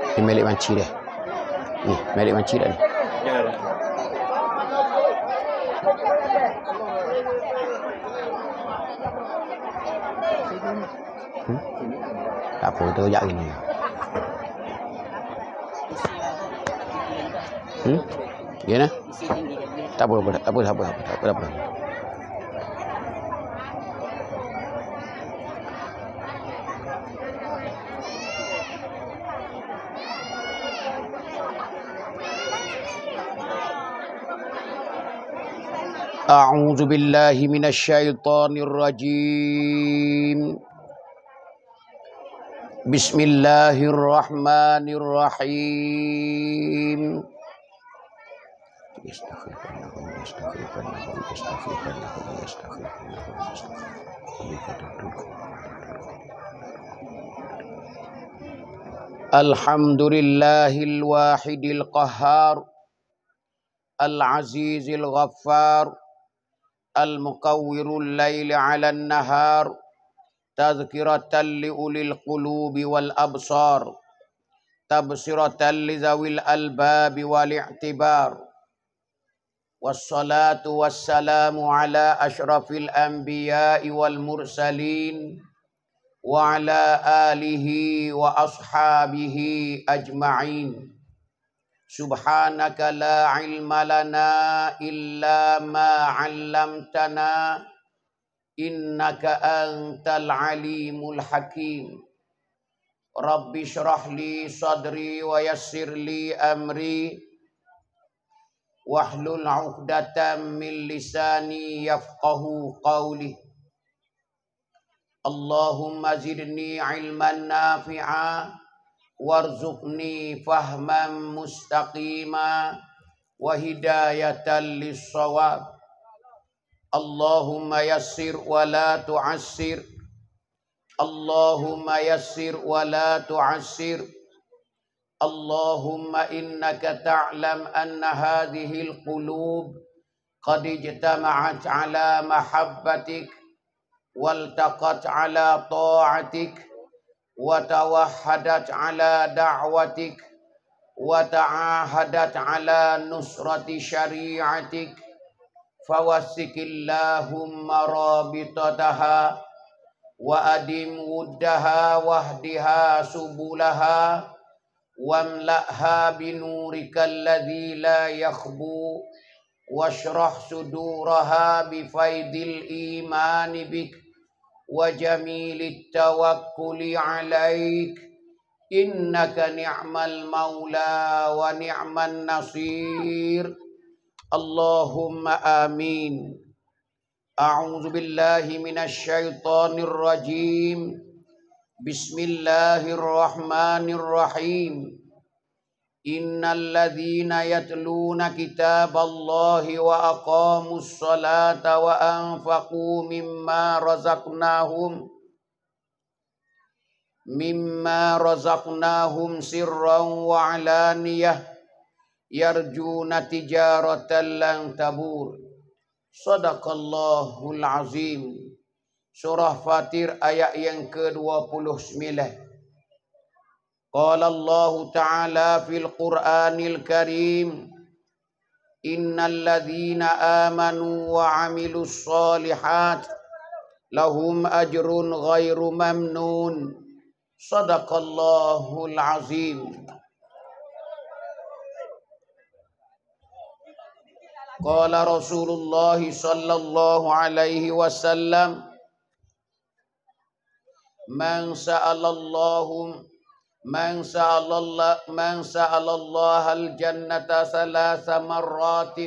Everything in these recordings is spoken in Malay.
Ni melik manci dia. Ni, melik manci dah ni. Hmm? Tak apa, kita rojak gini. Hmm? Gimana? Tak apa, tak apa, tak apa, tak apa, tak apa, tak apa. أعوذ بالله من الشيطان الرجيم. بسم الله الرحمن الرحيم. الحمد لله الواحد القهار العزيز الغفار المكور الليل على النهار تذكرة لأولي القلوب والأبصار تبصرة لذوي الألباب والاعتبار والصلاة والسلام على أشرف الأنبياء والمرسلين وعلى آله وأصحابه أجمعين. سبحانك لا علم لنا إلا ما علمتنا إنك أنت العليم الحكيم رب اشرح لي صدري ويسر لي أمري واحلل عقدة من لساني يفقه قولي اللهم زدني علما نافعا وارزقني فهما مستقيما وهداية للصواب. اللهم يسر ولا تعسر. اللهم يسر ولا تعسر. اللهم إنك تعلم أن هذه القلوب قد اجتمعت على محبتك والتقت على طاعتك وتوحدت على دعوتك وتعاهدت على نصرة شريعتك. فوسك اللهم رابطتها وأدم ودها واهدها سبلها واملأها بنورك الذي لا يخبو واشرح صدورها بفيض الإيمان بك. وجميل التوكل عليك. إنك نعم المولى ونعم النصير. اللهم آمين. أعوذ بالله من الشيطان الرجيم. بسم الله الرحمن الرحيم. إن الذين يتلون كتاب الله وأقاموا الصلاة وأنفقوا مما رزقناهم مما رزقناهم سرا وعلانية يرجون تجارة لن تبور صدق الله العظيم سورة فاتر آية yang ke-29 قال الله تعالى في القرآن الكريم إن الذين آمنوا وعملوا الصالحات لهم أجر غير ممنون. صدق الله العظيم. قال رسول الله صلى الله عليه وسلم من سأل اللهم من سأل الله من سأل الله الجنة ثلاث مرات.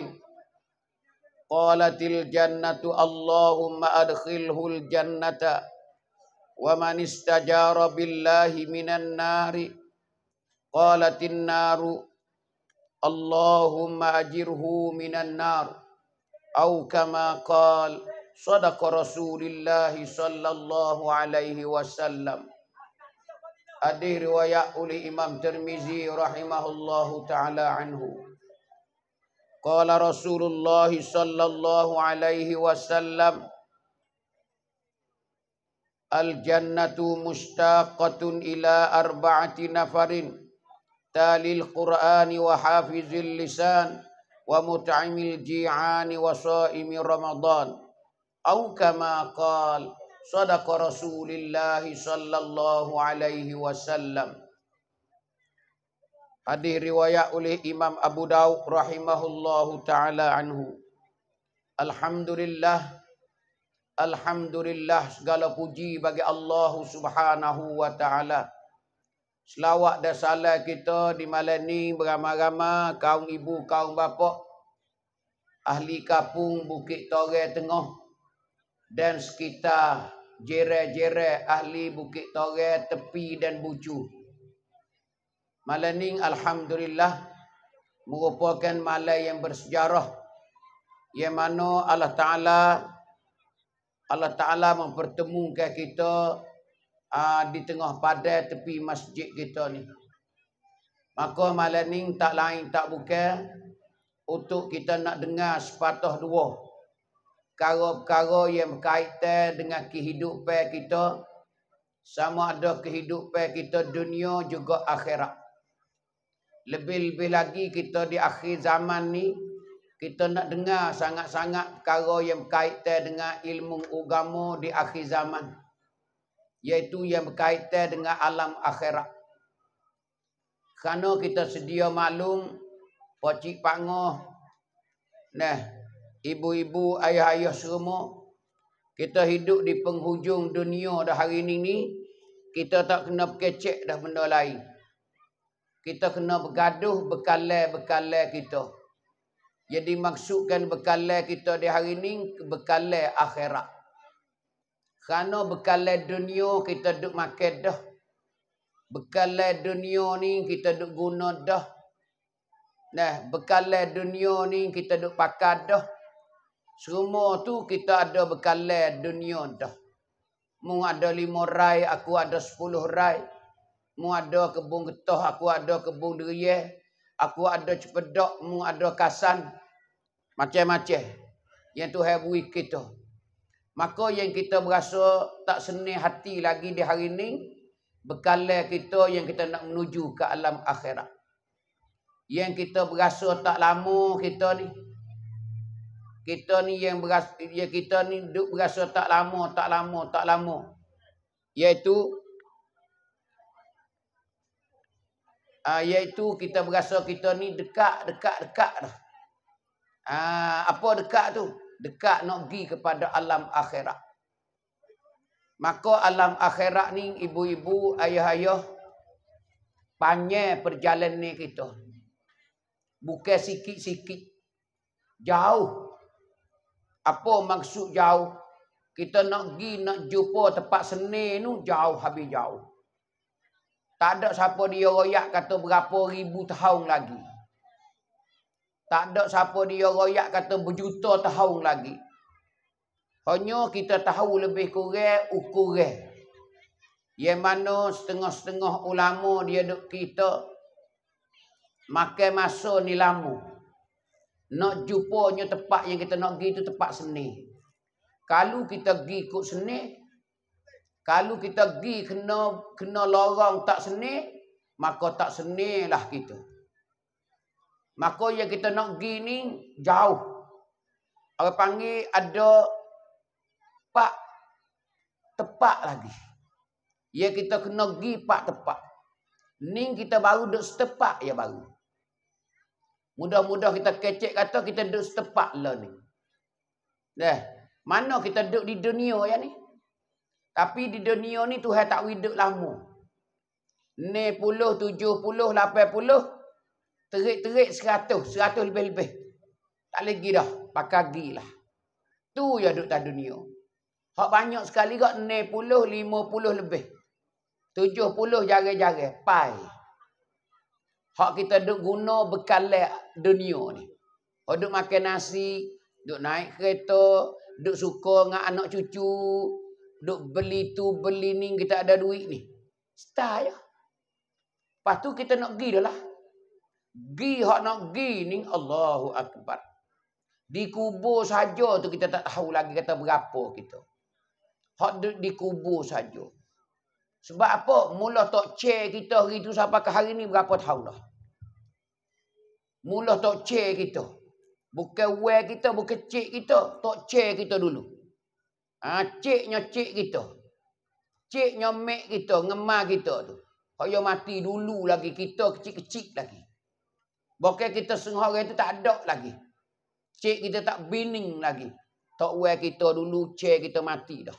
قالت الجنة اللهم أدخله الجنة ومن استجار بالله من النار. قالت النار اللهم أجره من النار. أو كما قال صدق رسول الله صلى الله عليه وسلم. هذه رواية الإمام ترمذي رحمه الله تعالى عنه قال رسول الله صلى الله عليه وسلم الجنة مشتاقة إلى أربعة نفر تالي القرآن وحافظ اللسان ومتعم الجيعان وصائم رمضان أو كما قال صدق رسول sallallahu alaihi wasallam. Hadis riwayat oleh Imam Abu Daud rahimahullahu taala anhu. Alhamdulillah Alhamdulillah segala puji bagi Allah Subhanahu wa taala. Selawat dan salam kita di malam ni beramai-ramai kaum ibu kaum bapa. Ahli kampung Bukit Tore Tengah dan sekitar jere-jere ahli Bukit Tore tepi dan bucu. Malam ni alhamdulillah merupakan malam yang bersejarah yang mana Allah Taala Allah Taala mempertemukan kita uh, di tengah padai tepi masjid kita ni. Maka malam ni tak lain tak bukan untuk kita nak dengar sepatah dua perkara-perkara yang berkaitan dengan kehidupan kita sama ada kehidupan kita dunia juga akhirat. Lebih-lebih lagi kita di akhir zaman ni kita nak dengar sangat-sangat perkara yang berkaitan dengan ilmu agama di akhir zaman iaitu yang berkaitan dengan alam akhirat. Kerana kita sedia maklum pocik pangoh nah ibu-ibu ayah-ayah semua kita hidup di penghujung dunia dah hari ini ni kita tak kena kecek dah benda lain. Kita kena bergaduh bekalan-bekalan kita. Jadi maksudkan bekalan kita di hari ini bekalan akhirat. Kerana bekalan dunia kita duk makan dah. Bekalan dunia ni kita duk guna dah. Nah, bekalan dunia ni kita duk pakai dah. Semua tu kita ada bekalan dunia dah. Mu ada lima rai, aku ada sepuluh rai. Mu ada kebun getah, aku ada kebun deriyah. Aku ada cepedak, mu ada kasan. Macam-macam. Yang tu hebui kita. Maka yang kita berasa tak seni hati lagi di hari ini. Bekalan kita yang kita nak menuju ke alam akhirat. Yang kita berasa tak lama kita ni. Kita ni yang berasa, ya kita ni duk berasa tak lama, tak lama, tak lama. Iaitu Uh, iaitu kita berasa kita ni dekat, dekat, dekat dah. Uh, apa dekat tu? dekat nak pergi kepada alam akhirat. Maka alam akhirat ni ibu-ibu, ayah-ayah panjang perjalanan kita. Bukan sikit-sikit. Jauh. Apa maksud jauh? Kita nak pergi nak jumpa tempat seni tu jauh habis jauh. Tak ada siapa dia royak kata berapa ribu tahun lagi. Tak ada siapa dia royak kata berjuta tahun lagi. Hanya kita tahu lebih kurang ukuran. Yang mana setengah-setengah ulama dia duk kita makan masa ni lama. Nak jumpanya tempat yang kita nak pergi itu tempat seni. Kalau kita pergi ikut seni, kalau kita pergi kena kena lorong tak seni, maka tak seni lah kita. Maka yang kita nak pergi ni jauh. Orang panggil ada pak tepat lagi. Ya kita kena pergi pak tepat. Ni kita baru duduk setepak ya baru. Mudah-mudah kita kecek kata kita duduk setepak lah ni. Dah, mana kita duduk di dunia ya ni? Tapi di dunia ni Tuhan tak hidup lama. Ni puluh, tujuh puluh, lapan puluh. Terik-terik seratus. Seratus lebih-lebih. Tak lagi dah. Pakai gi lah. Tu ya duduk tak dunia. Hak banyak sekali kak. Enam puluh, lima puluh lebih. Tujuh puluh jari-jari. Pai. Hak kita duduk guna bekal dunia ni. Hak duduk makan nasi. Duduk naik kereta. Duduk suka dengan anak cucu. Duduk beli tu, beli ni. Kita ada duit ni. Star ya. Lepas tu kita nak pergi dah lah. Gi hak nak gi ni Allahu Akbar. Di kubur saja tu kita tak tahu lagi kata berapa kita. Hak di kubur saja. Sebab apa? Mula tok chair kita hari tu sampai ke hari ni berapa tahun dah. Mula tok chair kita. Bukan wear kita, bukan cik kita. Tok chair kita dulu. Ha, ciknya cik kita. Ciknya mek kita, ngemar kita tu. Kaya mati dulu lagi. Kita kecil-kecil lagi. Bukan kita sengah orang tu tak ada lagi. Cik kita tak bining lagi. Tok wear kita dulu, chair kita mati dah.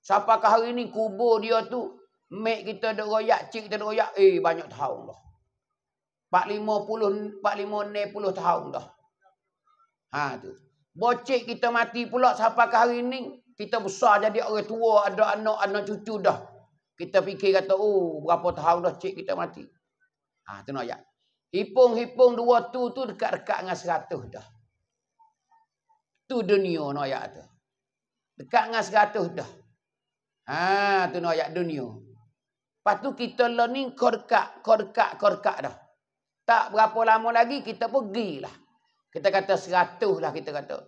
Sampai ke hari ni kubur dia tu Mek kita ada royak, cik kita ada royak. Eh, banyak tahun dah. 450, 45, 60 tahun dah. Ha, tu. Bocik kita mati pula sampai ke hari ni. Kita besar jadi orang tua, ada anak, anak cucu dah. Kita fikir kata, oh, berapa tahun dah cik kita mati. Ha, tu nak ya. Hipung-hipung dua tu tu dekat-dekat dengan seratus dah. Tu dunia nak ya tu. Dekat dengan seratus dah. Ha, tu nak ya dunia. Lepas tu kita learning korkak, korkak, korkak dah. Tak berapa lama lagi kita pergilah. Kita kata seratus lah kita kata.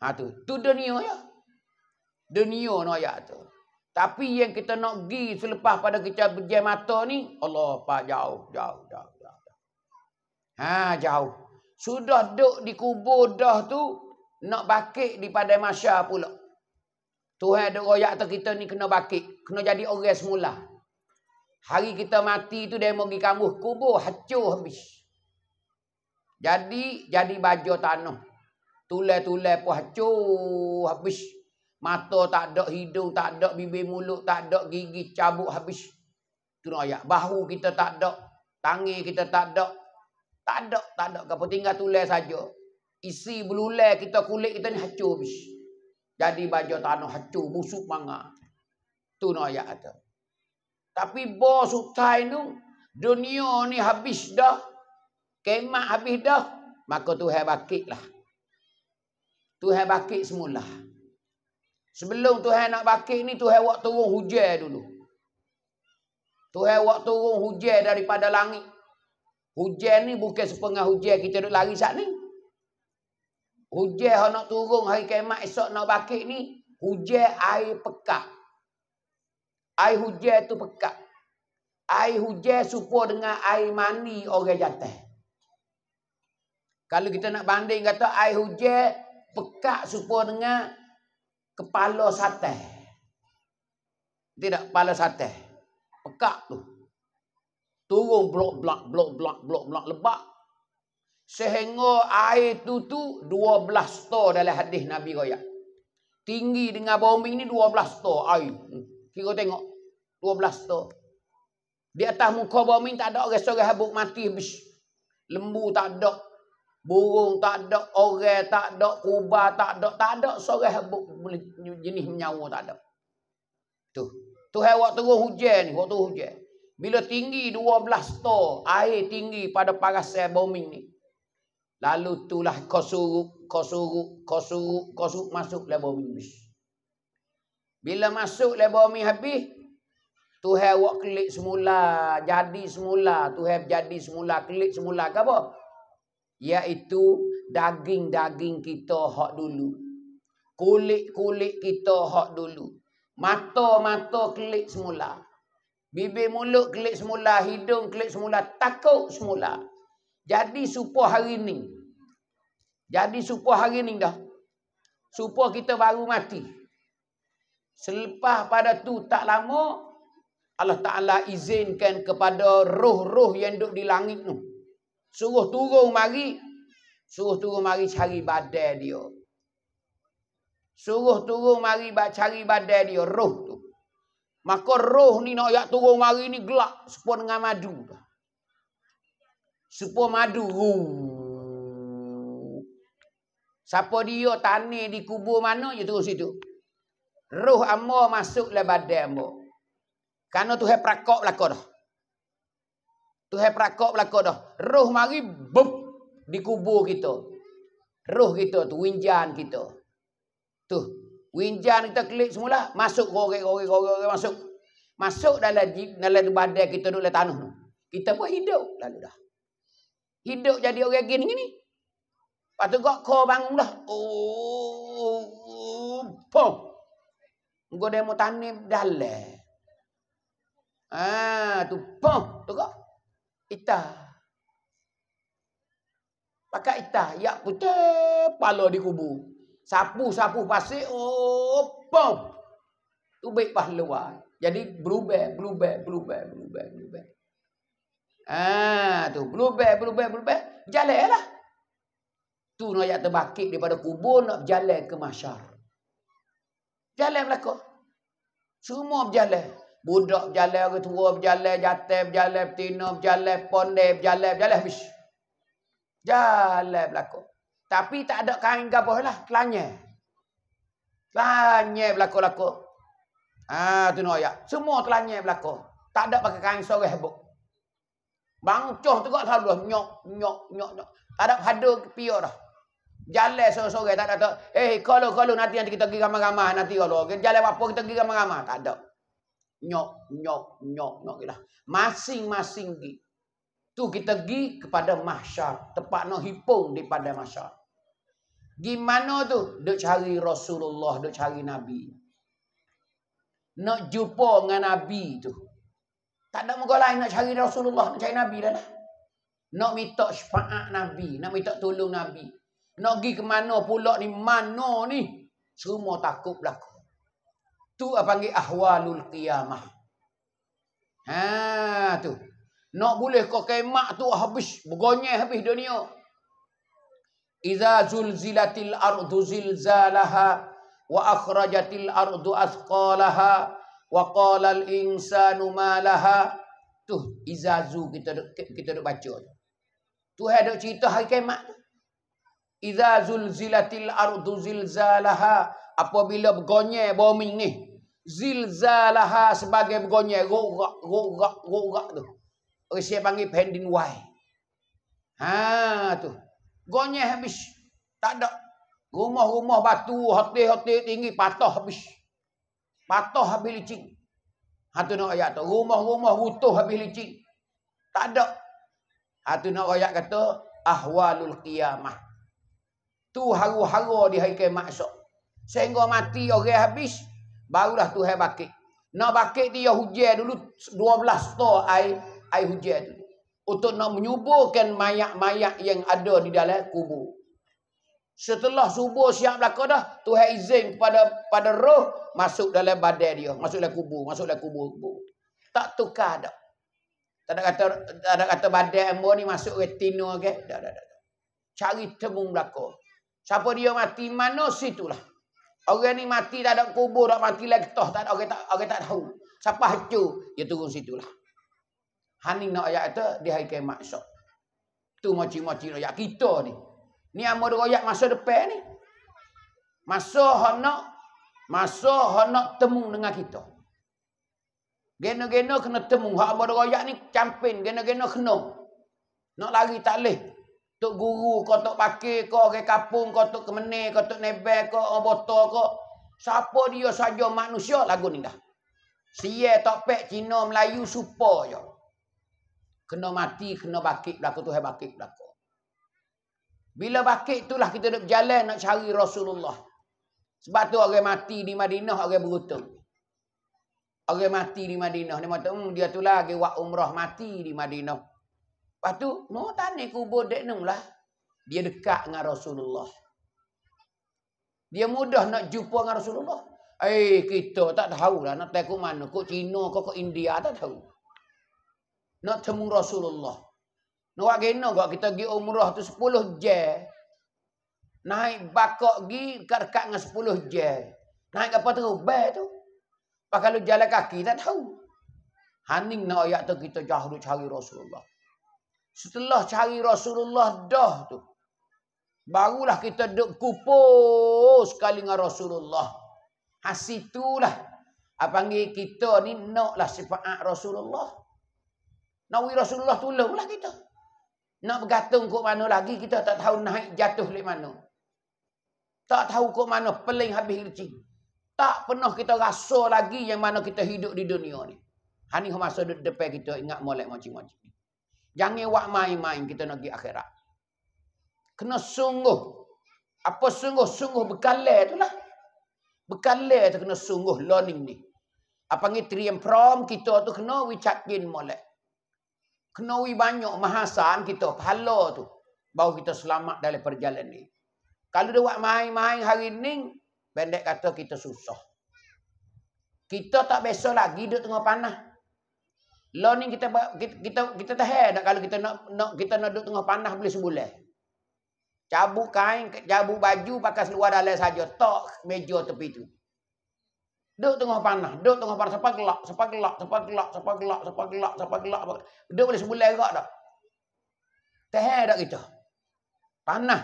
Ha tu. Tu dunia ya. Dunia no tu. Tapi yang kita nak pergi selepas pada kita berjaya mata ni. Allah pak jauh, jauh, jauh, jauh. Ha jauh. Sudah duduk di kubur dah tu. Nak bakit di pada masya pula. Tuhan ada royak tu kita ni kena bakit. Kena jadi orang semula. Hari kita mati tu dia mau pergi kamu kubur hancur habis. Jadi jadi baju tanah. Tulai-tulai pun hancur habis. Mata tak ada, hidung tak ada, bibir mulut tak ada, gigi cabuk habis. Tu nak ayat. Bahu kita tak ada, tangi kita tak ada. Tak ada, tak ada. Kau tinggal tulai saja. Isi belulai kita kulit kita ni hancur habis. Jadi baju tanah hancur, busuk manga. Tu nak ayat tu. Tapi bos utai tu, dunia ni habis dah. Kemat habis dah. Maka Tuhan bakit lah. Tuhan bakit semula. Sebelum Tuhan nak bakit ni, Tuhan buat turun hujan dulu. Tuhan buat turun hujan daripada langit. Hujan ni bukan sepengah hujan kita duduk lari saat ni. Hujan nak turun hari kemat esok nak bakit ni, hujan air pekat. Air hujan tu pekat. Air hujan supo dengan air mani orang jatuh. Kalau kita nak banding kata air hujan pekat supo dengan kepala sate. Tidak kepala sate. Pekat tu. Turun blok-blok, blok-blok, blok-blok lebak. Sehingga air tu tu 12 tor dalam hadis Nabi Raya. Tinggi dengan bumi ni 12 tor air. Kira tengok. 12 tu. Di atas muka bumi tak ada orang seorang habuk mati habis. Lembu tak ada. Burung tak ada. Orang tak ada. Kubah tak ada. Tak ada seorang habuk jenis menyawa tak ada. Tu. Tu hai waktu turun hujan ni. Waktu hujan. Bila tinggi 12 to. Air tinggi pada parasai bumi ni. Lalu itulah kau suruh, kau suruh, kau suruh, kau suruh masuk le bumi habis. Bila masuk le bumi habis, Tuhan buat klik semula, jadi semula, Tuhan jadi semula, klik semula ke apa? Iaitu daging-daging kita hak dulu. Kulit-kulit kita hak dulu. Mata-mata klik semula. Bibir mulut klik semula, hidung klik semula, takut semula. Jadi supaya hari ni. Jadi supaya hari ni dah. Supaya kita baru mati. Selepas pada tu tak lama, Allah Ta'ala izinkan kepada roh-roh yang duduk di langit tu. Suruh turun mari. Suruh turun mari cari badai dia. Suruh turun mari cari badai dia. Roh tu. Maka roh ni nak yak turun mari ni gelap. Sepuluh dengan madu. Sepuluh madu. Siapa dia tani di kubur mana, je turun situ. Roh amma masuk le badai amma. Karena Tuhan prakok belakang dah. Tuhan prakok belakang dah. Roh mari bup di kubur kita. Roh kita tu, winjan kita. Tu, winjan kita klik semula, masuk gorek-gorek-gorek masuk. Masuk dalam dalam badan kita duduk dalam tanah tu. Kita pun hidup lalu dah. Hidup jadi orang gini gini. Lepas tu kok kau bangun dah. Oh, pom. Gua mau tanim dalam. Ah, tu pom, tu kok. Itah. Pakai itah, ya putih, pala di kubu. Sapu-sapu pasir, oh, pom. Tu baik pahlawan. Jadi berubah, berubah, berubah, berubah, berubah. Ah, tu berubah, berubah, berubah. Jalanlah. Tu nak ayat terbakit daripada kubur nak berjalan ke masyar. Jalan belakang. Semua berjalan. Budak berjalan, orang tua berjalan, jatuh berjalan, betina berjalan, ponde berjalan, berjalan habis. Jalan belakang. Tapi tak ada kain gabah lah. Kelanya. Kelanya belakang-belakang. Ah, tu nak ayat. Semua kelanya belakang. Tak ada pakai kain sore habuk. Bangcoh tu kok selalu nyok, nyok, nyok, nyok. Tak ada hada piok dah. Jalan sore-sore tak ada. Eh, kalau kalau nanti nanti kita pergi ramai-ramai nanti kalau. Jalan apa kita pergi ramai-ramai? Tak ada. Nyok, nyok, nyok, nyok lah. Masing-masing pergi. Tu kita pergi kepada mahsyar. Tempat nak hipung daripada mahsyar. Gimana tu? Duk cari Rasulullah, duk cari Nabi. Nak jumpa dengan Nabi tu. Tak ada muka lain nak cari Rasulullah, nak cari Nabi dah lah. Nak minta syafaat Nabi, nak minta tolong Nabi. Nak pergi ke mana pula ni? Mana ni? Semua takut berlaku. Tu panggil ahwalul qiyamah. Ha tu. Nak boleh kau kemak tu habis bergonyeh habis dunia. Iza zulzilatil ardu zilzalaha wa akhrajatil ardu athqalaha wa qala al insanu ma laha. Tu izazu kita kita duk baca. Tu ada cerita hari kiamat tu. Iza zulzilatil ardu zilzalaha. Apabila bergonyeh bumi ni. Zilzalaha sebagai bergonyeh. Rorak, rorak, rorak tu. Orang saya panggil pendin wai. Ha tu. Gonyeh habis. Tak ada. Rumah-rumah batu, hotel-hotel tinggi patah habis. Patah habis licin. Ha tu nak ayat tu. Rumah-rumah utuh habis licin. Tak ada. Ha tu nak ayat kata ahwalul qiyamah. Tu haru-haru di hari kiamat esok. Sehingga mati orang habis, barulah Tuhan bakit. Nak bakit dia hujan dulu 12 to air, air hujan tu. Untuk nak menyuburkan mayat-mayat yang ada di dalam kubur. Setelah subuh siap belakang dah, Tuhan izin kepada pada roh masuk dalam badan dia. Masuk dalam kubur, masuk dalam kubur. kubur. Tak tukar dah. Tak ada kata, tak ada kata badan ambo ni masuk retina ke. Okay? Dah, dah, dah. Cari temung belakang. Siapa dia mati mana situlah. Orang ni mati tak ada kubur, tak mati lagi toh, tak ada orang tak orang tak tahu. Siapa hancur, dia turun situlah. Hani nak ayat itu di hari kiamat esok. Tu moci-moci ayat kita ni. Ni amo royak masa depan ni. Masa hok nak masa hok nak temu dengan kita. Gena-gena kena temu. Hak amo royak ni campin, gena-gena kena. Nak lari tak leh. Tok guru kau tok pakai kau ke kapung kau tok kemene kau tok nebe kau orang botol kau. Siapa dia saja manusia lagu ni dah. Sia tok pek Cina Melayu supo je. Kena mati kena bakit berlaku tu hai bakit berlaku. Bila bakit itulah kita nak berjalan nak cari Rasulullah. Sebab tu orang mati di Madinah orang beruntung. Orang mati di Madinah ni mata hmm, dia tu lagi wak umrah mati di Madinah. Lepas tu, no tanya kubur dek nung lah. Dia dekat dengan Rasulullah. Dia mudah nak jumpa dengan Rasulullah. Eh, kita tak tahu lah nak tahu mana. Kok Cina, kok India, tak tahu. Nak temu Rasulullah. Nak buat gena kok kita pergi umrah tu 10 jam. Naik bakok pergi dekat-dekat dengan 10 jam. Naik apa tu? Bel tu. Pak kalau jalan kaki tak tahu. Haning nak ayat tu kita jauh cari Rasulullah. Setelah cari Rasulullah dah tu. Barulah kita duk kupus sekali dengan Rasulullah. Hasil itulah. Apa panggil kita ni naklah sifat Rasulullah. Nawi Rasulullah tolonglah kita. Nak bergantung ke mana lagi kita tak tahu naik jatuh di mana. Tak tahu ke mana peling habis licin. Tak pernah kita rasa lagi yang mana kita hidup di dunia ni. Hani masa depan kita ingat molek macam-macam. Jangan buat main-main kita nak pergi akhirat. Kena sungguh. Apa sungguh? Sungguh berkalah tu lah. Berkalah tu kena sungguh learning ni. Apa ni trium prom kita tu kena wi cakin molek. Kena wi banyak mahasan kita pahala tu. Baru kita selamat dalam perjalanan ni. Kalau dia buat main-main hari ni, pendek kata kita susah. Kita tak biasa lagi duduk tengah panah. Lo ni kita kita kita, kita tahan kalau kita nak nak kita nak duduk tengah panah boleh sebulan. Cabut kain, cabut baju pakai seluar dalam saja. Tok meja tepi tu. Duduk tengah panah, duduk tengah panah sampai gelap, sampai gelap, sampai gelap, sampai gelap, sampai gelap, sampai gelap. Duduk boleh sebulan juga dak. Teh dak kita. Panah.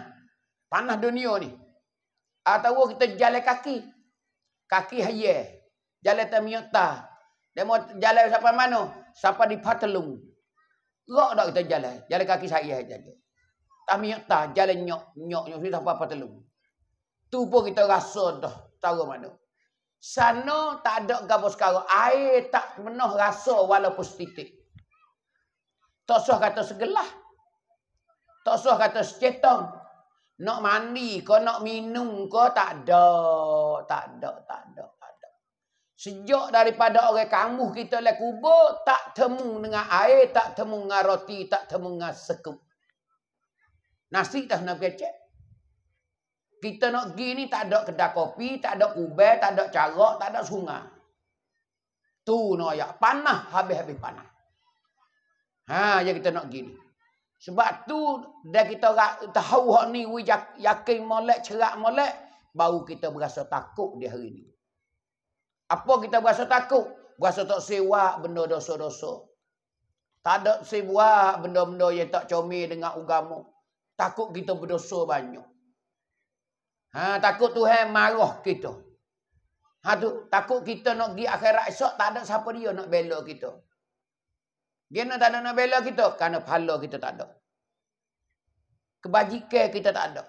Panah dunia ni. Atau kita jalan kaki. Kaki haya. Jalan tamiota. Dia mau jalan sampai mana? Sampai di Patelung. Gak dak kita jalan. Jalan kaki saya aja. Tamiota jalan nyok nyok nyok sampai Patelung. Tu pun kita rasa dah tahu mana. Sana tak ada gapo sekarang. Air tak penuh rasa walaupun setitik. Tak usah kata segelah. Tak usah kata secetong. Nak mandi ke, nak minum tak ada. Tak ada, tak ada, tak ada. Sejak daripada orang kamu kita le kubur, tak temu dengan air, tak temu dengan roti, tak temu dengan sekup. Nasi dah nak kecek. Kita nak pergi ni tak ada kedai kopi, tak ada kubai, tak ada carak, tak ada sungai. Tu nak ya. Panah, habis-habis panah. Ha, yang kita nak pergi ni. Sebab tu, dah kita tahu hak ni, yakin molek, cerak molek, baru kita berasa takut di hari ni. Apa kita berasa takut? Berasa tak sewa benda dosa-dosa. Tak ada sewa benda-benda yang tak comel dengan agama. Takut kita berdosa banyak. Ha, takut Tuhan marah kita. Ha tu, takut kita nak pergi akhirat esok tak ada siapa dia nak bela kita. Dia tak ada nak bela kita kerana pahala kita tak ada. Kebajikan kita tak ada.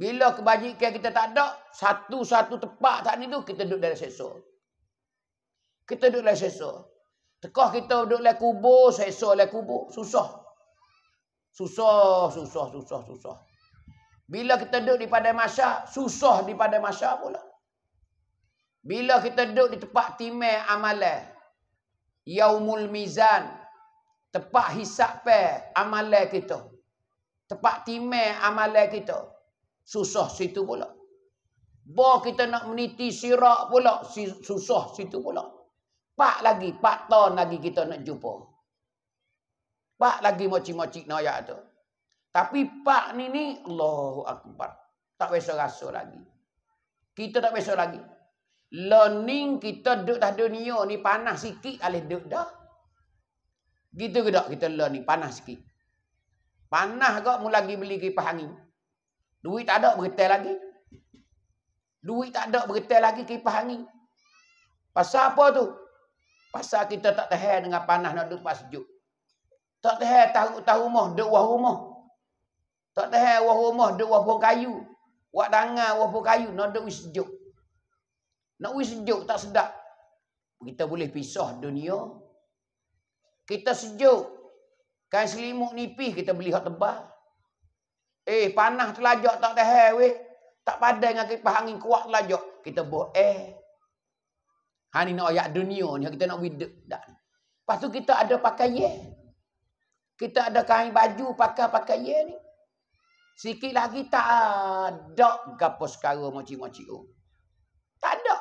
Bila kebajikan kita tak ada, satu-satu tepat saat ni tu kita duduk dalam seksa. Kita duduk dalam seksa. Tekah kita duduk dalam kubur, seksa dalam kubur, susah. Susah, susah, susah, susah. Bila kita duduk di pada masa, susah di pada masa pula. Bila kita duduk di tempat timai amalan, yaumul mizan, tempat hisap pe amalan kita. Tempat timai amalan kita. Susah situ pula. Bo kita nak meniti sirak pula, susah situ pula. Pak lagi, pak tahun lagi kita nak jumpa. Pak lagi moci-moci noyak tu. Tapi pak ni ni Allahu akbar. Tak biasa rasa lagi. Kita tak biasa lagi. Learning kita duduk dah dunia ni panas sikit alih duduk dah. Gitu ke tak kita learning panas sikit. Panas kok mula lagi beli kipas angin. Duit tak ada bergetar lagi. Duit tak ada bergetar lagi kipas angin. Pasal apa tu? Pasal kita tak tahan dengan panas nak duduk pas sejuk. Tak tahan tahu-tahu rumah, duduk rumah. Tak tahan wah rumah duk wah kayu. Wak dangan wah kayu nak duk sejuk. Nak wis sejuk tak sedap. Kita boleh pisah dunia. Kita sejuk. Kan selimut nipis kita beli hak tebal. Eh panah telajak tak tahan weh. Tak padan dengan kipas angin kuat telajak. Kita buat eh. Ha ni nak ayat dunia ni kita nak dak. Lepas tu kita ada pakaian. Kita ada kain baju pakai pakaian ni. Sikit lagi tak ada gapo sekarang moci-moci tu. Tak ada.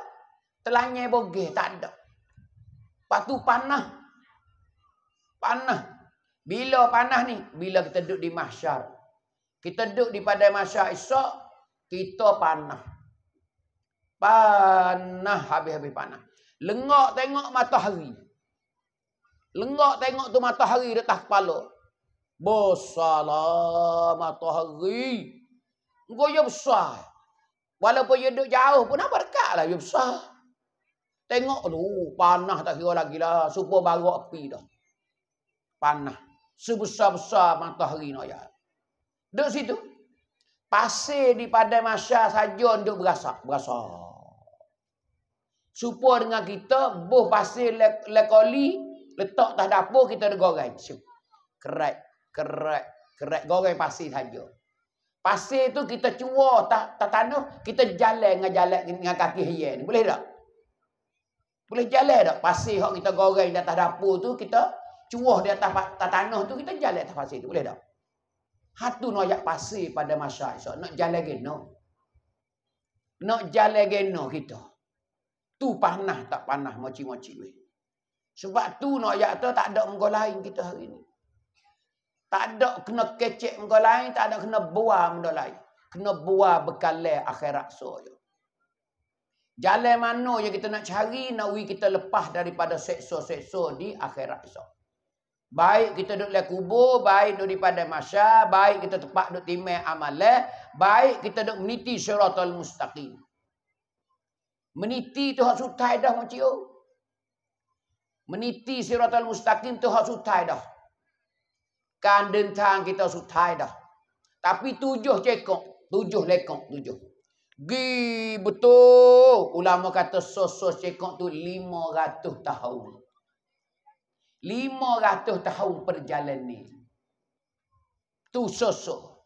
Telanya bogeh tak ada. Patu panah. Panah. Bila panah ni? Bila kita duduk di mahsyar. Kita duduk di pada mahsyar esok, kita panah. Panah habis-habis panah. Lengok tengok matahari. Lengok tengok tu matahari di atas kepala. Besarlah matahari. Engkau ya besar. Walaupun dia duduk jauh pun apa dekat lah dia besar. Tengok tu, panah tak kira lagi lah. Supaya baru api dah. Panah. Sebesar-besar matahari nak ya. Duduk situ. Pasir di pada masa saja untuk berasak. Berasak. Supaya dengan kita, buh pasir lekoli, letak tak dapur, kita ada goreng. Kerat kerak kerak goreng pasir saja. Pasir tu kita cua tak tak tanah, kita jalan dengan jalan dengan kaki hian. Boleh tak? Boleh jalan tak? Pasir yang kita goreng di atas dapur tu, kita cuah di atas, atas tanah tu, kita jalan atas pasir tu. Boleh tak? Hatu nak ajak pasir pada masa esok. Nak jalan geno. Nak jalan geno kita. Tu panah tak panah moci-moci. Sebab tu nak ajak tu tak ada muka lain kita hari ni. Tak ada kena kecek muka lain, tak ada kena buah muka lain. Kena buah bekalai akhirat so je. Jalan mana yang kita nak cari, nak kita lepas daripada seksa-seksa di akhirat esok. Baik kita duduk di kubur, baik duduk di pada masa, baik kita tepat duduk timai amalah, baik kita duduk meniti syaratul mustaqim. Meniti tu hak sutai dah macam Meniti syaratul mustaqim tu hak sutai dah. Kan dentang kita sutai dah. Tapi tujuh cekok, tujuh lekok, tujuh. Gi betul. Ulama kata sos-sos cekok tu lima ratus tahun. Lima ratus tahun perjalanan ni. Tu sosok.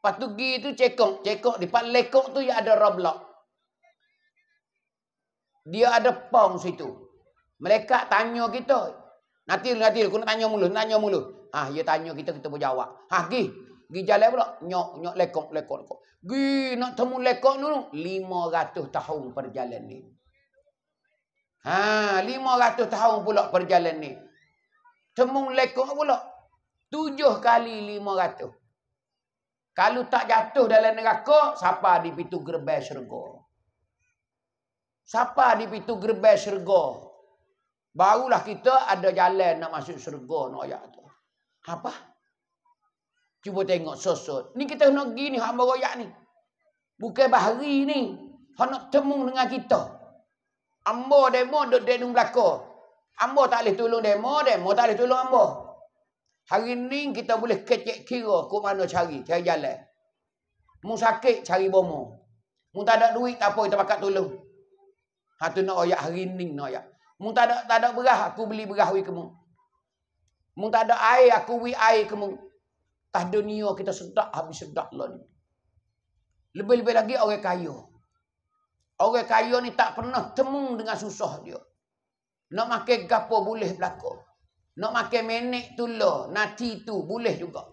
Lepas tu pergi tu cekok. Cekok di pak lekok tu ya ada roblok. Dia ada pong situ. Mereka tanya kita. Nanti, nanti aku nak tanya mulu. Tanya mulu. Ah, dia tanya kita, kita berjawab. Ha, pergi. Pergi jalan pula. Nyok, nyok lekok, lekok, lekok. Pergi nak temu lekok dulu. Lima ratus tahun perjalanan ni. Ha, lima ratus tahun pula perjalanan ni. Temung lekok pula. Tujuh kali lima ratus. Kalau tak jatuh dalam neraka, siapa di pintu gerbang syurga? Siapa di pintu gerbang syurga? Barulah kita ada jalan nak masuk syurga nak ayat tu. Apa? Cuba tengok sosok. Ni kita nak pergi ni, hamba royak ni. Bukan bahari ni. Hak nak temung dengan kita. Ambo demo duduk di belakang. Ambo tak boleh tolong demo, demo tak boleh tolong ambo. Hari ni kita boleh kecek kira ke mana cari, cari jalan. Mu sakit cari bomo. Mu tak ada duit tak apa kita pakat tolong. Ha tu nak oyak hari ni nak oyak. Mu tak ada tak ada berah aku beli berah wi kamu. Mu tak ada air aku wi air kamu. Tah dunia kita sedap habis sedap lah ni. Lebih-lebih lagi orang kaya. Orang kaya ni tak pernah temu dengan susah dia. Nak makan gapo boleh berlaku. Nak makan menek tu lah. Nati tu boleh juga.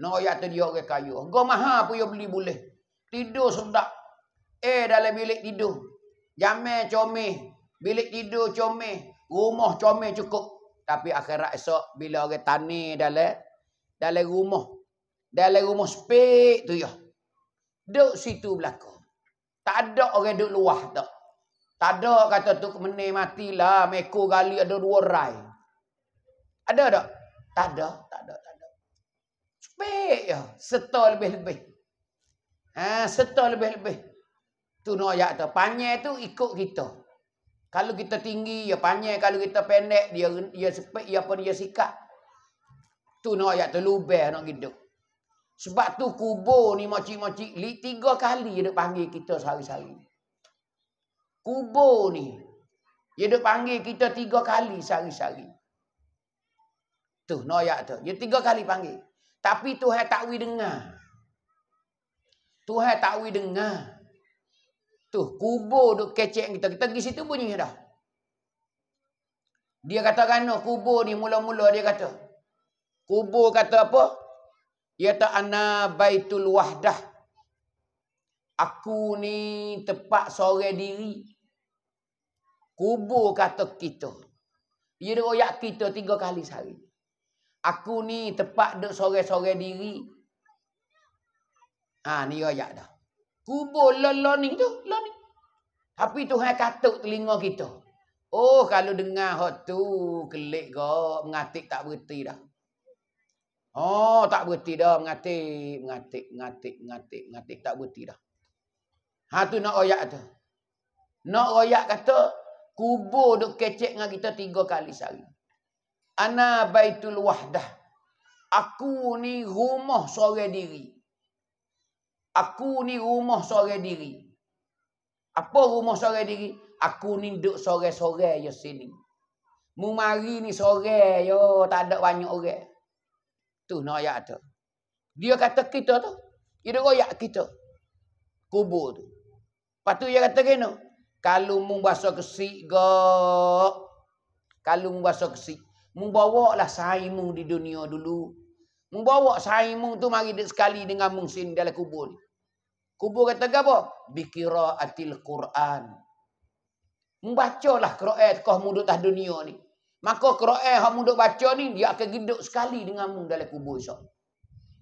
Nak ayat tu dia orang kaya. Go mahal pun dia beli boleh. Tidur sedap. Eh dalam bilik tidur. Jamai comel. Bilik tidur comel. Rumah comel cukup. Tapi akhirat esok bila orang tani dalam dalam rumah. Dalam rumah spek tu ya. Duk situ belakang. Tak ada orang duduk luah tak. Tak ada kata tu meni matilah, meko gali ada dua rai. Ada tak? Tak ada, tak ada, tak ada. Spek ya, serta lebih-lebih. Ha, serta lebih-lebih. Tu no ayat tu. Panjang tu ikut kita. Kalau kita tinggi, ya panjang. Kalau kita pendek, dia dia sepek, dia apa dia sikat. Tu no ayat tu lubeh nak hidup. Sebab tu kubur ni macik-macik li tiga kali dia panggil kita sehari-hari. Kubur ni dia duk panggil kita tiga kali sehari-hari. Tu noyak tu. Dia tiga kali panggil. Tapi Tuhan tak wi dengar. Tuhan tak wi dengar. Tu kubur duk kecek kita. Kita pergi situ bunyi dah. Dia kata kan kubur ni mula-mula dia kata. Kubur kata apa? Yata ana baitul wahdah. Aku ni tempat sore diri. Kubur kata kita. Dia royak kita tiga kali sehari. Aku ni tempat duk sore-sore diri. Ha ni royak dah. Kubur lolo ni tu, lo ni. Tapi Tuhan katuk telinga kita. Oh kalau dengar hot tu kelik kau mengatik tak berhenti dah. Oh, tak berhenti dah mengatik, mengatik, mengatik, mengatik, mengatik tak berhenti dah. Ha tu nak royak tu. Nak royak kata kubur duk kecek dengan kita tiga kali sehari. Ana baitul wahdah. Aku ni rumah sore diri. Aku ni rumah sore diri. Apa rumah sore diri? Aku ni duk sore-sore ya sini. Mu mari ni sore yo tak ada banyak orang. Tu nak ayat tu. Dia kata kita tu. Dia royak kita. Kubur tu. Lepas tu dia kata kena. Kalau mu bahasa kesik gak. Kalau mu bahasa kesik. Mu bawa lah saimu di dunia dulu. Mu bawa saimu tu mari sekali dengan mu sini dalam kubur ni. Kubur kata apa? Bikira atil Quran. Mu baca lah Quran kau mu duduk dunia ni. Maka Quran yang duduk baca ni, dia akan hidup sekali dengan mu dalam kubur esok.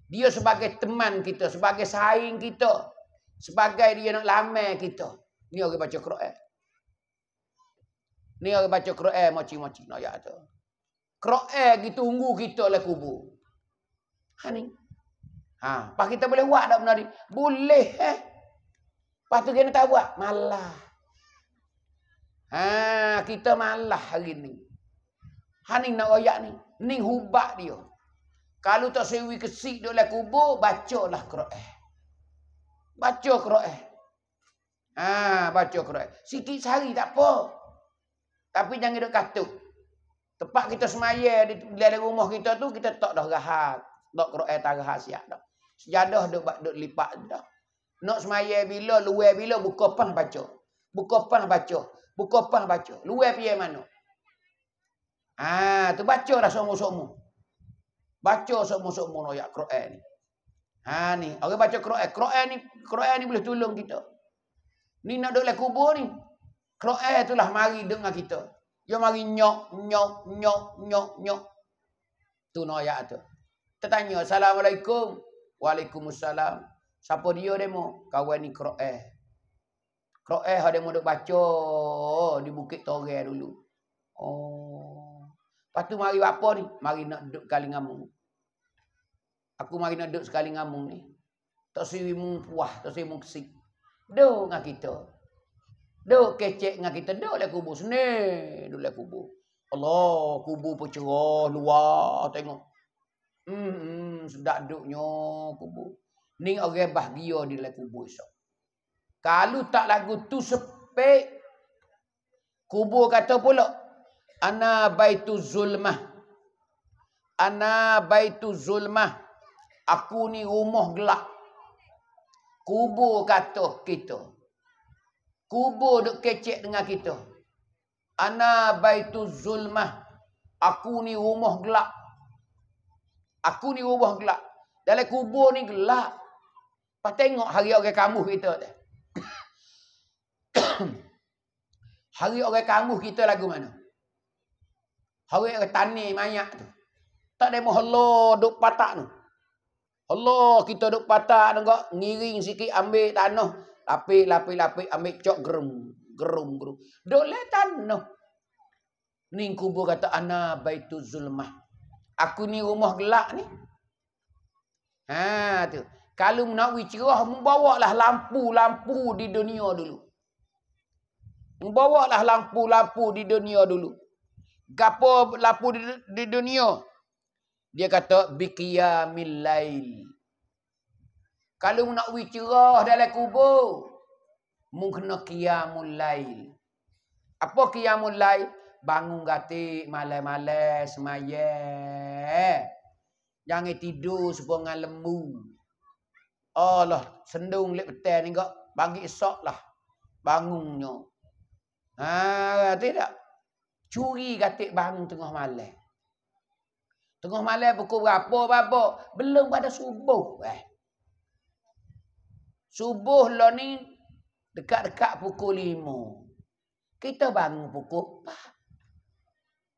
Dia sebagai teman kita, sebagai saing kita. Sebagai dia nak lamai kita. Ni orang baca Quran. Ni orang baca Quran moci-moci nak ya. Quran gitu tunggu kita oleh kubur. Ha ni. Ha, pak kita boleh buat tak benar ni? Boleh eh. Pas tu kena tak buat, malah. Ha, kita malah hari ni. Ha ni nak royak ni. Ni hubak dia. Kalau tak sewi kesik dia oleh kubur, bacalah Quran. Baca Quran. Ha, baca Quran. Sikit sehari tak apa. Tapi jangan duduk katuk. Tempat kita semaya di dalam rumah kita tu, kita tak dah rahat. Tak Quran tak rahat siap dah. Sejadah duduk, duduk lipat dah. Nak semaya bila, luar bila, buka pan baca. Buka pan baca. Buka pan baca. Luar pergi mana? Ha, tu baca dah semua-semua. Baca semua-semua ayat Quran ni. Ha ni, orang baca Quran. Quran ni, Quran ni boleh tolong kita. Ni nak duduk kubur ni. Kro'el itulah mari dengar kita. Dia mari nyok, nyok, nyok, nyok, nyok. Tu no ayat tu. Tertanya, Assalamualaikum. Waalaikumsalam. Siapa dia demo? Kawan ni Kro'el. Kro'el ada mau duk baca di Bukit Tore dulu. Oh. Lepas tu mari apa ni? Mari nak duduk kali ngamung. Aku mari nak duduk sekali ngamung ni. Tak siri mung puah, tak siri mung kesik. Duk dengan kita. Duk kecek dengan kita. Duk lah kubur sini. Duk lah kubur. Allah, kubur pun cerah, luar. Tengok. Hmm, hmm sedap duduknya kubur. Ni orang bahagia di dalam kubur esok. Kalau tak lagu tu sepek. Kubur kata pula. Ana baitu zulmah. Ana baitu zulmah. Aku ni rumah gelap kubur kata kita. Kubur duk kecek dengan kita. Ana baitu zulmah. Aku ni rumah gelap. Aku ni rumah gelap. Dalam kubur ni gelap. Pas tengok hari orang kamu kita tu. hari orang kamu kita lagu mana? Hari orang tani mayat tu. Tak ada mahalo duk patak tu. Allah kita duk patah nengok ngiring sikit ambil tanah lapik lapik lapik ambil cok gerum gerum gerum. Duk le tanah ni kubur kata ana baitu zulmah. Aku ni rumah gelap ni. Ha tu. Kalau nak wi cerah membawa lah lampu-lampu di dunia dulu. Membawa lah lampu-lampu di dunia dulu gapo lampu di, di dunia dia kata biqiyamil lail. Kalau nak wi cerah dalam kubur, mung kena qiyamul lail. Apa qiyamul lail? Bangun gatik malam-malam semaya. Jangan tidur sepanjang lembu. Allah, sendung lek petang ni kok bagi esok lah. Bangunnya. Ha, tidak. Curi gatik bangun tengah malam. Tengah malam pukul berapa bapa? Belum pada subuh. Eh. Subuh lo ni dekat-dekat pukul lima. Kita bangun pukul empat.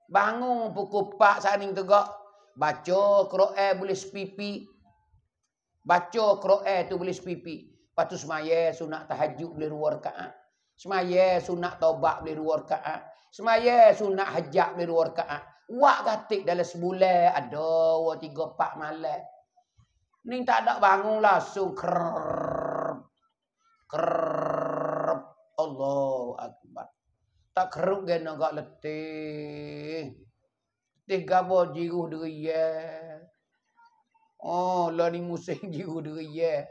Bangun pukul empat saat ni tegak. Baca Quran boleh sepipi. Baca Quran tu boleh sepipi. Lepas tu semaya sunat tahajud boleh dua rakaat. Semaya sunat taubat boleh dua rakaat. Semaya sunat hajat dua rakaat. Wak gatik dalam sebulan ada dua tiga empat malam. Ni tak ada bangun langsung krrrr. Krrrr. Allah akbar. Tak keruk gena gak letih. Tiga bo jiru deriya. Oh, lah ni musim jiru deriya.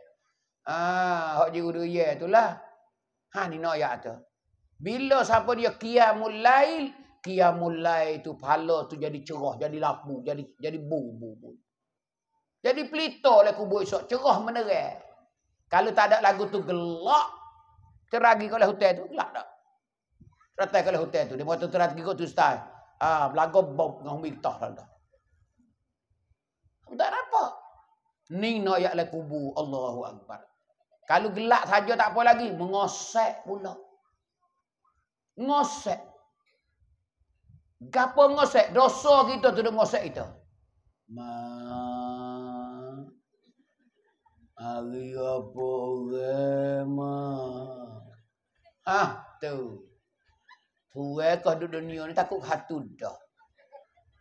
Ah, hak jiru deriya itulah. Ha ni nak ayat tu. Bila siapa dia qiyamul lail, qiyamul lail tu pahala tu jadi cerah, jadi lapu, jadi jadi bu bu bu. Jadi pelita lah kubur esok, cerah menerang. Kalau tak ada lagu tu gelap, teragi kalau hutan tu gelap tak. Ratai kalau hotel tu. Dia motor terat gigit tu style. Ah, belaga bom dengan humik tah lah. Tak apa. Ni nak yak le kubu. Allahu Akbar. Kalau gelak saja tak apa lagi. Mengosek pula. Ngosek. Gapo ngosek? Dosa kita tu dia ngosek kita. Ma. Hari apa ma? Ah, tu. Tuai kau duduk dunia ni takut hatu dah.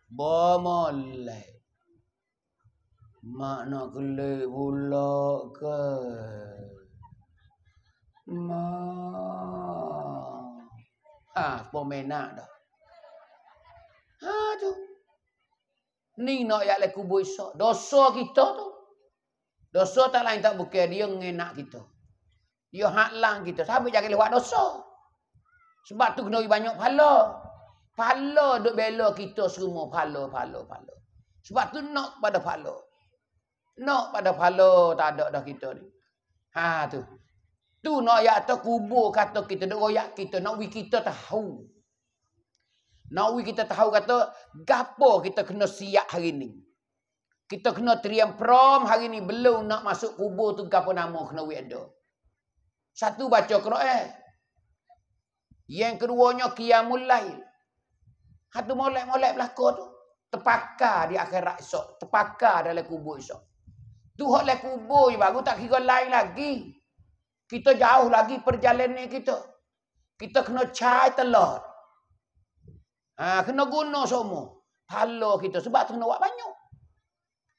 Bomolek. Mak nak kelik pula ke? Mak. Ha, pemenak dah. Ha tu. Ni nak yak le kubur isak. Dosa kita tu. Dosa tak lain tak bukan dia ngenak kita. Dia haklang kita. Siapa jangan lewat dosa? Sebab tu kena banyak pahala. Pahala duk bela kita semua pahala, pahala, pahala. Sebab tu nak pada pahala. Nak pada pahala tak ada dah kita ni. Ha tu. Tu nak ayat tu kubur kata kita duk royak kita nak wi kita tahu. Nak wi kita tahu kata gapo kita kena siap hari ni. Kita kena teriam prom hari ni belum nak masuk kubur tu gapo nama kena wi ada. Satu baca Quran. Yang keduanya qiyamul lail. Hatu molek-molek belaka tu. Terpakar di akhirat esok. Terpakar dalam kubur esok. Tu hak le kubur je baru tak kira lain lagi. Kita jauh lagi perjalanan kita. Kita kena cai telur. Ha, kena guna semua. Pala kita. Sebab tu kena buat banyak.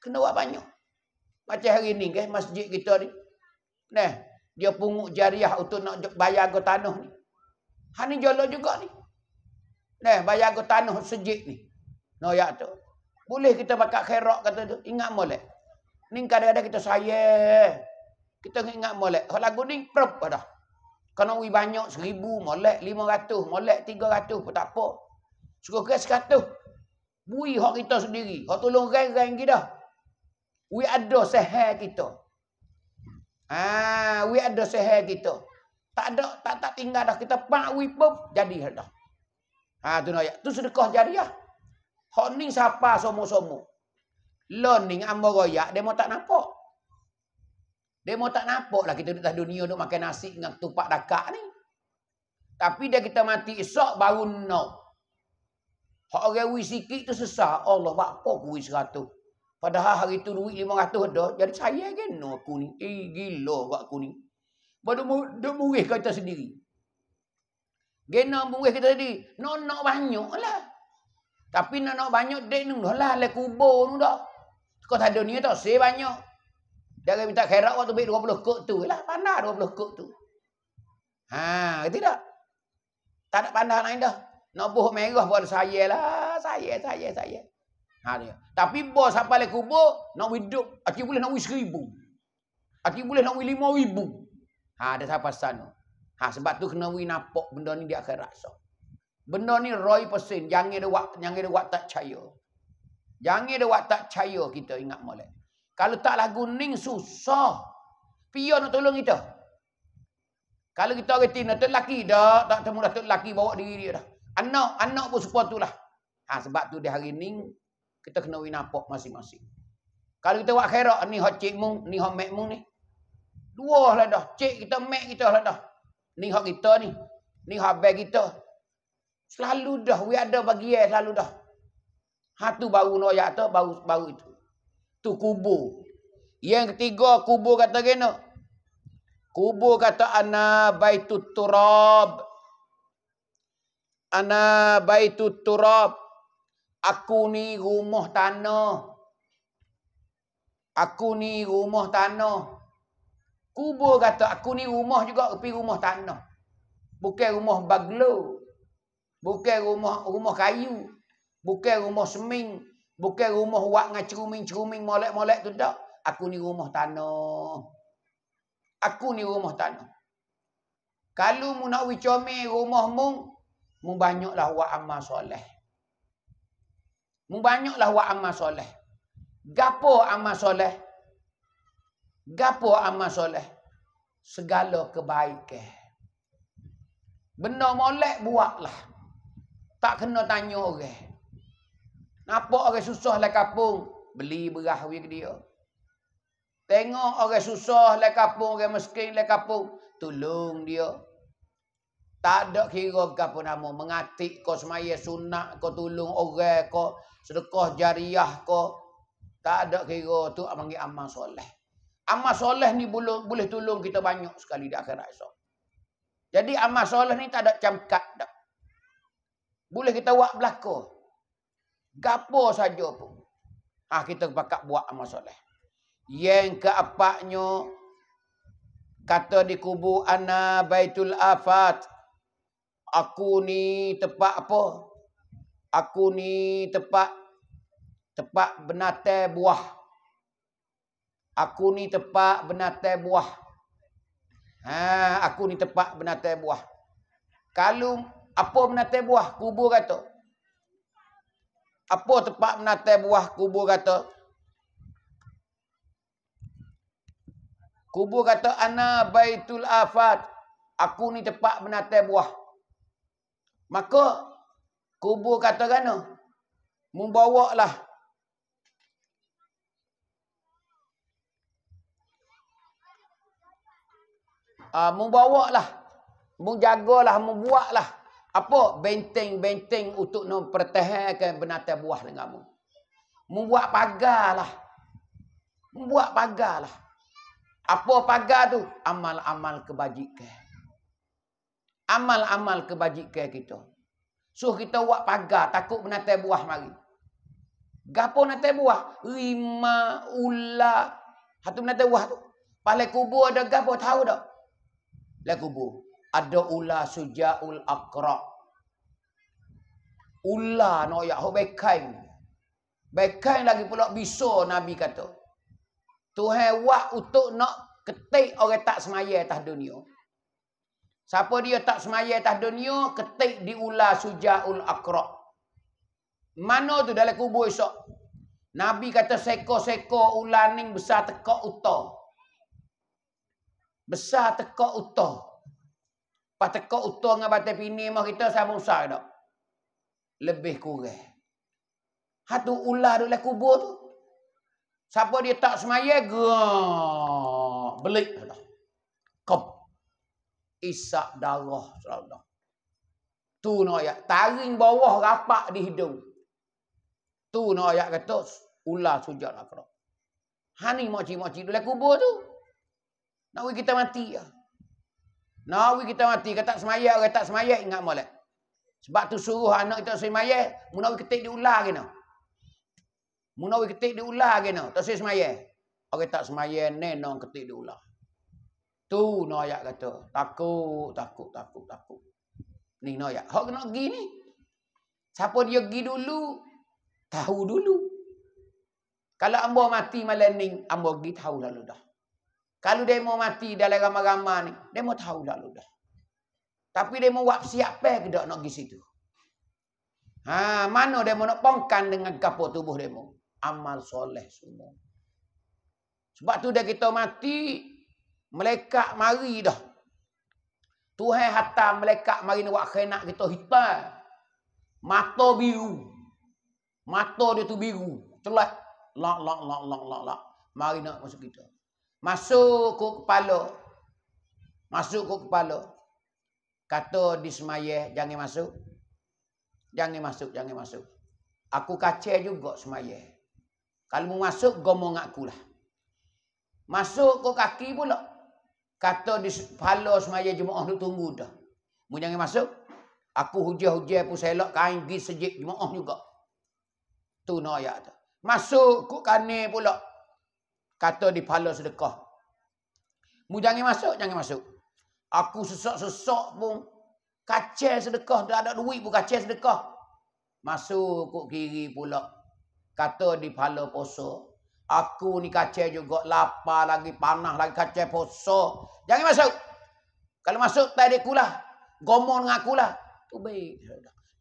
Kena buat banyak. Macam hari ni ke masjid kita ni. Nah, dia pungut jariah untuk nak bayar ke tanah ni. Ha ni jolo juga ni. Nah, bayar ke tanah sejik ni. No ya tu. Boleh kita bakar kherak kata tu. Ingat molek. Ni kadang-kadang kita saya. Kita ingat molek. Kalau lagu ni prop dah. Kena wi banyak seribu molek, lima ratus, molek tiga ratus pun tak apa. Suka ke sekatus. Bui hak kita sendiri. Hak tolong reng-reng kita. Wi ada seher kita. Ah, wi ada seher kita. Tak ada, tak tak tinggal dah. Kita pak wipop jadi dah. Ha tu nak Tu sedekah jariah. Hak ni siapa somo-somo. Learning amba royak dia mau tak nampak. Dia mau tak nampak lah kita duduk atas dunia duk makan nasi dengan tupak dakak ni. Tapi dia kita mati esok baru nak. Hak orang wis sikit tu sesat. Allah apa ku wis 100. Padahal hari tu duit 500 ada. Jadi saya kena aku ni. Eh gila buat aku ni. Baru duk murih kita sendiri. Gena murih kita sendiri. Nak nak banyak lah. Tapi nak nak banyak dek ni lah. Le kubur ni dah. Kau tak ada ni. Saya banyak. Dia akan minta khairat waktu baik 20 kok tu lah. Pandai 20 kok tu. Ha, tidak. Tak ada pandai lain dah. Nak buh merah buat saya lah. Saya, saya, saya. Ha, dia. Tapi bos apa le kubur, nak hidup. Aki boleh nak wis seribu. Aki boleh nak wis lima ribu. Ha ada siapa sana. Ha sebab tu kena wi napok benda ni di akhirat so. Benda ni roy persen jangan ada wak jangan ada wak tak percaya. Jangan ada wak tak percaya kita ingat molek. Kalau tak lagu ning susah. Pio nak tolong kita. Kalau kita reti nak laki dah tak temu dah laki bawa diri dia dah. Anak anak pun support tu lah. Ha sebab tu di hari ni kita kena wi napok masing-masing. Kalau kita buat khairat ni hot cik mung, ni hot mek mung ni. Dua lah dah. Cik kita, mek kita lah dah. Ni hak kita ni. Ni hak bag kita. Selalu dah. We ada bagi ya selalu dah. Hatu baru noyak tu, baru baru itu. Tu kubur. Yang ketiga kubur kata kena. Kubur kata ana baitut turab. Ana baitut turab. Aku ni rumah tanah. Aku ni rumah tanah. Kubur kata aku ni rumah juga tapi rumah tanah. Bukan rumah baglo. Bukan rumah rumah kayu. Bukan rumah seming. Bukan rumah wak dengan ceruming-ceruming molek-molek tu tak. Aku ni rumah tanah. Aku ni rumah tanah. Kalau mu nak wicome rumah mu, mu banyaklah wak amal soleh. Mu banyaklah wak amal soleh. Gapo amal soleh? Gapo amal soleh? Segala kebaikan. Benda molek buatlah. Tak kena tanya orang. Nampak orang susah lah kapung. Beli berah ke dia. Tengok orang susah lah kapung. Orang miskin lah kapung. Tolong dia. Tak ada kira apa nama. Mengatik kau semaya sunat. Kau tolong orang. Kau sedekah jariah. Kau. Tak ada kira tu panggil amal soleh. Amal soleh ni boleh, boleh tolong kita banyak sekali di akhirat esok. Jadi amal soleh ni tak ada camkat dah. Boleh kita buat belaka. Gapo saja pun. Ha, kita pakat buat amal soleh. Yang keempatnya kata di kubu ana baitul afat. Aku ni tempat apa? Aku ni tempat tempat benate buah. Aku ni tempat benate buah. Ha, aku ni tempat benatai buah. Kalau apa benatai buah? Kubur kata. Apa tempat benatai buah? Kubur kata. Kubur kata ana baitul afat. Aku ni tempat benatai buah. Maka kubur kata kan? Membawa lah uh, membawa lah, menjagalah, membuatlah apa benteng-benteng untuk mempertahankan binatang buah dengan kamu. Membuat pagar lah. Membuat pagar lah. Apa pagar tu? Amal-amal kebajikan. Amal-amal kebajikan kita. So kita buat pagar, takut binatang buah mari. Gapo binatang buah? Lima ular. Satu binatang buah tu. Palai kubur ada gapo tahu tak? lah kubur. Ada ular sujaul akra. Ular no ya ho bekain. Bekain lagi pula bisa Nabi kata. Tuhan buat untuk nak ketik orang tak semaya atas dunia. Siapa dia tak semaya atas dunia, ketik di ular sujaul akra. Mana tu dalam kubur esok? Nabi kata seko-seko ular ni besar tekak utah. Besar tekak utah. Pas tekak utah dengan batai pini mah kita sama usah tak? Lebih kurang. Hatu ular dalam kubur tu. Siapa dia tak semaya, gerak. Belik. Kop. Isak darah. Tu nak ayat. Taring bawah rapak di hidung. Tu nak ayat kata. Ular sujud akrak. Hani moci-moci dalam kubur tu. Nak kita mati ya. Nak kita mati kata semaya orang tak semaya ingat molek. Sebab tu suruh anak kita semaya, munawi ketik diular kena. Munawi ketik diular kena, tak saya semaya. Orang tak semaya nenong ketik diular. Tu no ayat kata, takut, takut, takut, takut. Ni no ayat. Hak kena pergi ni. Siapa dia pergi dulu, tahu dulu. Kalau ambo mati malam ni, ambo pergi tahu lalu dah. Kalau mau mati dalam ramai-ramai ni, mau tahu lalu dah. Tapi mau buat siap ke tak nak pergi situ. Ha, mana mau nak pongkan dengan kapur tubuh mau? Amal soleh semua. Sebab tu dia kita mati, melekat mari dah. Tuhan hatta melekat mari nak buat khenak kita hitam. Mata biru. Mata dia tu biru. Celak. Lak, lak, lak, lak, lak, lak. Mari nak masuk kita. Masuk ke kepala. Masuk ke kepala. Kata di semaya, jangan masuk. Jangan masuk, jangan masuk. Aku kacau juga semaya. Kalau mau masuk, gomong aku lah. Masuk ke kaki pula. Kata di kepala semaya jemaah tu tunggu dah. Mau jangan masuk. Aku hujah-hujah pun selok kain pergi sejik jemaah juga. Tu nak ayat tu. Masuk ke kanan pula kata di pahala sedekah. Mu jangan masuk, jangan masuk. Aku sesak-sesak pun kacau sedekah, tak ada duit pun kacau sedekah. Masuk ke kiri pula. Kata di pahala poso. Aku ni kacau juga lapar lagi, panah lagi kacau poso. Jangan masuk. Kalau masuk tadi kulah. Gomong dengan akulah. Tu baik.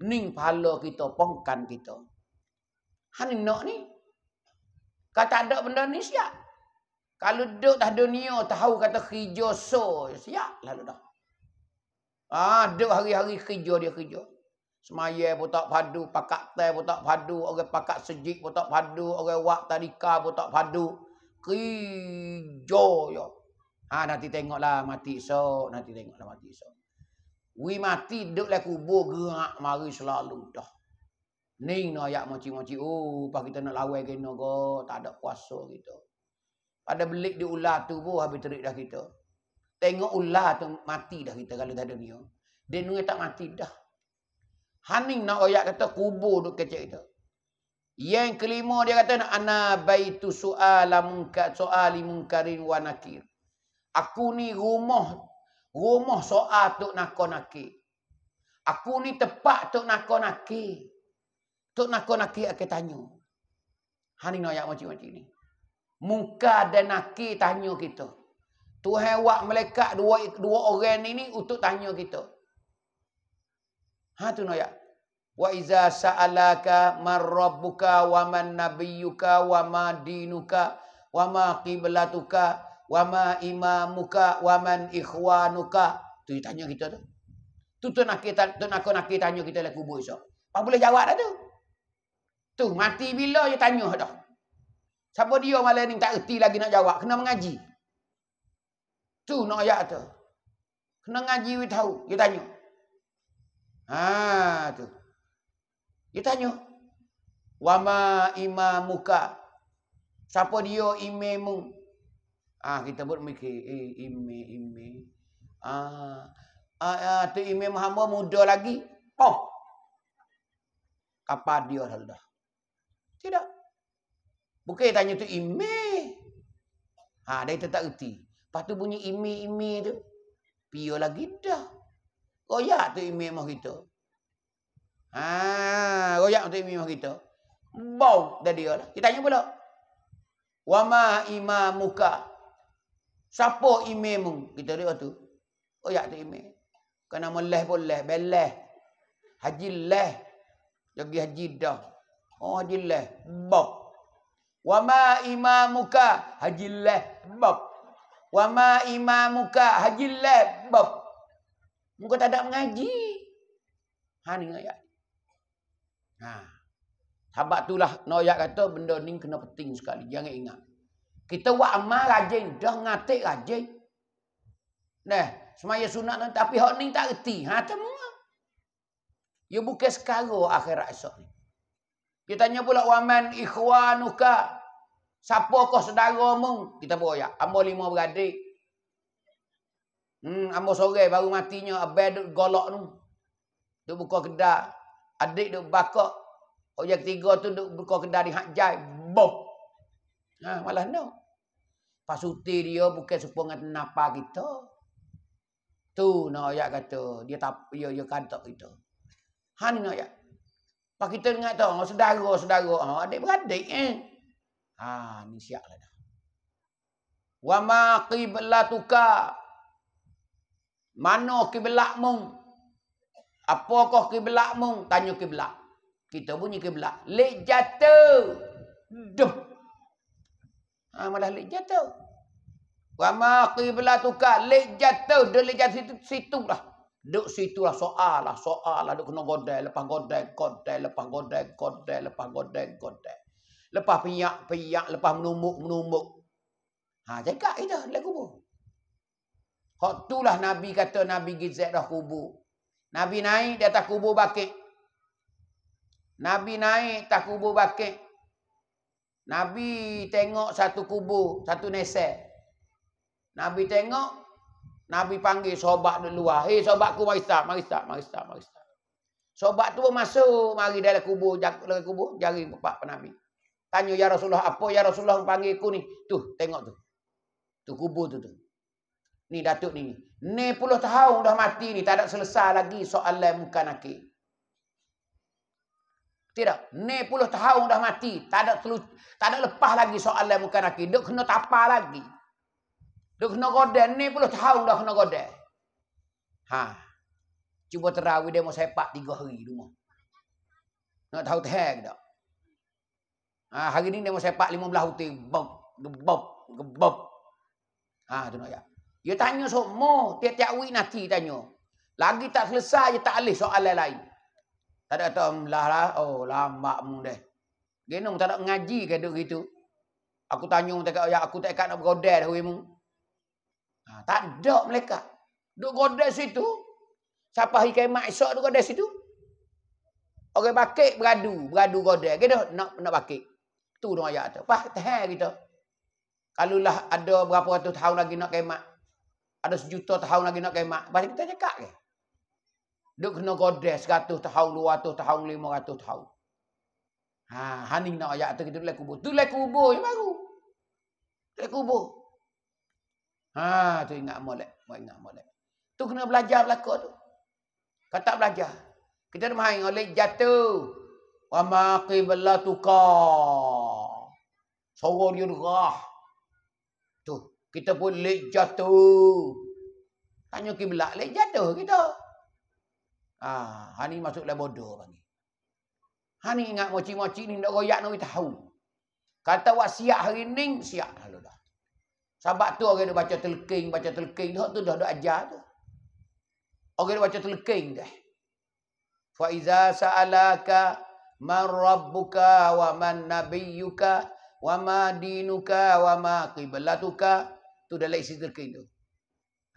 Ning pahala kita, pongkan kita. Hani nak ni. Kata ada benda ni siap. Kalau duduk dah dunia tahu kata hijau so, siap lalu dah. Ah, duk hari-hari kerja dia kerja. Semaya pun tak padu, pakak teh pun tak padu, orang pakak sejik pun tak padu, orang wak tadika pun tak padu. Kerja ya. Ha, nanti tengoklah mati so, nanti tengoklah mati so. Wi mati duk lah kubur gerak mari selalu dah. Ning no ayak moci-moci. Oh, pas kita nak lawan kena ko, tak ada kuasa kita. Pada belik di ular tu pun habis terik dah kita. Tengok ular tu mati dah kita kalau tak ada dia. Nunggu tak mati dah. Haning nak oyak kata kubur duk kecek kita. Yang kelima dia kata ana baitu su'ala munkar su'ali munkarin wa nakir. Aku ni rumah rumah soal tok nako-naki. Aku ni tepat tok nako-naki. Tok nako-naki akan tanya. Haning nak oyak macam-macam ni. Muka dan nakir tanya kita. Tuhan buat malaikat dua dua orang ni ni untuk tanya kita. Ha tu noya. Wa iza sa'alaka man rabbuka wa man nabiyyuka wa ma dinuka wa ma qiblatuka wa ma imamuka wa man ikhwanuka. Tu tanya kita tu. Tu tu nak kita tu nak nak kita tanya kita lah kubur esok. Apa boleh jawab dah tu? Tu mati bila dia tanya dah. Siapa dia malam ni tak erti lagi nak jawab, kena mengaji. Tu nak ayat tu. Kena ngaji we tahu. Dia tanya. Ha tu. Dia tanya. Wa ma imamuka. Siapa dia imammu? Ah ha, kita buat mikir eh imam imam. Ah ah, ah tu imam hamba muda lagi. Oh. Apa dia dah? Tidak. Bukan tanya tu imam. Ha dia tak erti. Lepas tu bunyi imi-imi tu. Pio lagi dah. Royak tu imi mah kita. Ha, royak tu imi mah kita. Bau dah dia lah. Kita tanya pula. Wama imamuka. Siapa imamu? Kita dia tu. Royak tu imi. Kena meleh boleh. Beleh. Haji leh. Jadi haji dah. Oh haji leh. Bau. Wama imamuka. Haji leh. Bau. Wa ma imamuka haji labab. Muka tak ada mengaji. Ha ni ayat. Ha. Sebab itulah Noyak kata benda ni kena penting sekali. Jangan ingat. Kita buat amal rajin. Dah ngatik rajin. Nah, semaya sunat ni. Tapi hak ni tak reti. Ha, semua. Ya bukan sekarang akhirat esok ni. Kita tanya pula waman ikhwanuka. Siapa kau saudara mu? Kita beroyak. Ambo lima beradik. Hmm, ambo sore baru matinya. Abai duk golok tu. Duk buka kedai. Adik duk bakak. Ojek ketiga tu duk buka kedai di hak jai. Boh. Ha, malah no. Pasuti dia bukan supaya dengan napa kita. Tu nak ayat kata. Dia tak, dia, dia kata kita. Ha nak ayat. Pak kita ingat tu. Saudara-saudara. Ha, adik beradik eh. Ha, ni siap lah dah. Wa ma qiblatuka. Mana kiblatmu? Apakah kiblatmu? Tanya kiblat. Kita bunyi kiblat. Lek jatuh. Duh. Ha, malah lek jatuh. Wa ma qiblatuka. Lek jatuh. Dia lek jatuh situ, situ lah. Duk situ lah soal lah. Soal lah. Duk kena godai. Lepas godai. Godai. Lepas godai. Godai. Lepas godai. Godai. Lepas piyak, piyak. Lepas menumbuk, menumbuk. Ha, cakap itu dalam kubur. Hak itulah Nabi kata Nabi Gizet dah kubur. Nabi naik di atas kubur bakit. Nabi naik tak kubur bakit. Nabi tengok satu kubur, satu nesek. Nabi tengok, Nabi panggil sobat di luar. Hei sobatku, mari start, mari start, mari mari. Sobat tu masuk, mari dalam kubur, dalam kubur, jari bapak Nabi. Tanya ya Rasulullah apa ya Rasulullah panggil aku ni? Tu tengok tu. Tu kubur tu tu. Ni datuk ni. Ni puluh tahun dah mati ni tak ada selesai lagi soalan muka nakir. Tidak. Ni puluh tahun dah mati. Tak ada tak ada lepas lagi soalan muka nakir. Duk kena tapa lagi. Duk kena godek. Ni puluh tahun dah kena godek. Ha. Cuba terawih dia mau sepak tiga hari rumah. Nak tahu tag tak? Ha, hari ni dia mau sepak 15 huti. Bob, gebob, gebob. Ha, tu nak ya. Dia tanya semua. Tiap-tiap week nanti tanya. Lagi tak selesai je tak alih soalan lain. Tak ada kata, lah lah, oh lama mu deh. Genong tak ada ngaji ke duk gitu. Aku tanya tak ya aku tak nak bergodel dah mu. Ha, tak ada mereka. Duk godel situ. Siapa hari kiamat esok duk godel situ? Orang bakik beradu, beradu godel. Gitu nak nak bakik. Tu dong ayat tu. Pah tahan kita. Kalau lah ada berapa ratus tahun lagi nak kiamat. Ada sejuta tahun lagi nak kiamat. Pasti kita cakap ke? Duk kena godel seratus tahun, dua ratus tahun, lima ratus tahun. Ha, hani nak ayat tu kita lek kubur. Tu lek kubur yang baru. Lek kubur. Ha, tu ingat molek, mau ingat molek. Tu kena belajar belaka tu. Kata belajar. Kita main oleh jatuh. Wa ma qiblatuka. Sawar yurghah. Tu, kita pun lek jatuh. Tanya kiblat lek jatuh kita. Ha, hani masuk le bodoh panggil. Ha ni ingat moci-moci ni nak royak nak tahu. Kata wasiat hari ni siap Sebab tu orang dia baca telking, baca telking dah tu dah dah ajar tu. Orang dia baca telking dah. Fa iza sa'alaka man rabbuka wa man nabiyyuka wa ma dinuka wa ma qiblatuka tu dah isi telking tu.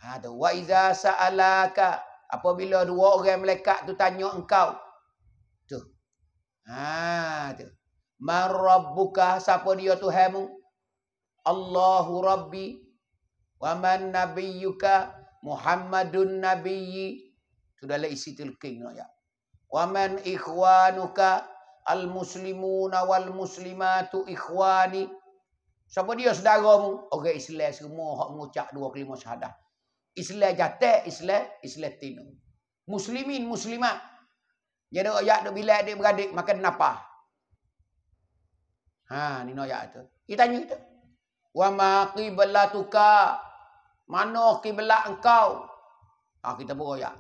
Ha tu wa iza sa'alaka apabila dua orang malaikat tu tanya engkau Ha tu. Man rabbuka siapa dia Tuhanmu? Allahu Rabbi wa man nabiyyuka Muhammadun nabiyyi. Sudah lah isi tilking ya. Wa man ikhwanuka al muslimuna wal muslimatu ikhwani. Siapa dia saudaramu? Orang Islam semua hak mengucap dua kelima syahadah. Islam jatuh, Islam, Islam tinu. Muslimin, muslimat, jadi ayat tu bila adik beradik makan napa? Ha, ni no tu. Kita tanya kita. Wa ma qiblatuka? Mana kiblat engkau? Ha, kita ayat.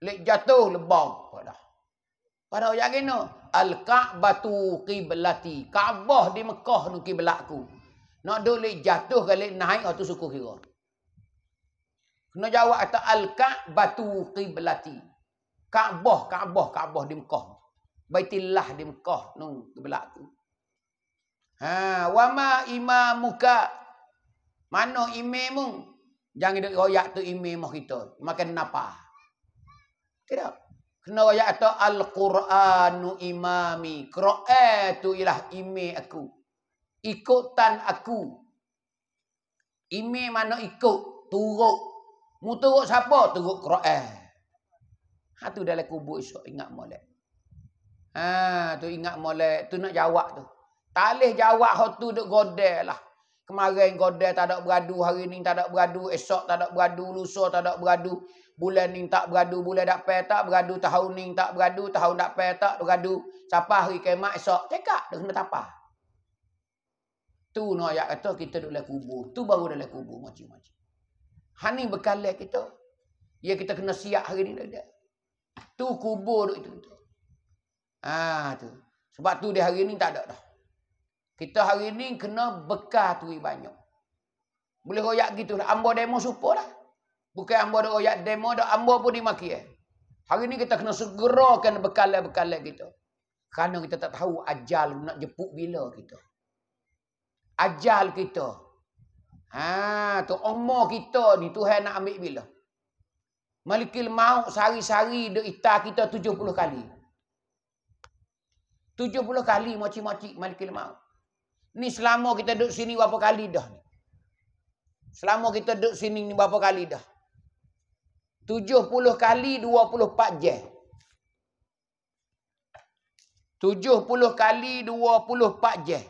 Lek jatuh lebang pada. Pada ayat gini, al-ka'batu qiblati. Kaabah di Mekah nu kiblatku. Nak duk lek jatuh ke lek naik atau suku kira. Kena jawab atau al-ka'batu qiblati. Kaabah, Kaabah, Kaabah di Mekah. Baitillah di Mekah tu. Ha, wa ma imamuka? Mana imammu? Jangan dek royak tu imam kita. Makan napa? Tidak. Kena royak tu Al-Quranu imami. Quran tu ialah imam aku. Ikutan aku. Imam mana ikut? Turuk. Mu turuk siapa? Turuk Quran. Ha tu dalam kubur esok ingat molek. Ha tu ingat molek, tu nak jawab tu. Tak boleh jawab hak tu duk godel lah. Kemarin godel tak ada beradu, hari ni tak ada beradu, esok tak ada beradu, lusa tak ada beradu. Bulan ni tak beradu, bulan dak pe tak beradu, tahun ni tak beradu, tahun dak pe tak beradu. Siapa hari kiamat esok? Cekak dah kena tapa. Tu no ayat kata kita duduk dalam kubur. Tu baru dalam kubur macam-macam. Hani bekal kita. Ya kita kena siap hari ni dah. Tu kubur itu. Ah tu. Sebab tu di hari ni tak ada dah. Kita hari ni kena bekal tu banyak. Boleh royak gitu. Ambo demo supo lah. Bukan ambo dah royak demo dah. Ambo pun dimaki eh. Hari ni kita kena segerakan bekal-bekal kita. Kerana kita tak tahu ajal nak jepuk bila kita. Ajal kita. Ha, tu umur kita ni Tuhan nak ambil bila. Malikil maut sehari-hari duk ita kita 70 kali. 70 kali moci-moci malikil maut. Ni selama kita duduk sini berapa kali dah ni? Selama kita duduk sini ni berapa kali dah? 70 kali 24 jam. 70 kali 24 jam.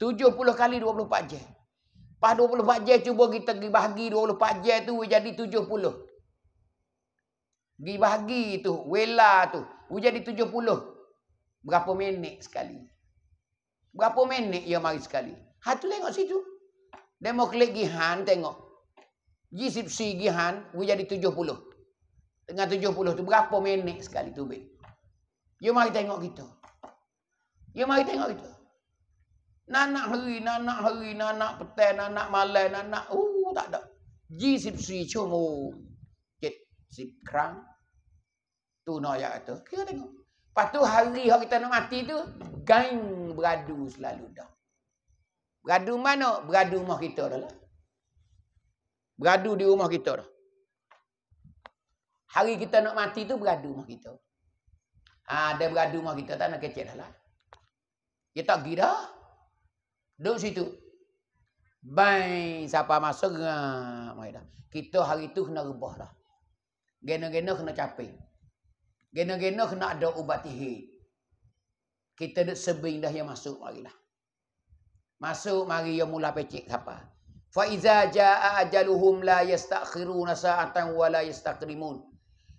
70 kali 24 jam. Pas 24 jam cuba kita pergi bahagi 24 jam tu jadi 70. Pergi bahagi tu, wela tu, jadi 70. Berapa minit sekali? Berapa minit ia mari sekali? Ha tu tengok situ. Demo klik gihan tengok. Jisip si gihan jadi 70. Dengan 70 tu berapa minit sekali tu be? Ia mari tengok kita. Ia mari tengok kita. Nanak hari, nanak hari, nanak petang, nanak malam, nanak uh tak ada. 24ชั่วโมง70ครั้ง tu no ayat kata kira tengok lepas tu hari yang kita nak mati tu gang beradu selalu dah. Beradu mana? Beradu rumah kita dah lah. Beradu di rumah kita dah. Hari kita nak mati tu beradu rumah kita. Ha, ada beradu rumah kita tak nak kecil dah lah. Dia tak pergi dah. Duduk situ. Baik, siapa masuk? Dah. Kita hari tu kena rebah dah. Gena-gena kena capek. Gena-gena kena ada ubat. Kita duk sebing dah yang masuk marilah. Masuk mari yang mula pecik siapa? Fa iza jaa ajaluhum la yastakhiruna sa'atan wa la yastaqdimun.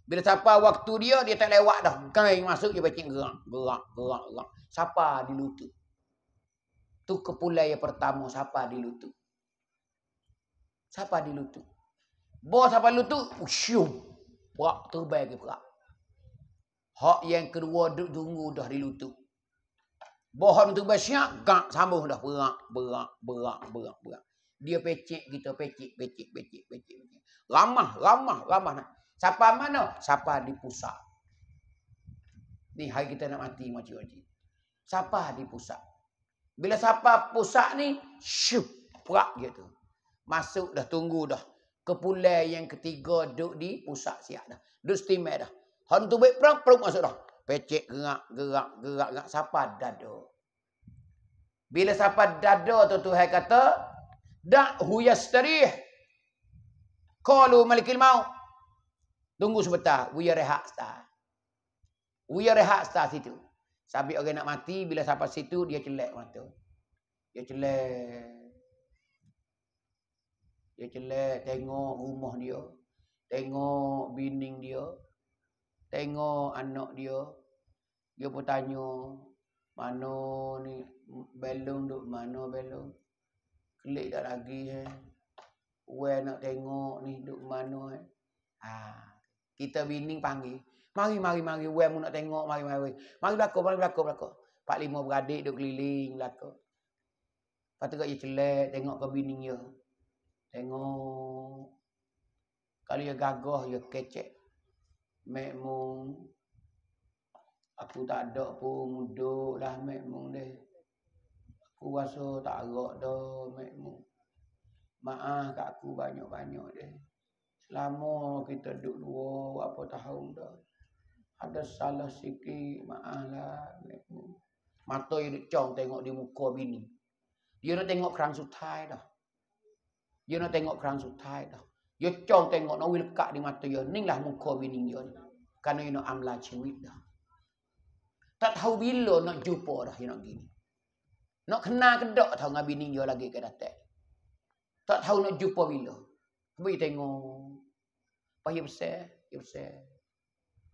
Bila siapa waktu dia dia tak lewat dah. Kai masuk dia pecik gerak, gerak, gerak, gerak. Siapa di lutut? Tu kepulai yang pertama siapa di lutut? Siapa di lutut? Bos siapa lutut? Usyum. Perak terbaik ke perak. Hak yang kedua duduk tunggu dah di lutut. Bohong tu bersiap, gak sambung dah berak, berak, berak, berak, berak. Dia pecik kita, pecik, pecik, pecik, pecik. pecik. Ramah, ramah, ramah. Siapa mana? Siapa di pusat. Ni hari kita nak mati macam-macam. Siapa di pusat? Bila siapa pusat ni, syup, perak gitu. Masuk dah, tunggu dah. Kepulai yang ketiga duduk di pusat siap dah. Duduk steamer dah. Han tu baik perang, perang masuk dah. Pecek, gerak, gerak, gerak, gerak. Siapa dada? Bila siapa dada tu Tuhan kata, Da'hu yastarih. Qalu malikil maut. Tunggu sebentar. Wuya rehat sebentar. Wuya rehat sebentar situ. Sampai orang nak mati, bila sampai situ, dia celek mata. Dia celek. Dia celek, tengok rumah dia. Tengok bining dia. Tengok anak dia. Dia pun tanya, mana ni belung duk mana belung. Klik tak lagi eh. Weh nak tengok ni duk mana eh. Ha. Kita bining panggil. Mari, mari, mari. Weh mu nak tengok. Mari, mari. Mari belakang, mari belakang, belakang. Pak lima beradik duduk keliling belakang. Lepas tu kat dia celek, tengok ke bini dia. Tengok. Kalau dia gagah, dia kecek. Mek mung. Aku tak ada pun duduk lah mek mung deh. Aku rasa tak agak dah mek mung. Maaf kat aku banyak-banyak deh. Selama kita duduk dua, apa tahun dah ada salah sikit maaf lah mata dia cong tengok di muka bini dia nak tengok kerang sutai dah dia nak tengok kerang sutai dah dia cong tengok nak lekat di mata dia ni lah muka dia ni kerana dia nak amla cewek dah tak tahu bila nak jumpa dah dia nak gini nak kenal kedak tahu dengan bini dia lagi ke datang tak tahu nak jumpa bila Pergi tengok. Payah besar. Payah besar.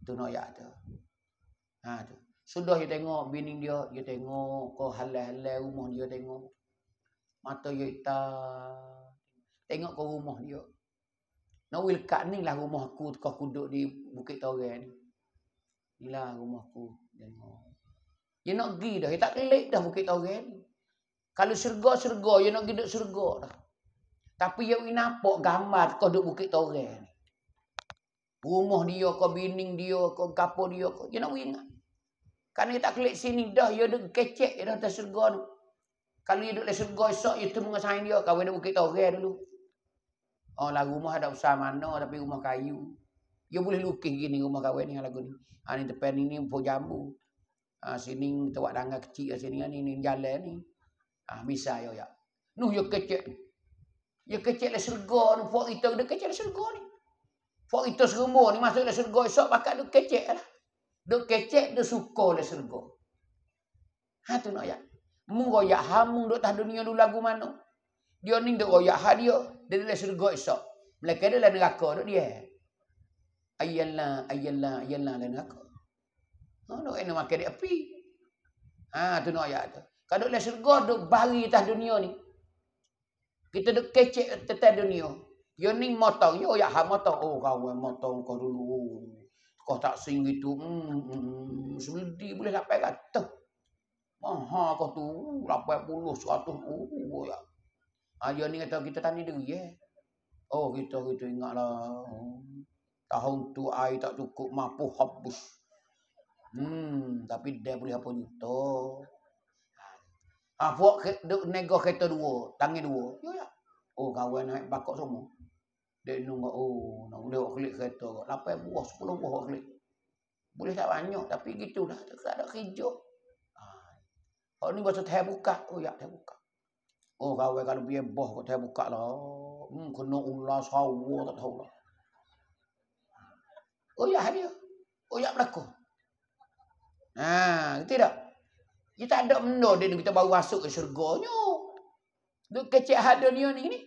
Tu noyak tu. Ha tu. Sudah dia tengok bini dia, dia tengok kau halal-halal rumah dia tengok. Mata dia hitam. Tengok kau rumah dia. Nak wil kat ni lah rumah aku kau kuduk di Bukit Toren ni. Inilah rumah aku. Dia nak pergi dah. Dia tak kelik dah Bukit Toren. Kalau surga-surga, dia nak pergi duduk surga dah. Tapi dia nampak gambar kau duduk Bukit Toren. Rumah dia, kau bining dia, kau kapur dia, kau dia nak ingat. Kan dia tak klik sini dah, dia duk kecek dia dah atas surga tu. Kalau dia duduk di surga esok, dia temu dengan dia, kau nak bukit tore dulu. Oh lah rumah ada usaha mana, tapi rumah kayu. Dia boleh lukis gini rumah kawin ni lagu ni. Ha, ni depan ni, pohon jambu. Ha, sini tewak dangga kecil sini ni, ni jalan ni. Ha, bisa ya ya. Nuh dia kecek. Dia kecek di surga ni, puak kita dia kecek di surga ni. Fok itu serumur ni masuk dalam surga esok bakat duk kecek lah. Duk kecek duk suka dalam surga. Ha tu nak ya. Mu royak hamung duk tah dunia dulu lagu mana. Dia ni duk royak ha dia. Dia dalam surga esok. Mereka dalam neraka duk dia. Ayyallah, ayyallah, ayyallah dalam neraka. Ha duk kena makan dia api. Ha tu nak ya tu. Kalau dalam surga duk bari tah dunia ni. Kita duk kecek tetap dunia. Yo ni motong, yo ya ha motong. Oh kau motong kau dulu. Kau tak sing itu. Hmm, hmm. Selidi boleh sampai kata. Maha kau tu 80 100 oh ya. Ha yo ni kata kita tani dia ya. Oh kita kita ingatlah. Tahun tu air tak cukup mampu habis. Hmm, tapi dia boleh apa juta. Ah, buat duk nego kereta dua, tangi dua. Ya ya. Oh, kawan naik bakok semua. Dia nunggu oh, nak boleh klik kereta. 8 buah, 10 buah klik. Boleh tak banyak tapi gitu dah tak ada kerja. Ah. Oh ni bahasa teh buka. Oh ya teh buka. Oh kawan kalau biar boh kau teh buka lah. Hmm kena ulah sawo tak tahu lah. Oh ya dia. Oh ya berlaku. Ha, tidak. Dia tak ada benda dia kita baru masuk ke syurga nya. Duk kecil ada ni ni ni.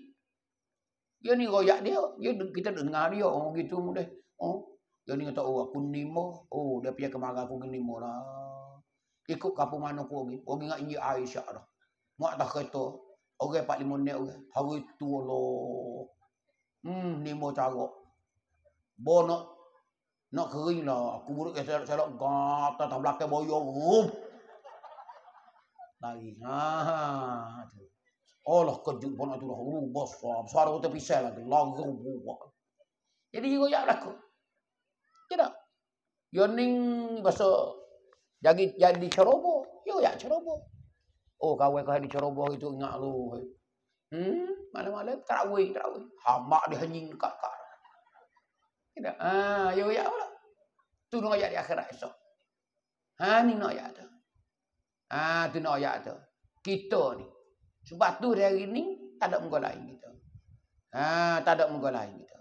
Dia ni royak dia. Dia kita dengar dia oh gitu mudah. Oh. Dia ni kata oh aku nimo. Oh dia pergi ke marah aku nimo lah. Ikut kampung mana aku pergi. Pergi dengan Injil Aisyah dah. Mak dah kereta. Orang empat lima minit orang. Hari tu Allah. Hmm, nimo cara. Bo nak kering lah. Aku buruk ke selok-selok. Gata tak belakang boyo. Rum lagi. Ha, tu. Oh lah kejut pun tu lah. Oh, besar. Suara kita pisah lagi. Lagu buat. Jadi juga ya berlaku. Tidak. Ning bahasa jadi jadi ceroboh. Yo ya ceroboh. Oh kawan kau di ceroboh itu ingat lu. Hmm, malam-malam tarawih, tarawih. Hamak dia henying kat kat. Tidak. Ah, yo ya pula. Tu nak ayat di akhirat esok. Ha ni nak ayat tu. Ah, tu nak ayat tu. Kita ni. Sebab tu hari ni tak ada muka lain kita. Ha, tak ada muka lain kita.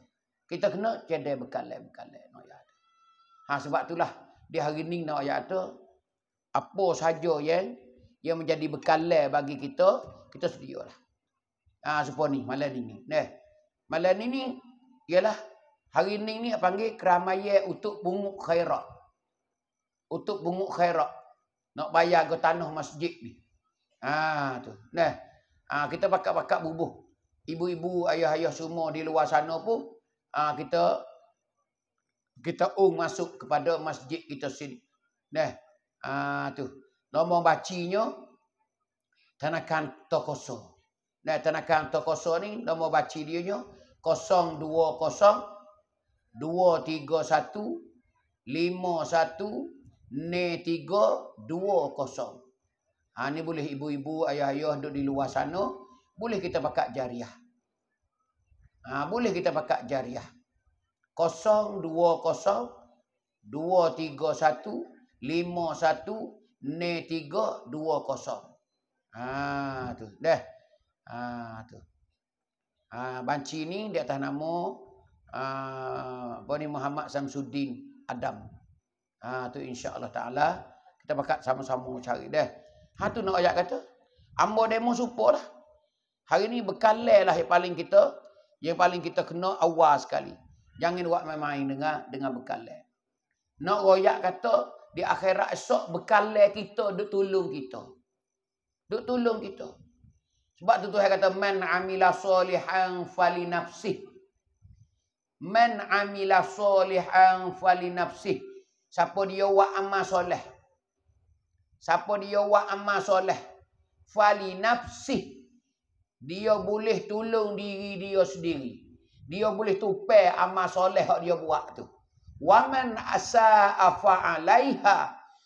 Kita kena cedek bekal-bekal nak ayat tu. Ha, sebab itulah di hari ni nak ayat tu apa saja yang yang menjadi bekal bagi kita, kita sedialah. Ha, supaya ni malam ni. Nah. Malam ni ni ialah hari ni ni panggil keramaian untuk bunguk khairat. Untuk bunguk khairat. Nak bayar ke tanah masjid ni. Ha tu. Nah. Ha, kita bakak-bakak bubuh. Ibu-ibu, ayah-ayah semua di luar sana pun ha, kita kita ung masuk kepada masjid kita sini. Nah. Ha tu. Nombor bacinya tanakan tokoso. Nah tanakan tokoso ni nombor baci dia nya 020231513220. Ha ni boleh ibu-ibu ayah-ayah duduk di luar sana boleh kita pakat jariah. Ha boleh kita pakat jariah. 020 ne tiga dua kosong. Ah tu, dah. Ah tu. Ah banci ni di atas nama ah uh, Muhammad Samsudin Adam. Ah tu insya-Allah taala kita bakat sama-sama cari dah. Ha tu nak ayat kata, ambo demo supalah. Hari ni bekalailah yang paling kita yang paling kita kena awal sekali. Jangan buat main-main dengan dengan bekal. Nak royak kata di akhirat esok bekalai kita duk tolong kita. Duk tolong kita. Sebab tu Tuhan kata man amila solihan fali nafsih. Man amila solihan fali nafsih. Siapa dia buat amal soleh. Siapa dia buat amal soleh. Fali nafsih. Dia boleh tolong diri dia sendiri. Dia boleh tupai amal soleh yang dia buat tu. Waman asa fa'alaiha.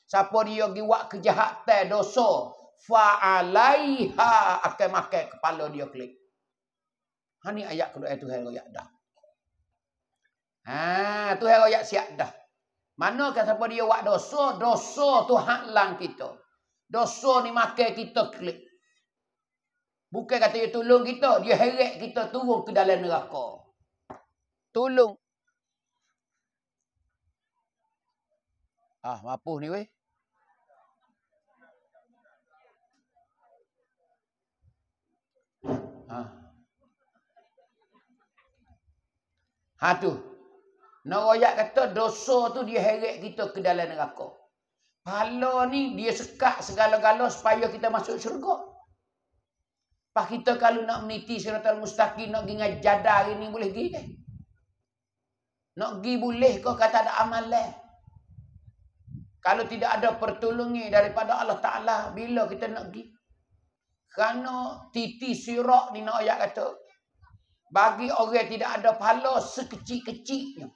Siapa dia pergi buat kejahatan dosa. Fa'alaiha. Akan makan kepala dia klik. Ha ni ayat kedua itu yang royak dah. Ha, tu yang royak siap dah. Mana kan siapa dia buat dosa, dosa tu haklang kita. Dosa ni makan kita klik. Bukan kata dia tolong kita, dia heret kita turun ke dalam neraka. Tolong. Ah, mapuh ni weh. Ha. Ha tu. Nak kata dosa tu dia heret kita ke dalam neraka. Pahala ni dia sekat segala-gala supaya kita masuk syurga. Pak kita kalau nak meniti siratal mustaqim nak pergi ngajar hari ni boleh pergi ke? Nak pergi boleh kau kata ada amal lah. Kalau tidak ada pertolongan daripada Allah Ta'ala, bila kita nak pergi? Kerana titi sirak ni nak ayat kata, Bagi orang tidak ada pahala sekecil-kecilnya.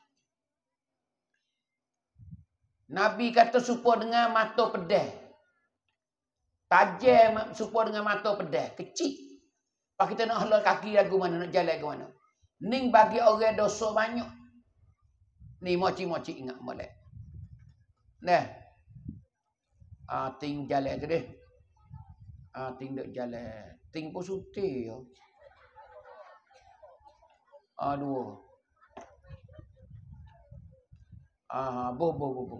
Nabi kata supo dengan mata pedih. Tajam supo dengan mata pedih. Kecil. Pak kita nak halal kaki lagu mana, nak jalan ke mana. Ning bagi orang dosa banyak. Ni moci-moci ingat molek. Nah. Ah ting jalan tu deh. Ah ting dek jalan. Ting pun suti yo. Aduh. Ah, bo bo bo.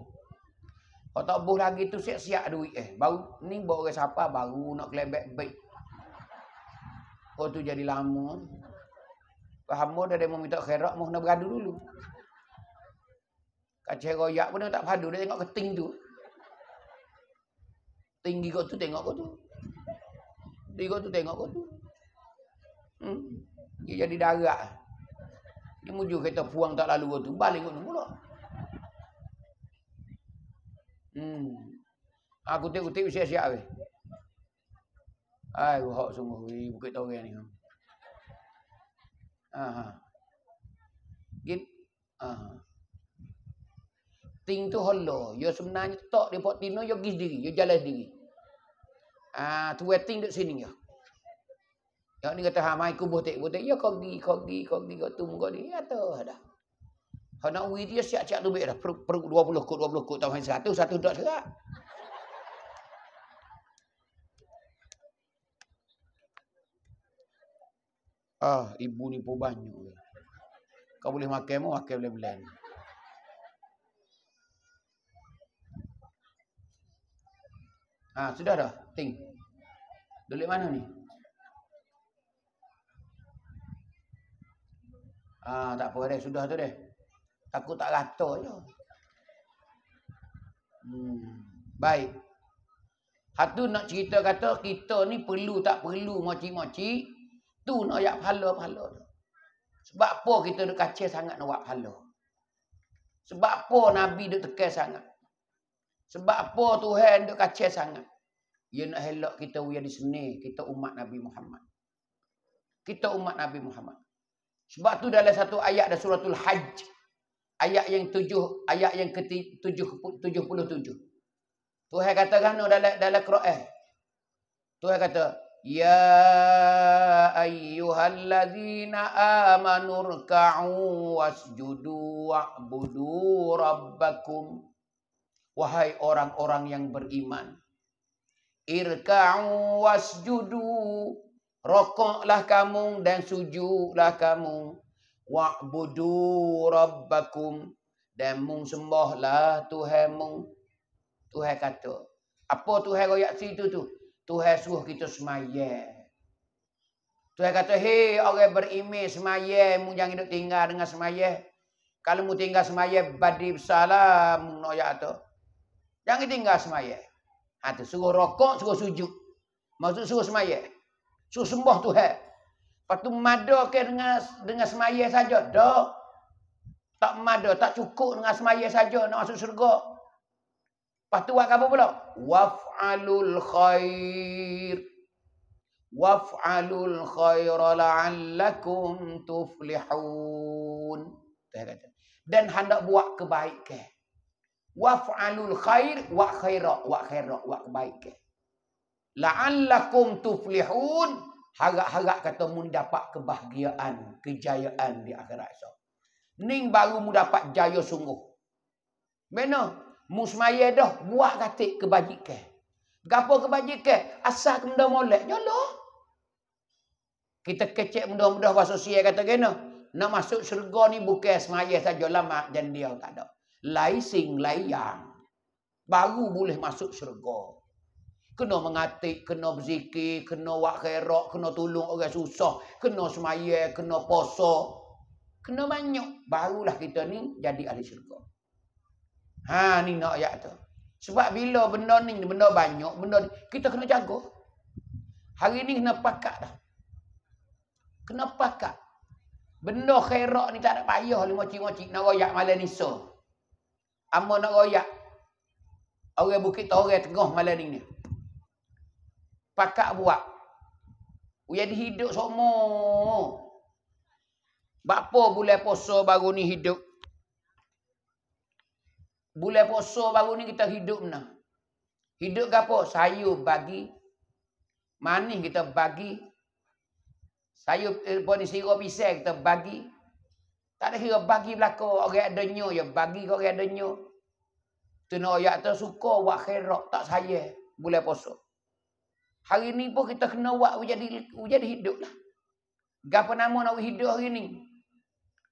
Kalau tak buh lagi tu siap-siap duit eh. Baru ni bawa orang siapa baru nak kelebek baik. Oh tu jadi lama. Faham dah dia mau minta khairat mau kena beradu dulu. Kacau royak pun tak padu dia tengok keting tu. Tinggi kau tu tengok kau tu. Tinggi kau tu tengok kau tu. Hmm. Dia jadi darat. Dia muju kereta puang tak lalu kau tu. Balik kau tu pula. Hmm. Aku tengok-tengok siap-siap weh. Ai, hok sungguh Bukit Toreng ni. Ha. Git. Ha. Ting tu holo, yo sebenarnya tok di pot tino yo gis diri, yo jalan diri. Ah, tu waiting dek sini yo. Yo ni kata ha mai ku botek botek yo kau gi kau gi kau kau tunggu ni tu ada. Ha nak wi dia siap-siap tu dah per, per 20 kut 20 kut tahun 1 satu dok serak. Ah, ibu ni pun banyak. Kau boleh makan mau makan boleh Ah, sudah dah. Ting. Delik mana ni? Ah, tak apa deh, sudah tu deh. Takut tak rata je. Hmm. Baik. Hatu nak cerita kata kita ni perlu tak perlu moci-moci. Tu nak ayak pahala-pahala tu. Sebab apa kita duk kacau sangat nak buat pahala? Sebab apa Nabi duk tekan sangat? Sebab apa Tuhan duk kacau sangat? Dia nak helak kita uya di sini, kita umat Nabi Muhammad. Kita umat Nabi Muhammad. Sebab tu dalam satu ayat dalam suratul Hajj, ayat yang tujuh, ayat yang ke tujuh, tujuh puluh tujuh. Tuhan katakan dalam dalam Quran. Tuhan kata, Ya ayyuhalladzina amanu rka'u wasjudu wa'budu rabbakum. Wahai orang-orang yang beriman. Irka'u wasjudu. Rokoklah kamu dan sujudlah kamu. Wa'budu rabbakum. Dan mung sembahlah Tuhanmu. Tuhan kata. Apa Tuhan royak situ tu? Tuhan suruh kita semaya. Tuhan kata, hei orang berimeh semaya, mu jangan hidup tinggal dengan semaya. Kalau mu tinggal semaya, badi bersalah, mu noyak tu. Jangan tinggal semaya. Ha, tu, suruh rokok, suruh sujud. Maksud suruh semaya. Suruh sembah Tuhan. Lepas tu mada ke dengan, dengan semaya saja? Tak. Tak mada, tak cukup dengan semaya saja nak masuk syurga. Lepas tu buat apa pula? Waf'alul khair. Waf'alul khair la'allakum tuflihun. Dan hendak buat kebaikan. Waf'alul khair wa khaira wa khaira wa kebaikan. La'allakum tuflihun. Harap-harap kata mu dapat kebahagiaan, kejayaan di akhirat esok. Ning baru mu dapat jaya sungguh. Benar? Musmaya dah buat katik kebajikan. Gapo kebajikan? Asal ke benda molek. Yalah. Kita kecek benda-benda bahasa sia kata kena. Nak masuk syurga ni bukan semaya saja lama dan dia tak ada. Lai sing layang. Baru boleh masuk syurga. Kena mengatik, kena berzikir, kena wak khairat, kena tolong orang susah, kena semaya, kena poso. Kena banyak. Barulah kita ni jadi ahli syurga. Ha ni nak ayat tu. Sebab bila benda ni benda banyak, benda ni, kita kena jaga. Hari ni kena pakat dah. Kena pakat. Benda khairat ni tak ada payah ni moci-moci nak royak malam ni Amo nak royak. Orang bukit Toreh tengah malam ni. Pakat buat. Uya dihidup semua. Bapa bulan puasa baru ni hidup. Bulan puasa baru ni kita hidup nah. Hidup ke apa? Sayur bagi. Manis kita bagi. Sayur eh, ni sirap pisang kita bagi. Tak ada kira bagi belakang orang ada nyo ya bagi ke orang ada nyo. Tu nak ayat tu suka buat khairat tak saya bulan puasa. Hari ni pun kita kena buat jadi jadi hidup lah. Gapa nama nak hidup hari ni?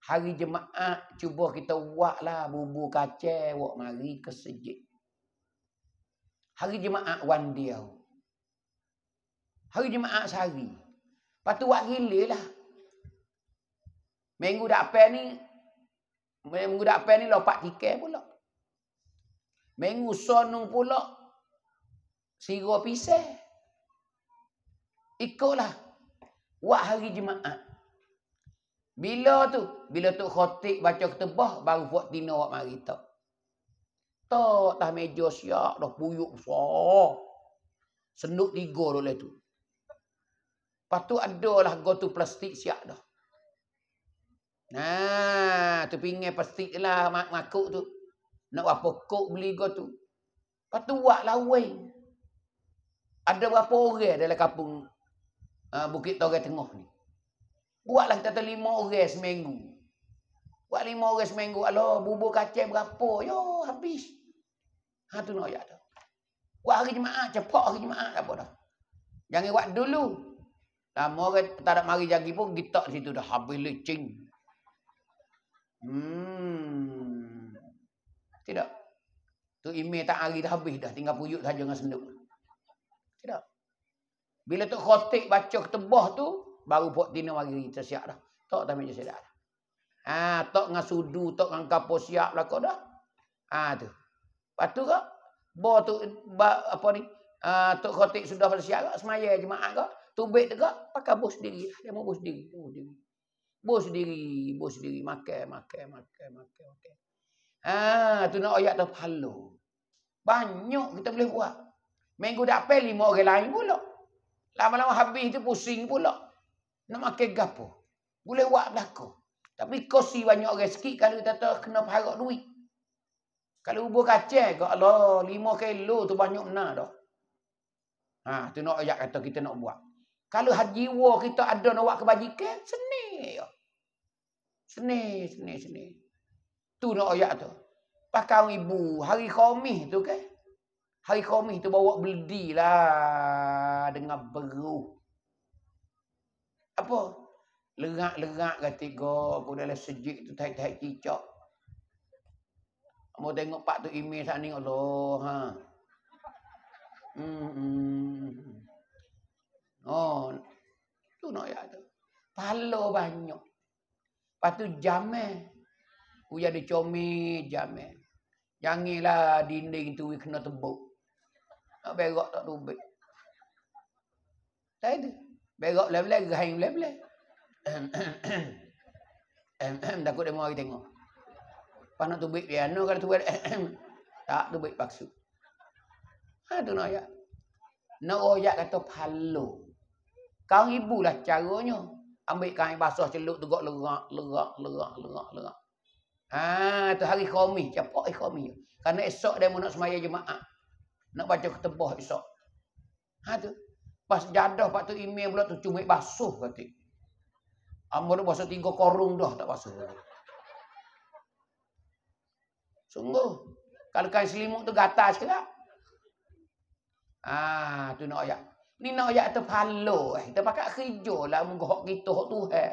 Hari jemaah cuba kita buat lah bubur kacang buat mari ke sejid. Hari jemaah one dia. Hari jemaah sehari. Lepas tu buat gila lah. Minggu dapat ni, minggu dapat ni lopak tiket pula. Minggu sonung pula, siro pisah. Ikutlah. Buat hari jemaah. Bila tu? Bila tu khotik baca ketebah, baru buat tina awak mari tak. Tak, dah meja siap, dah puyuk besar. Senduk tiga dulu tu. Lepas tu ada lah gotu plastik siap dah. Nah, tu pinggir plastik lah mak makuk tu. Nak apa kok beli gotu. Lepas tu buat lah Ada berapa orang dalam kampung uh, Bukit Torai Tengah ni. Buatlah kita tu lima orang seminggu. Buat lima orang seminggu. Alah, bubur kacang berapa? Yo, habis. Ha, tu nak ayat tu. Buat hari jemaah. Cepat hari jemaah. Apa dah. Jangan buat dulu. Lama orang tak ada mari jagi pun, kita situ dah habis lecing. Hmm. Tidak. Tu email tak hari dah habis dah. Tinggal puyuk saja dengan senduk. Tidak. Bila tu khotik baca ketebah tu, baru buat tina mari kita siap dah. Tok tak meja sedar. Ha, tok dengan sudu, tok dengan kapo siap lah kau dah. Ha tu. Patu ke? Bo tu ba, apa ni? Ha, tok khotik sudah bersiap semaya jemaah ke? Tubik tu ke? Pakai bos sendiri. Dia mau bos sendiri. Bos sendiri. Bos sendiri makan, makan, makan, makan, makan. Ha, tu nak ayat tu pahala. Banyak kita boleh buat. Minggu dapat lima orang lain pula. Lama-lama habis tu pusing pula. Nak makan gapo? Boleh buat belakang. Tapi kosi banyak orang sikit kalau kita tahu kena parak duit. Kalau ubur kacang ke Allah, lima kilo tu banyak benar dah. Ha, tu nak ayat kata kita nak buat. Kalau haji wa kita ada nak buat kebajikan, seni. Seni, seni, seni. Tu nak ayat tu. Pakai ibu, hari khamis tu kan. Hari khamis tu bawa beldi lah dengan beruh apa? Lerak-lerak ketiga pun dalam sejik tu taik-taik cicak. Mau tengok pak tu email sana ni Allah ha. Hmm, hmm. Oh. Tu nak ya tu. Palo banyak. Lepas tu jamai. Uya ada comel jamai. Janganlah dinding tu kena tebuk. Nak berak tak tubik. Tak ada. Berak belah-belah, gerahing belah-belah. Takut dia lagi tengok. Pas nak tubik piano kalau tubik tak tubik paksu. Ha tu nak ayat. Nak ayat kata palo. Kau ibu lah caranya. Ambil kain basah celup tegak lerak, lerak, lerak, lerak, lerak. Ha tu hari khamis, cepat hari khamis. Karena esok dia nak semaya jemaah. Nak baca ketebah esok. Ha tu. Pas jadah pak tu email pula tu cuma basuh kata. Amor basuh tiga korung dah tak basuh. Sungguh. Kalau kain selimut tu gatal sekejap. Ah, tu nak ayat. Ni nak ayat tu palo eh. Kita pakai hijau lah mengohok kita hok Tuhan.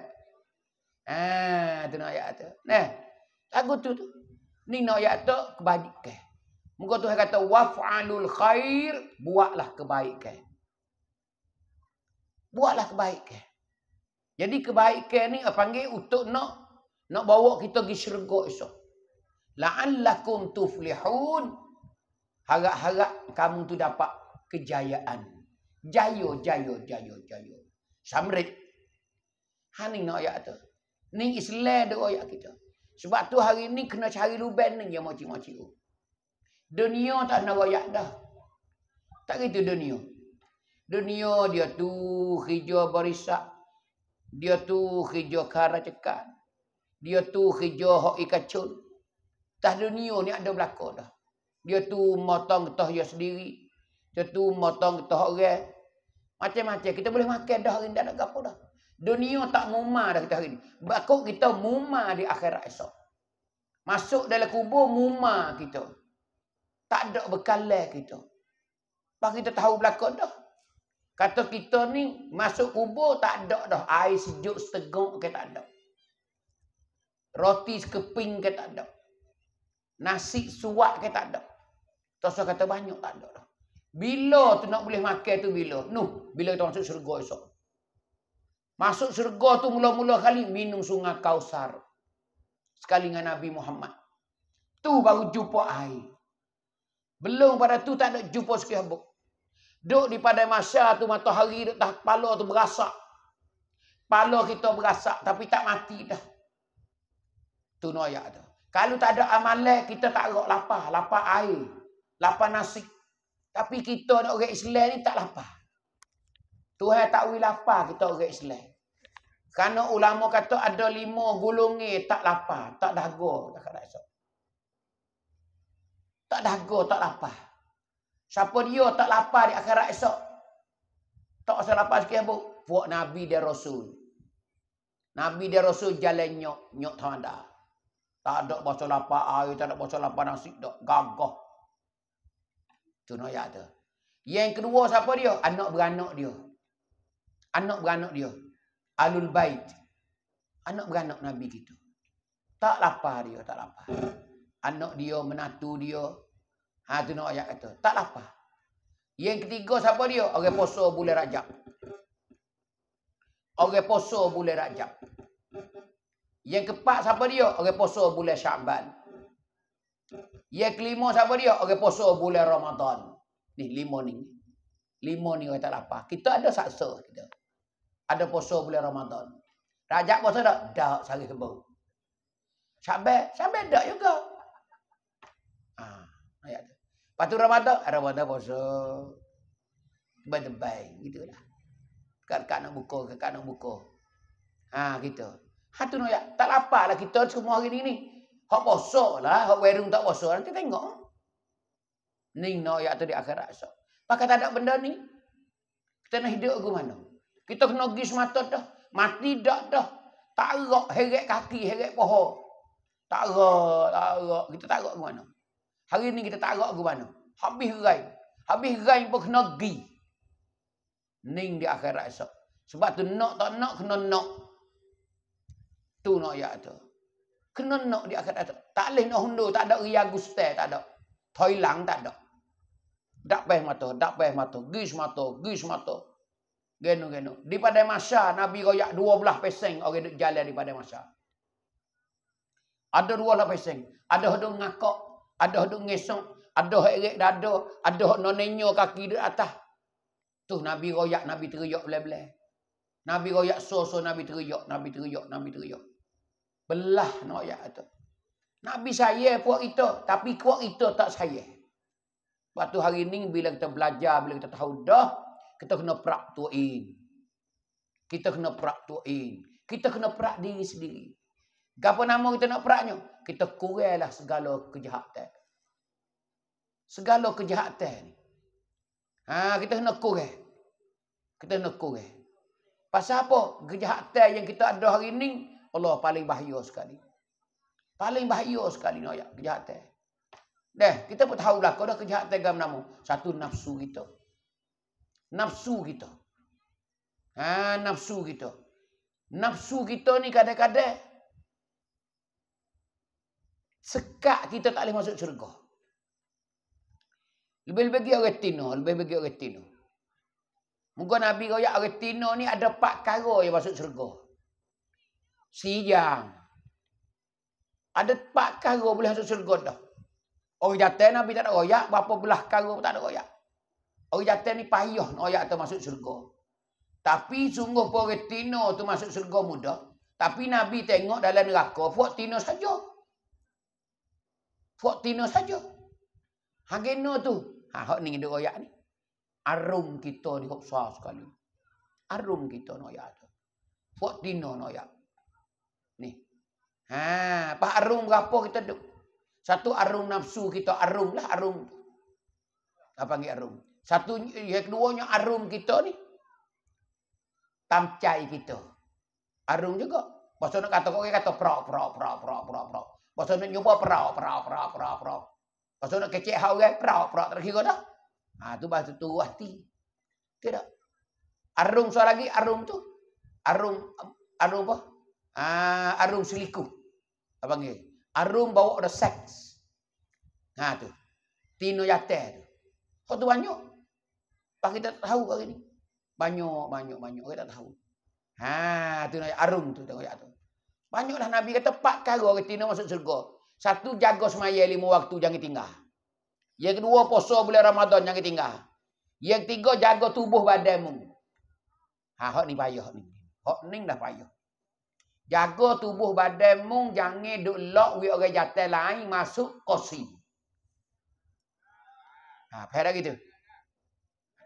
Ah, tu nak ayat tu. Nah, lagu tu tu. Ni nak ayat tu kebajikan. Muka Tuhan kata waf'alul khair, buatlah kebaikan buatlah kebaikan. Jadi kebaikan ni panggil untuk nak nak bawa kita pergi syurga esok. La'allakum tuflihun. Harap-harap kamu tu dapat kejayaan. Jaya, jaya, jaya, jaya. Samrit. Ha ni nak ayat tu. Ni Islam dia ayat kita. Sebab tu hari ni kena cari luban ni yang moci-moci tu. Dunia tak nak ayat dah. Tak gitu dunia. Dunia dia tu hijau barisak. Dia tu hijau kara cekat. Dia tu kerja hok ikacun. Tah dunia ni ada belaka dah. Dia tu motong getah dia sendiri. Dia tu motong getah orang. Macam-macam. Kita boleh makan dah hari ni. Tak ada apa dah. Dunia tak muma dah kita hari ni. Bakut kita muma di akhirat esok. Masuk dalam kubur muma kita. Tak ada bekalan kita. Pak kita tahu belakang dah. Kata kita ni masuk kubur tak ada dah. Air sejuk seteguk ke tak ada. Roti sekeping ke tak ada. Nasi suak ke tak ada. Tuan kata banyak tak ada dah. Bila tu nak boleh makan tu bila? Nuh, bila kita masuk syurga esok. Masuk syurga tu mula-mula kali minum sungai Kausar. Sekali dengan Nabi Muhammad. Tu baru jumpa air. Belum pada tu tak ada jumpa sekian buk. Duk di pada masa tu matahari duk dah kepala tu berasak. Kepala kita berasak tapi tak mati dah. Tu noyak tu. Kalau tak ada amalan kita tak agak lapar. Lapar air. Lapar nasi. Tapi kita nak orang Islam ni tak lapar. Tuhan tak boleh lapar kita orang Islam. Kerana ulama kata ada lima gulungi tak lapar, tak dahaga. Tak dahaga, tak lapar. Siapa dia tak lapar di akhirat esok? Tak usah lapar sikit bu. Puak Nabi dan Rasul. Nabi dan Rasul jalan nyok, nyok tanda. Tak ada baca lapar air, tak ada baca lapar nasi, tak gagah. Itu nak tu. Yang kedua siapa dia? Anak beranak dia. Anak beranak dia. Alul Bait. Anak beranak Nabi kita. Tak lapar dia, tak lapar. Anak dia, menatu dia. Ha, tu nak ayat kata. Tak lapar. Yang ketiga siapa dia? Orang poso bulan rajab. Orang poso bulan rajab. Yang keempat siapa dia? Orang poso bulan syaban. Yang kelima siapa dia? Orang poso bulan Ramadan. Ni lima ni. Lima ni orang tak lapar. Kita ada saksa kita ada puasa bulan Ramadan. Rajab puasa tak? Tak, sehari kebun. Syabat, syabat tak juga. Ha, ayat tu. Lepas tu Ramadan, Ramadan puasa. Tebal-tebal, gitulah. Dekat-dekat nak buka, dekat nak buka. Ha, gitu. Ha tu nak Tak lapar lah kita semua hari ni. Hak puasa lah, hak werung tak puasa. Nanti tengok. Ni nak tu di akhirat. Pakai tak ada benda ni. Kita nak hidup ke mana? Kita kena pergi semata dah. Mati dak dah. Tak erak heret kaki, heret pohon. Tak erak, tak erak. Kita tak erak ke mana? Hari ni kita tak erak ke mana? Habis rai. Habis rai pun kena pergi. Ning di akhirat esok. Sebab tu nak tak nak, kena nak. Tu nak ya tu. Kena nak di akhirat esok. Tak boleh nak hundur, tak ada ria guste, tak ada. Toilang tak ada. Tak payah mata, tak payah mata. Gis mata, gis mata. Geno. Di pada masa Nabi royak 12 peseng orang duk jalan di pada masa. Ada 12 peseng. Ada hok ngakak, ada hok ngesok, ada erek dada, ada nonenyo kaki di atas. Tu Nabi royak, Nabi teriak belah-belah. Nabi royak so-so Nabi teriak, Nabi teriak, Nabi teriak. Belah royak tu. Nabi saya puak itu, tapi kuat itu tak saya. Waktu hari ini bila kita belajar, bila kita tahu dah, kita kena perak tuin. Kita kena perak tuin. Kita kena perak diri sendiri. Apa nama kita nak peraknya? Kita kurailah segala kejahatan. Segala kejahatan Ha, kita kena kurai. Kita kena kurai. Pasal apa? Kejahatan yang kita ada hari ini, Allah paling bahaya sekali. Paling bahaya sekali nak kejahatan. Dah, kita pun tahu lah kalau kejahatan gam nama. Satu nafsu kita nafsu kita. Ha, nafsu kita. Nafsu kita ni kadang-kadang sekat kita tak boleh masuk syurga. Lebih-lebih dia orang tino, lebih-lebih dia orang tino. Muka Nabi kaya orang tino ni ada empat kara yang masuk syurga. Sijang. Ada empat kara boleh masuk syurga dah. Orang jatuh Nabi tak ada royak, berapa belah kara tak ada royak. Orang jatuh ni payah nak ayat tu masuk syurga. Tapi sungguh orang tino tu masuk syurga mudah. Tapi Nabi tengok dalam neraka, buat tino saja. Buat tino saja. Hageno tu. Ha, hak ni dia royak ni. Arum kita ni hok besar sekali. Arum kita nak ayat tu. Buat tino nak ayat. Ni. Ha, pas arung berapa kita duk? Satu arung nafsu kita arung lah arung. Apa panggil arung? Satu yang keduanya arung kita ni. Tamcai kita. Arung juga. Pasal nak kata kau kata pro pro pro pro pro pro. Pasal nak nyoba pro pro pro pro pro. Pasal nak kecek hau kan pro pro tak kira dah. Ha tu bahasa tu hati. Tidak. Arung soal lagi arung tu. Arung arung apa? Ah, arung selikuh. Apa panggil? Arung bawa ada seks. Ha tu. Tino yate tu. Kau tu banyak. Pak kita tahu hari ni. Banyak, banyak, banyak. Kita tak tahu. Ha, tu nak arum tu tengok ayat tu. Banyaklah Nabi kata empat kali orang tina masuk surga. Satu jaga semaya lima waktu jangan tinggal. Yang kedua puasa bulan Ramadan jangan tinggal. Yang tiga jaga tubuh badanmu. Ha, hak ni payah ni. Hak ni dah payah. Jaga tubuh badanmu jangan duk lock wi orang jatuh lain masuk kosi. Ha, faham gitu.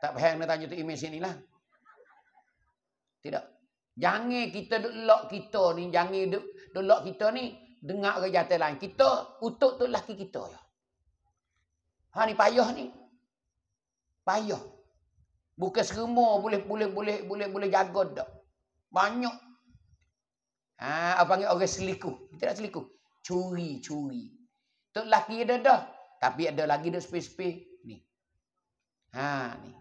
Tak faham nak tanya tu imej sini lah. Tidak. Jangan kita duk lock kita ni, jangan duk, duk lock kita ni dengar orang jatuh lain. Kita utuk tu laki kita ya. Ha ni payah ni. Payah. Bukan semua boleh boleh boleh boleh boleh jaga dak. Banyak. Ha apa panggil orang selingkuh. Kita tak selingkuh. Curi, curi. Tok laki ada dah. Tapi ada lagi dah spesifik ni. Ha ni.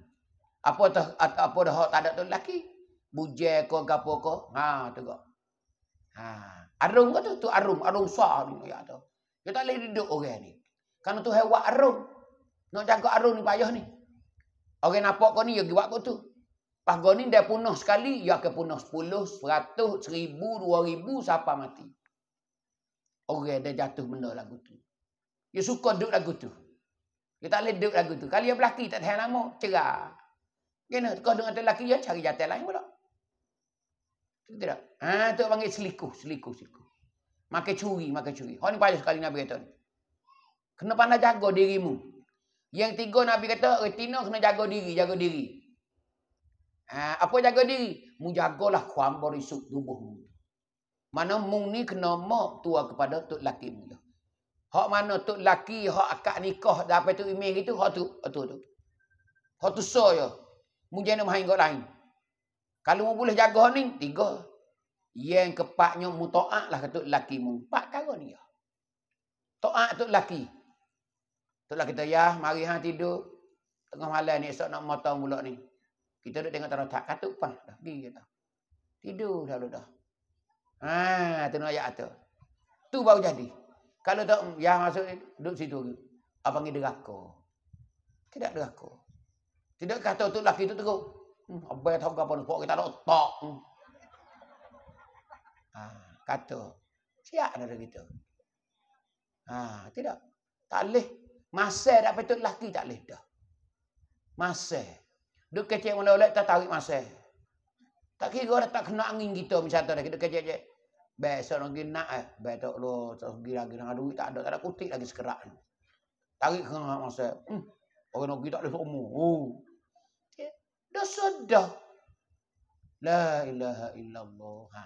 Apa tu apa dah tak ada tu laki? Buje ko gapo ko? Ha ko. Ha, arum ko tu, tu arum, arum sa ni ya tu. Dia tak boleh duduk orang ni. Karena tu hewan arum. Nak jaga arum ni payah ni. Orang nampak kau ni, ya buat kau tu. Pas kau ni dia punah sekali, ya ke punah sepuluh, seratus, seribu, dua ribu, siapa mati. Orang dia jatuh benda lagu tu. Dia suka duduk lagu tu. Dia tak boleh duduk lagu tu. Kali dia berlaki, tak tahan lama, cerah. Kena kau dengan lelaki ya cari jatuh lain pula. Tidak. Ha tu panggil selikuh, selikuh, selikuh. Makai curi, makai curi. Hak ni payah sekali Nabi kata. Kena pandai jaga dirimu. Yang tiga Nabi kata, retina kena jaga diri, jaga diri. Ha, apa jaga diri? Mu jagalah kuam berisuk tubuhmu. Mana mung ni kena mak tua kepada tok laki mu. Hak mana tok laki, hak akak nikah, dapat tu email gitu, hak tu, hak tu tu. Hak tu so ya. Mu jangan main kau lain. Kalau mu boleh jaga ni, tiga. Yang kepaknya mu to'ak lah ketuk laki mu. Empat kara ni ya. To'ak tu laki. Tu lah kita, ya, mari hang tidur. Tengah malam ni, esok nak motong mulut ni. Kita duduk tengok tanah tak katuk pah. Dah pergi kita. Tidur dah dah. Ha, tu nak ayat tu. Tu baru jadi. Kalau tak, ya masuk duduk situ. Apa ni deraka? Tidak deraka. Tidak kata tu laki tu teruk. Hmm, apa tahu apa nak kita nak tak. Hmm. Ha, kata. Siap ada gitu. Ha, tidak. Tak boleh. Masa dak patut laki tak boleh dah. Masa. Duk kecek mana oleh tak tarik masa. Tak kira dah tak kena angin kita misalnya dah kita kecek je. Besok nak pergi nak eh. Besok lo terus lagi dengan duit tak ada. Tak ada kutik lagi sekerak. Tarik kena masa. Hmm. Orang nak pergi tak boleh semua. Oh. Dah sudah. La ilaha illallah. Ha.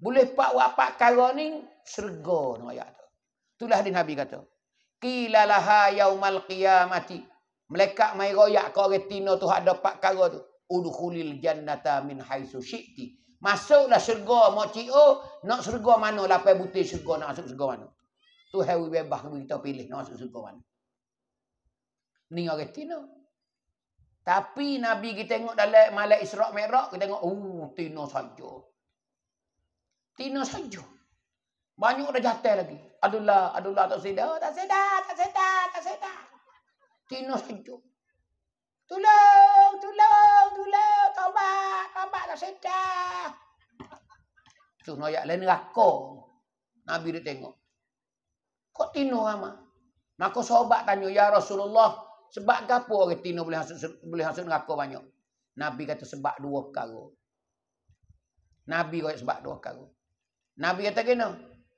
Boleh pak wapak kara ni serga dengan ayat tu. Itulah di Nabi kata. Qila laha yaumal qiyamati. Melekat mai royak kau retina tu ada pak kara tu. Udkhulil jannata min haitsu syi'ti. Masuklah syurga mak cik oh, nak syurga mana lapai butir syurga nak masuk syurga mana. Tu hewi bebas kita pilih nak masuk syurga mana. Ni orang retina. Tapi Nabi kita tengok dalam Malak Isra' Mi'raj, kita tengok, oh, tina saja. Tina saja. Banyak dah jatuh lagi. Adulah, adulah, tak sedar, tak sedar, tak sedar, tak sedar. Tina saja. Tolong, tolong, tolong, taubat, taubat, tak sedar. Tu noyak lain neraka. Nabi dia tengok. Kok tina ramah? Maka sahabat tanya, Ya Rasulullah, sebab apa orang tino boleh masuk boleh masuk neraka banyak? Nabi kata sebab dua perkara. Nabi kata sebab dua perkara. Nabi kata kena.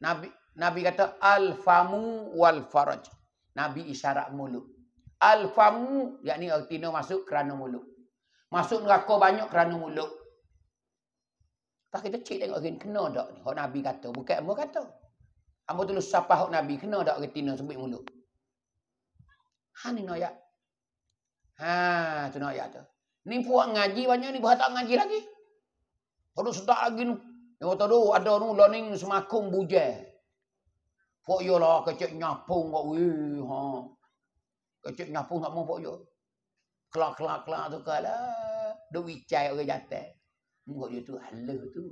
Nabi Nabi kata al famu wal faraj. Nabi isyarat mulut. Al famu yakni orang tino masuk kerana mulut. Masuk neraka banyak kerana mulut. Tak kita cek tengok kena tak ni. Hak Nabi kata, bukan apa kata. Hamba tulis sapah Nabi. Kena tak retina sebut mulut? Ha ni noyak. Ha tu noyak tu. Ni puak ngaji banyak ni. Buat tak ngaji lagi. Kalau sedap lagi ni. Yang kata tu ada ni learning semakum bujai. Pok yo lah kecik nyapung kok weh ha. Kecik nyapung tak mau pok yo. Kelak kelak kelak tu kala. Duk wicai orang jatuh. Mungkok yo tu halah tu.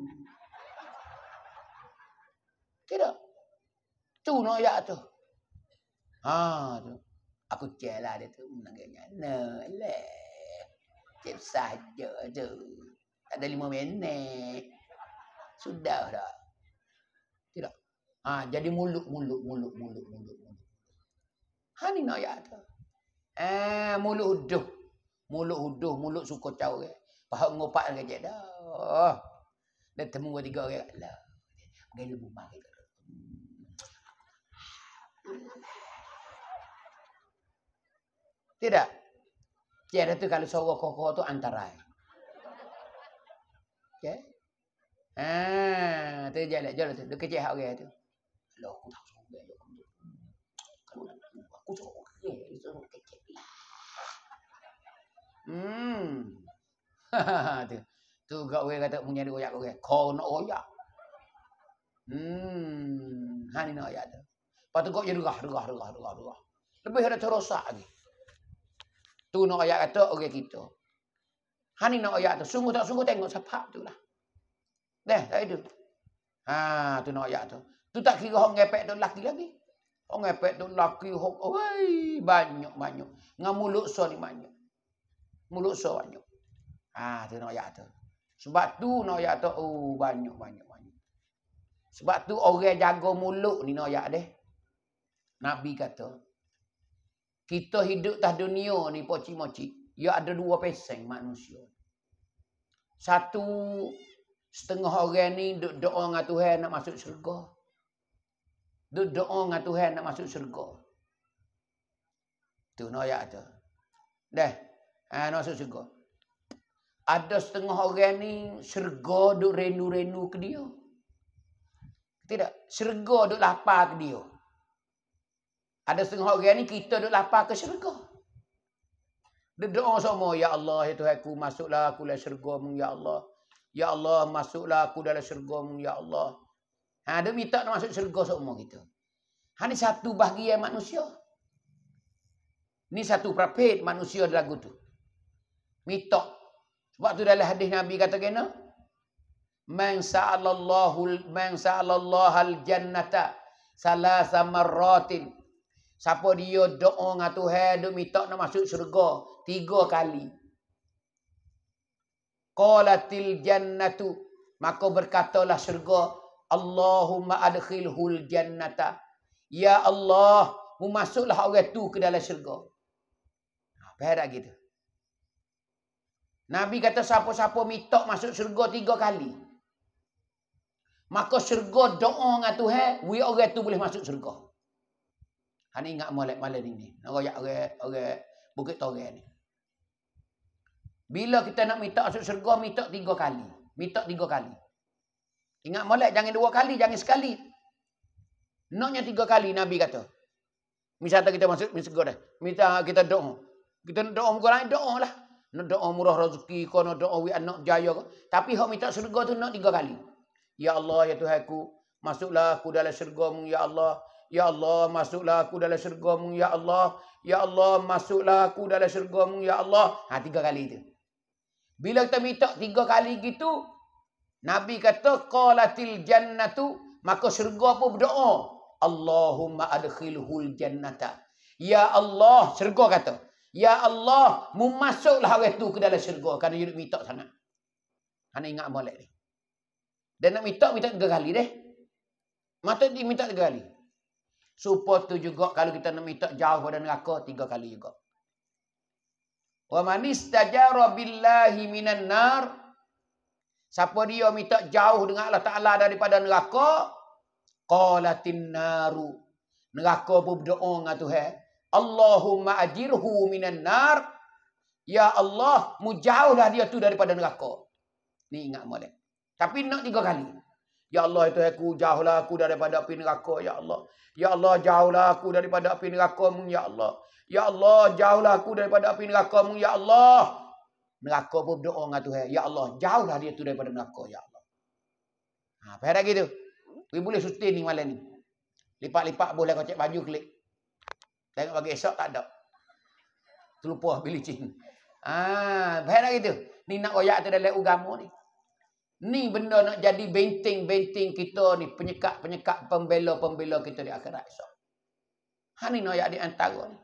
Tidak. Tu no ya tu. Ha tu. Aku celah dia tu menangnya. No le. Cep saja tu. Tak ada lima minit. Sudah dah. Tidak. Ha, jadi mulut, mulut, mulut, mulut, mulut, mulut. Ha ni nak ayat tu. Eh, mulut huduh. Mulut huduh, mulut suka caw ke. Faham ngopak ke je dah. Dah temu tiga orang. Lah. Gaya lebu mari. Tidak. Jadi tu kalau suara kokoh tu antara. Okay. Ah, tu jalan jalan tu. Dia kecil hak orang tu. Kalau aku tak suruh dia, aku. Kalau aku dia suruh kecil. Hmm. tu. Tu gak orang kata punya dia oyak orang. Kau nak oyak. Hmm. Ha ni nak oyak tu. Tu kau jadi regah, regah, regah, regah, regah. Lebih ada terosak lagi. Tu nak ayat kata orang kita. Ha ni nak ayat tu. Sungguh tak sungguh tengok siapa tu lah. Dah, tak itu. Ha, tu nak ayat tu. Tu tak kira orang ngepek tu laki lagi. Orang ngepek tu laki, oi, banyak, banyak. Dengan mulut so ni banyak. Mulut so banyak. Ha, tu nak ayat tu. Sebab tu nak ayat tu, oh, banyak, banyak, banyak. Sebab tu orang jaga mulut ni nak ayat deh. Nabi kata, kita hidup tas dunia ni poci-moci. Ya ada dua peseng manusia. Satu setengah orang ni duk doa dengan Tuhan nak masuk syurga. Duk doa dengan Tuhan nak masuk syurga. Tu no ayat tu. Dah. Ha, nak masuk syurga. Ada setengah orang ni syurga duk renu-renu ke dia. Tidak. Syurga duk lapar ke dia. Ada setengah orang ni kita duk lapar ke syurga. Dia doa semua, Ya Allah, ya Tuhan masuklah aku dalam syurga mu, Ya Allah. Ya Allah, masuklah aku dalam syurga mu, Ya Allah. Ha, dia minta nak masuk syurga semua kita. Ha, ni satu bahagian manusia. Ni satu prapit manusia dalam lagu tu. Minta. Sebab tu dalam hadis Nabi kata kena. Man sa'alallahu man sa'alallahu al-jannata salasa marratin. Siapa dia doa dengan Tuhan, dia minta nak masuk syurga tiga kali. Qalatil jannatu maka berkatalah syurga Allahumma adkhilhul jannata. Ya Allah mu masuklah orang tu ke dalam syurga. Apa dah gitu Nabi kata siapa-siapa minta masuk syurga tiga kali maka syurga doa dengan Tuhan we orang tu boleh masuk syurga Hani ingat molek malam ini. Nak royak orang Bukit Tore ni. Bila kita nak minta masuk syurga, minta tiga kali. Minta tiga kali. Ingat molek, jangan dua kali, jangan sekali. Naknya tiga kali, Nabi kata. Misalnya kita masuk syurga dah. Minta kita doa. Kita doa muka lain, doa lah. Nak doa murah rezeki, kau nak doa wi anak jaya. Tapi hak minta syurga tu nak tiga kali. Ya Allah, ya Tuhanku. Masuklah aku dalam syurga ya Allah. Ya Allah, masuklah aku dalam syurga ya Allah. Ya Allah, masuklah aku dalam syurga ya Allah. Ha, tiga kali itu. Bila kita minta tiga kali gitu, Nabi kata, Qalatil jannatu, maka syurga pun berdoa. Allahumma adkhilhul jannata. Ya Allah, syurga kata. Ya Allah, memasuklah orang tu ke dalam syurga. Kerana dia minta sangat. Kerana ingat boleh ni. Dan nak minta, minta tiga kali deh. Mata dia minta tiga kali. Supaya tu juga kalau kita nak minta jauh pada neraka, tiga kali juga. Wa man istajara billahi minan nar Siapa dia minta jauh dengan Allah Taala daripada neraka qalatin naru neraka pun berdoa dengan Tuhan. Allahumma ajirhu minan nar. Ya Allah mujauhlah dia tu daripada neraka. Ni ingat molek tapi nak tiga kali Ya Allah itu aku jauhlah aku daripada api neraka ya Allah. Ya Allah jauhlah aku daripada api neraka mu ya Allah. Ya Allah jauhlah aku daripada api neraka mu ya Allah. Neraka pun berdoa dengan Tuhan. Ya Allah jauhlah dia tu daripada neraka ya Allah. Ha, pada gitu. We boleh sustain ni malam ni. Lipat-lipat boleh kau cek baju klik. Tengok bagi esok tak ada. Terlupa bilicin. Ah, pada gitu. Ni nak royak tu dalam agama ni. Ni benda nak jadi benteng-benteng kita ni. Penyekat-penyekat pembela-pembela kita di akhirat esok. Ha ni nak di antara ni.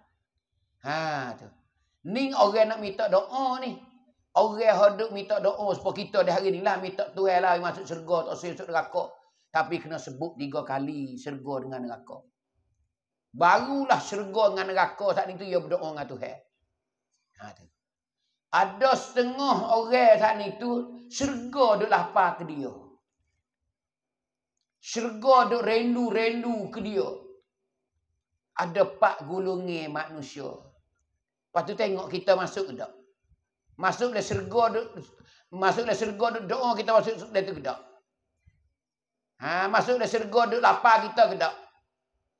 Ha tu. Ni orang nak minta doa ni. Orang hodok minta doa supaya kita di hari ni lah minta Tuhan lah masuk syurga tak masuk neraka. Tapi kena sebut tiga kali syurga dengan neraka. Barulah syurga dengan neraka saat itu ia berdoa dengan Tuhan. Ha tu. Ada setengah orang saat itu syurga duk lapar ke dia. Syurga duk rendu-rendu ke dia. Ada pak gulungi manusia. Lepas tu tengok kita masuk ke tak? Masuk dari syurga duk masuk dari syurga duk doa kita masuk dari tu ke tak? Ha, masuk dari syurga duk lapar kita ke tak?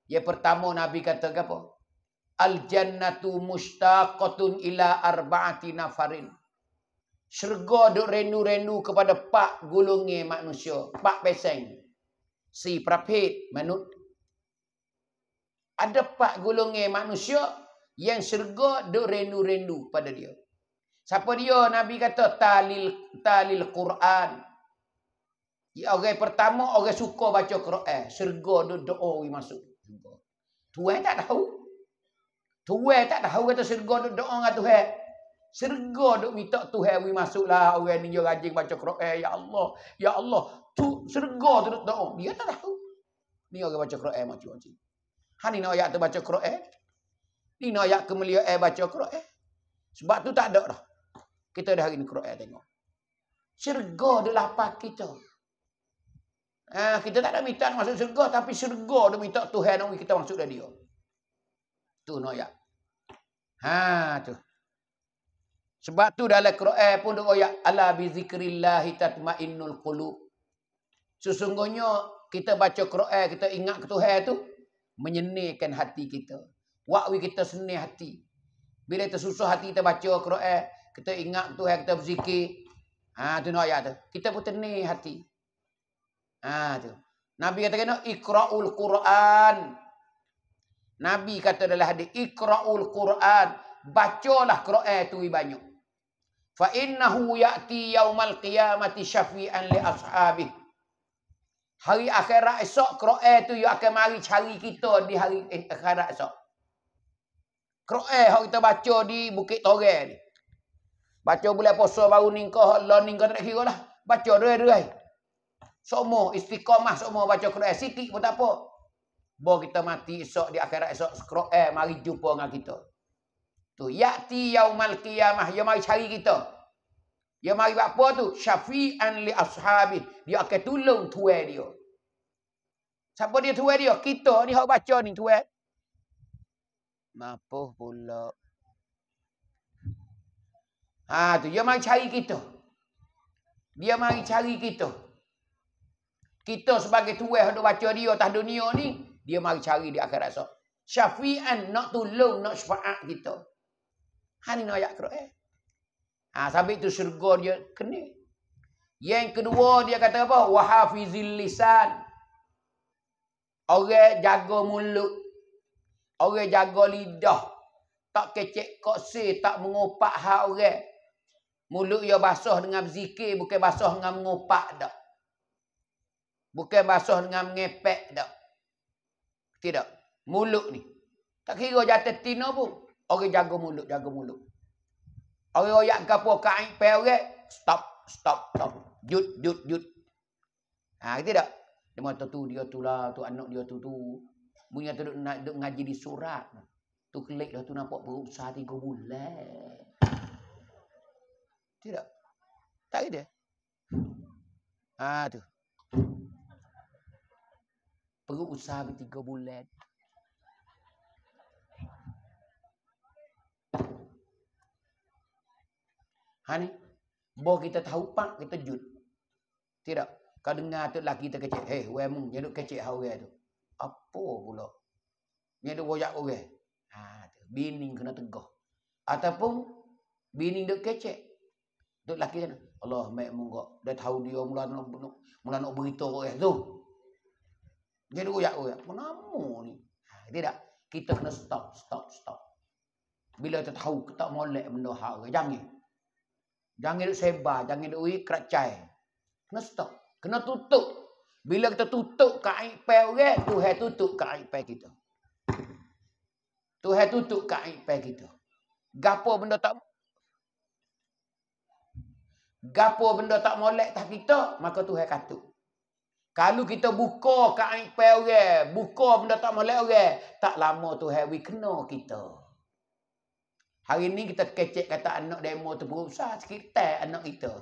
Yang pertama Nabi kata apa? Al jannatu mustaqatun ila arba'ati nafarin. Syurga duk rendu-rendu kepada pak gulungi manusia. Pak peseng. Si prapit manut. Ada pak gulungi manusia yang syurga duk rendu-rendu pada dia. Siapa dia? Nabi kata talil talil Quran. Ya, orang pertama orang suka baca Quran. Syurga duk doa masuk. Tuan tak tahu. Tuhan tak tahu kata syurga duk doa dengan Tuhan. Syurga duk minta Tuhan we masuklah orang ni dia rajin baca Quran ya Allah. Ya Allah, tu syurga tu duk doa. Dia tak tahu. Ni orang baca Quran macam-macam. Ha ni nak ayat tu baca Quran. Ni nak ayat kemuliaan baca Quran. Sebab tu tak ada dah. Kita dah hari ni Quran tengok. Syurga duk lapar kita. Ha, kita tak ada minta masuk syurga tapi syurga duk minta Tuhan nak kita masuk dah dia. Tu noyak. Ha tu. Sebab tu dalam Quran pun dia ayat ala bi zikrillah tatmainnul qulub. Sesungguhnya kita baca Quran, kita ingat ke Tuhan tu menyenangkan hati kita. Waktu kita senang hati. Bila tersusah hati kita baca Quran, kita ingat Tuhan kita berzikir. Ha tu ayat tu. Kita pun tenang hati. Ha tu. Nabi kata kena iqraul Quran Nabi kata dalam hadis ikra'ul Quran, bacalah Quran tu banyak. Fa innahu ya'ti yaumal qiyamati syafi'an li ashabi. Hari akhirat esok Quran tu yang akan mari cari kita di hari eh, akhirat esok. Quran yang kita baca di Bukit Tore ni. Baca bulan puasa baru ni kau lah ni kau tak kira lah. Baca dua-dua. Semua istiqamah semua baca Quran. Sikit pun tak apa. Bo kita mati esok di akhirat esok skro eh mari jumpa dengan kita. Tu yati yaumal qiyamah ya mari cari kita. Ya mari buat apa tu? Syafi'an li ashabi. Dia akan tolong tuan dia. Siapa dia tuan dia? Kita ni hak baca ni tuan. Mapuh pula. Ha tu dia mari cari kita. Dia mari cari kita. Kita sebagai tuan hak baca dia atas dunia ni, dia mari cari di akhirat esok. Syafi'an nak tolong nak syafaat kita. Ha ni ayat Quran. Ha sampai itu syurga dia kena. Yang kedua dia kata apa? Wa hafizil lisan. Orang jaga mulut. Orang jaga lidah. Tak kecek kok si, tak mengopak hak orang. Mulut dia basah dengan berzikir, bukan basah dengan mengopak dak. Bukan basah dengan mengepek dak. Tidak. Mulut ni. Tak kira jatuh tina pun. Orang jaga mulut, jaga mulut. Orang royak kapo kain pe orang, stop, stop, stop. Jut, jut, jut. Ha, tidak. Dia mata tu dia tu lah, tu anak dia tu tu. Punya tu duk, nak, duk ngaji di surat. Tu klik dah tu nampak berusaha tiga bulan. Tidak. Tak ada. Ha tu. Perlu usaha tiga bulan. Ha ni. Bawa kita tahu pak, kita jut. Tidak. Kau dengar tu laki tu kecil. Hei, weh mung, dia kecil hau tu. Apa pula? Dia royak orang. Ha, tu. Bini kena tegah. Ataupun, bini duk kecil. Duk laki tu. Allah, mek mung kok. Dia tahu dia mula nak, mula nak beritahu orang tu. Dia duk royak orang. Kenapa ni? Ha, tidak. Kita kena stop, stop, stop. Bila kita tahu, kita molek benda hal. Jangan. Jangan duk sebar. Jangan duk wik keracai. Kena stop. Kena tutup. Bila kita tutup ke aib orang, Tuhan tutup ke aib kita. Tuhan tutup ke aib kita. Gapo benda tak Gapo benda tak molek tak kita, maka Tuhan katuk. Kalau kita buka ke aib orang, buka benda tak molek orang, tak lama Tuhan wi kena kita. Hari ni kita kecek kata anak demo tu berusaha sikit anak kita.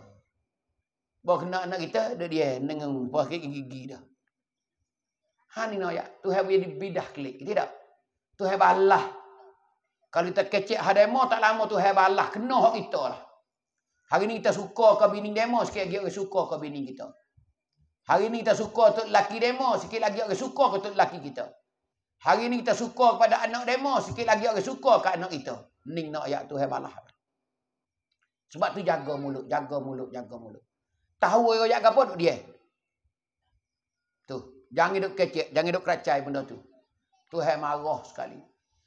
Bawa kena anak kita, dia dia dengan buah gigi dah. Ha ni nak ya. Tuhan boleh dibidah klik. Tidak. Tuhan balah. Kalau kita kecek ha demo, tak lama Tuhan balah. Kena hak kita lah. Hari ni kita suka ke bini demo, orang suka ke bini kita. Hari ni kita suka untuk laki demo, sikit lagi orang suka untuk laki kita. Hari ni kita suka kepada anak demo, sikit lagi orang suka ke anak kita. Ning nak ayat Tuhan balah. Sebab tu jaga mulut, jaga mulut, jaga mulut. Tahu royak ke apa duk dia. Tu, jangan duk kecek, jangan duk keracai benda tu. Tuhan marah sekali.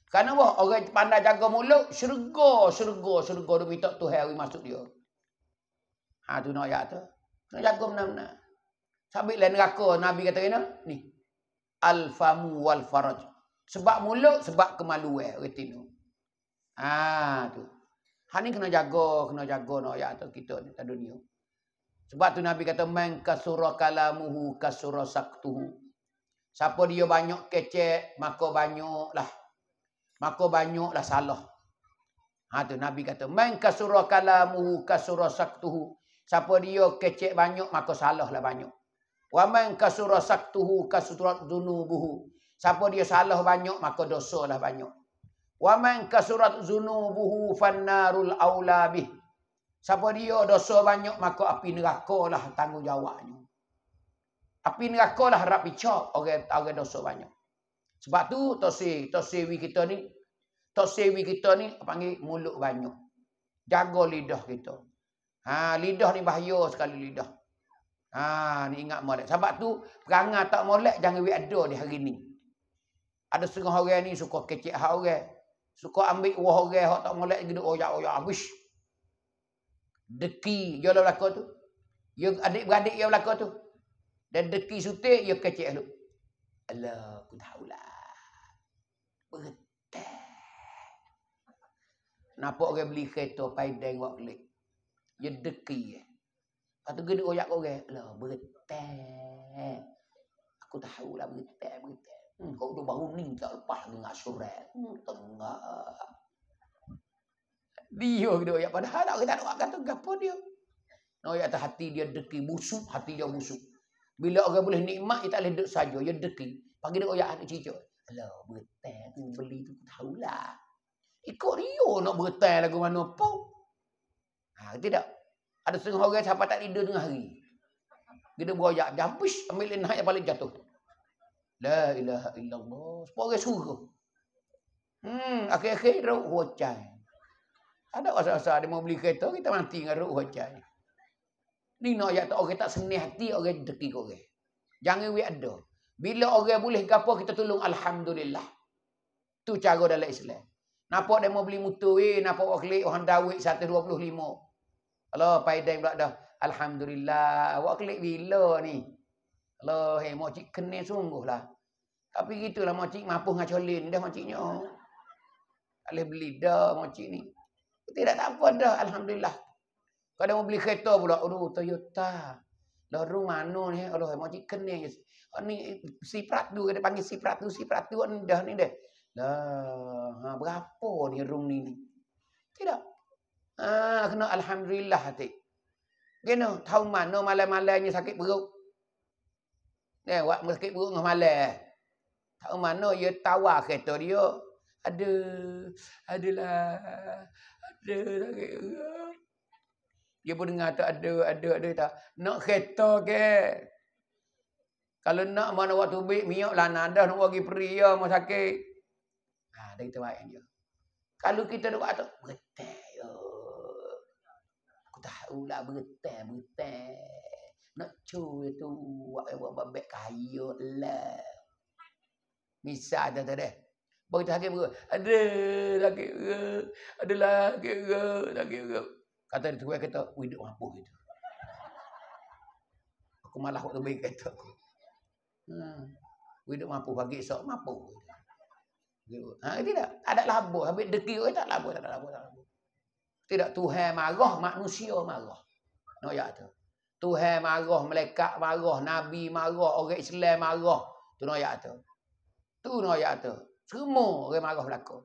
Karena apa? Orang pandai jaga mulut, syurga, syurga, syurga duk minta Tuhan wi masuk dia. Ha tu nak ayat tu. Nak jaga benar-benar. Sambil lain neraka Nabi kata kena ni. Al-famu wal faraj. Sebab mulut, sebab kemaluan reti tu. Ha tu. Ha ni kena jaga, kena jaga nak ayat tu kita ni kat dunia. Sebab tu Nabi kata man kasura kalamuhu kasura saktuhu. Siapa dia banyak kecek, maka banyaklah. Maka banyaklah salah. Ha tu Nabi kata man kasura kalamuhu kasura saktuhu. Siapa dia kecek banyak, maka salahlah banyak. Wa man kasura saktuhu kasurat dunubuhu. Siapa dia salah banyak, maka dosa lah banyak. Wa man kasurat zunubuhu fannarul aula bih. Siapa dia dosa banyak maka api neraka lah tanggungjawabnya. Api neraka lah harap dicop orang orang dosa banyak. Sebab tu tosi tosi wi kita ni tosi wi kita ni panggil mulut banyak. Jaga lidah kita. Ha lidah ni bahaya sekali lidah. Ha ni ingat molek. Sebab tu perangai tak molek jangan wi ada di hari ni. Ada setengah orang ni suka kecek hak orang. Suka ambil wah orang hak tak molek gitu oyak-oyak habis. Deki dia lah belakang tu. Ya adik-beradik dia belakang tu. Dan deki sutik dia kecek lu. Allah, aku tahulah. Betul. Nampak orang beli kereta paideng buat klik. Dia deki ya. Lepas tu gede oyak orang. Allah, betul. Aku tahulah betul, betul. Hmm, kau tu baru ni tak lepas dengan surat. Hmm, tengah. Dia gitu ya padahal tak kita nak kata gapo dia. No ya atas hati dia deki busuk, hati dia busuk. Bila orang boleh nikmat, dia tak boleh duduk saja, dia deki. Pagi dia oyak anak cicak. Alah, betul tu beli tu tahulah. Ikut dia nak betul lagu mana pun. Ha, tidak. Ada setengah orang siapa tak tidur tengah hari. Dia beroyak, jampish, ambil lenah yang paling jatuh. La ilaha illallah. Sepuluh orang suruh. Hmm, akhir-akhir dia hujan. Ada rasa-rasa dia mau beli kereta, kita mati dengan ruh hajat. Ni nak ayat tak orang tak senih hati, orang deki ke orang. Jangan we ada. Bila orang boleh gapo kita tolong alhamdulillah. Tu cara dalam Islam. Nampak dia mau beli motor we, nampak orang klik Honda Wig 125. Allah paidai pula dah. Alhamdulillah. Awak klik bila ni? Allah, hey, mak cik kena sungguh lah. Tapi gitulah mak cik mampu dengan colin dah mak ciknya. Tak boleh beli dah mak cik ni. Tidak tak apa dah. Alhamdulillah. Kalau mau beli kereta pula. Aduh, Toyota. Lalu mana ni? Aduh, mau cik kena. Oh, ni si pratu. Dia panggil si pratu. Si pratu ni dah ni dah. Lah, ha, berapa ni room ni ni? Tidak. Ha, kena Alhamdulillah hati. Kena tahu mana malam-malamnya sakit perut. Eh, wak sakit perut dengan malam. Tahu mana dia tawar kereta dia. Ada, adalah, ada sakit Dia pun dengar tak ada, ada, ada tak. Nak kereta ke? Kalau nak mana waktu bik miok lah nada nak bagi peri ya mau sakit. Ha, dah kita baik dia. Kalau kita nak buat tu, betul yo. Aku tahu lah betul, betul. Nak cuy tu, buat buat babek kayu lah. Misal ada tak ada. Bawa kita sakit perut. Ada sakit perut. Ada sakit perut. Sakit perut. Kata dia tu, kata, hidup mampu gitu. Aku malah waktu baik kata aku. Hmm. Hidup mampu bagi esok mampu. Ha, tidak. Tak ada labur. Habis deki orang tak labur. Tak ada labur. Tak labur. Tidak. Tuhan marah. Manusia marah. No, ya tu. Tuhan marah. Melekat marah. Nabi marah. Orang Islam marah. Tu no, ya tu. Tu no, ya tu. Semua orang marah berlaku.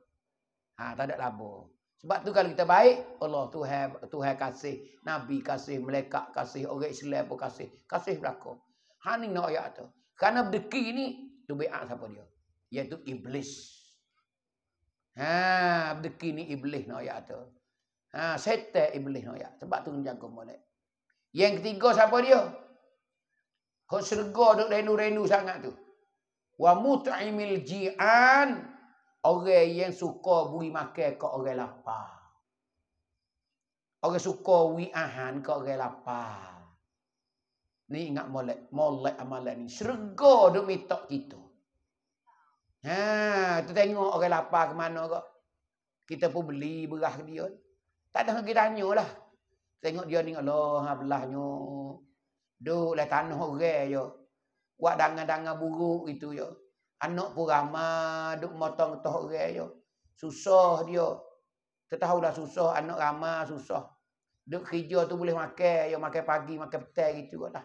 Ha, tak ada labur. Sebab tu kalau kita baik, Allah Tuhan Tuhan kasih, Nabi kasih, melekat kasih, orang Islam pun kasih. Kasih berlaku. Ha ni nak ayat tu. Kerana berdeki ni, tu bi'at siapa dia? Iaitu Iblis. Ha, berdeki ni Iblis nak ayat tu. Ha, setan Iblis ayat. Sebab tu menjaga molek. Yang ketiga siapa dia? Kau serga duk renu-renu sangat tu. Wa mut'imil ji'an. Orang yang suka bui makan ke orang lapar. Orang suka bui ahan ke orang lapar. Ni ingat molek. Molek amalan ni. Serga duk minta kita. Ha, tu tengok orang lapar ke mana kok. Kita pun beli beras dia. Tak ada kita tanya lah. Tengok dia ni Allah belahnya. Duk lah tanah orang je. Buat dangan-dangan buruk itu je. Anak pun ramah, duk motong toh orang je. Susah dia. Kita tahu dah susah, anak ramah susah. Duk kerja tu boleh makan, ya makan pagi, makan petang gitu lah.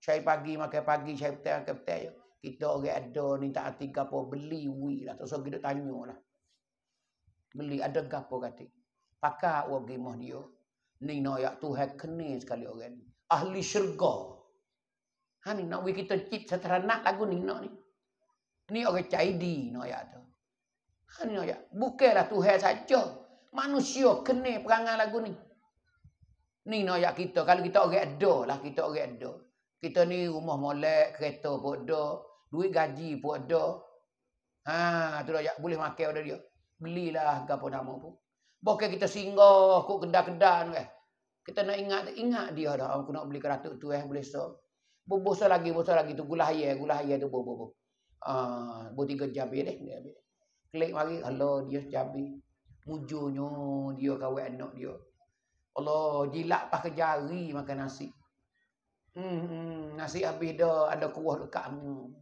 Cai pagi, makan pagi, cai petang, makan petang je. Kita orang ada ni tak hati gapo beli wi lah. Tak usah kita tanya lah. Beli ada gapo kata. Pakai uang gimah dia. Ni nak ya Tuhan kena sekali orang ni. Ahli syurga. Ha ni nak kita cip seteranak lagu ni nak ni. Ni orang caidi no ayat tu. Ha ni ayat. Bukanlah Tuhan saja. Manusia kena perangai lagu ni. Ni no ayat kita. Kalau kita orang ada lah. Kita orang ada. Kita ni rumah molek, kereta pun ada. Duit gaji pun ada. Ha, tu ayat. Boleh makan pada dia. Belilah apa nama pun. Bukan kita singgah kok kedai-kedai ni. Eh. Kita nak ingat, ingat dia dah. Aku nak beli keratuk tu eh. Boleh so. Bosah lagi, bosah lagi tu. Gula ayah, gula ayah tu. Bo, bo, bo. Ah, uh, tiga jabi deh. Klik mari hello dia jabi. Mujurnya dia kawan anak dia. Allah jilat pakai jari makan nasi. Hmm, hmm nasi habis dah ada kuah dekat mu.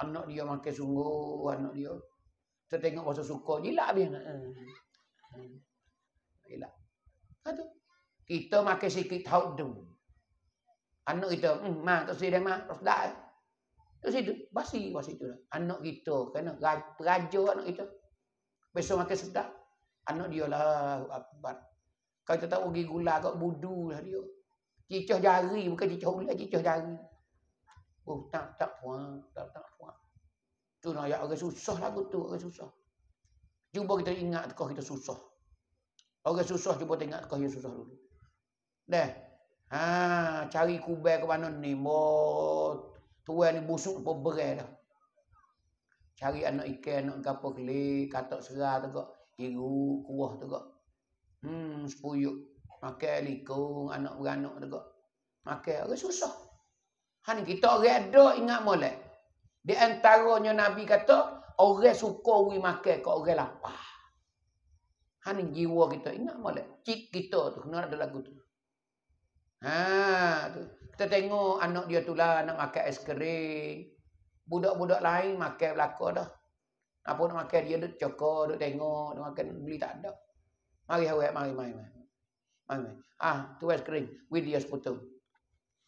Anak dia makan sungguh anak dia. Kita tengok masa suka jilat habis. Hmm. hmm. Jilat. Itu. Kita makan sikit tahu tu. Anak kita, hmm, mak tak sedih mak, tak sedih. Terus itu basi basi itu anak kita kena raja anak kita. Besok makan sedap. Anak dia lah akbar. Kalau kita tak pergi gula kat budu lah dia. Cicah jari bukan cicah ulat cicah jari. Oh tak tak tak tak puan. Tu nak ayat orang susah lagu tu, orang susah. Cuba kita ingat kau kita susah. Orang susah cuba tengok kau yang susah dulu. Dah. Ha, cari kubai ke mana ni? Bot Tuan ni busuk pun berai dah. Cari anak ikan, anak kapal kelik, katak serah tu kok. Iru, kuah tu kok. Hmm, sepuyuk. Makan likung, anak beranak tu kok. Makan, orang susah. Han kita orang ada ingat molek. Di antaranya Nabi kata, orang suka wi makan kok orang lapar. Han jiwa kita ingat molek. Cip kita tu, kena ada lagu tu. Ha, tu. Kita tengok anak dia tu lah nak makan es kering. Budak-budak lain makan belakang dah. Apa nak makan dia duduk cokor, duduk tengok, duduk makan, beli tak ada. Mari awak, mari, mari, mari. Mari, Ah, tu es kering. Wih dia sepotong.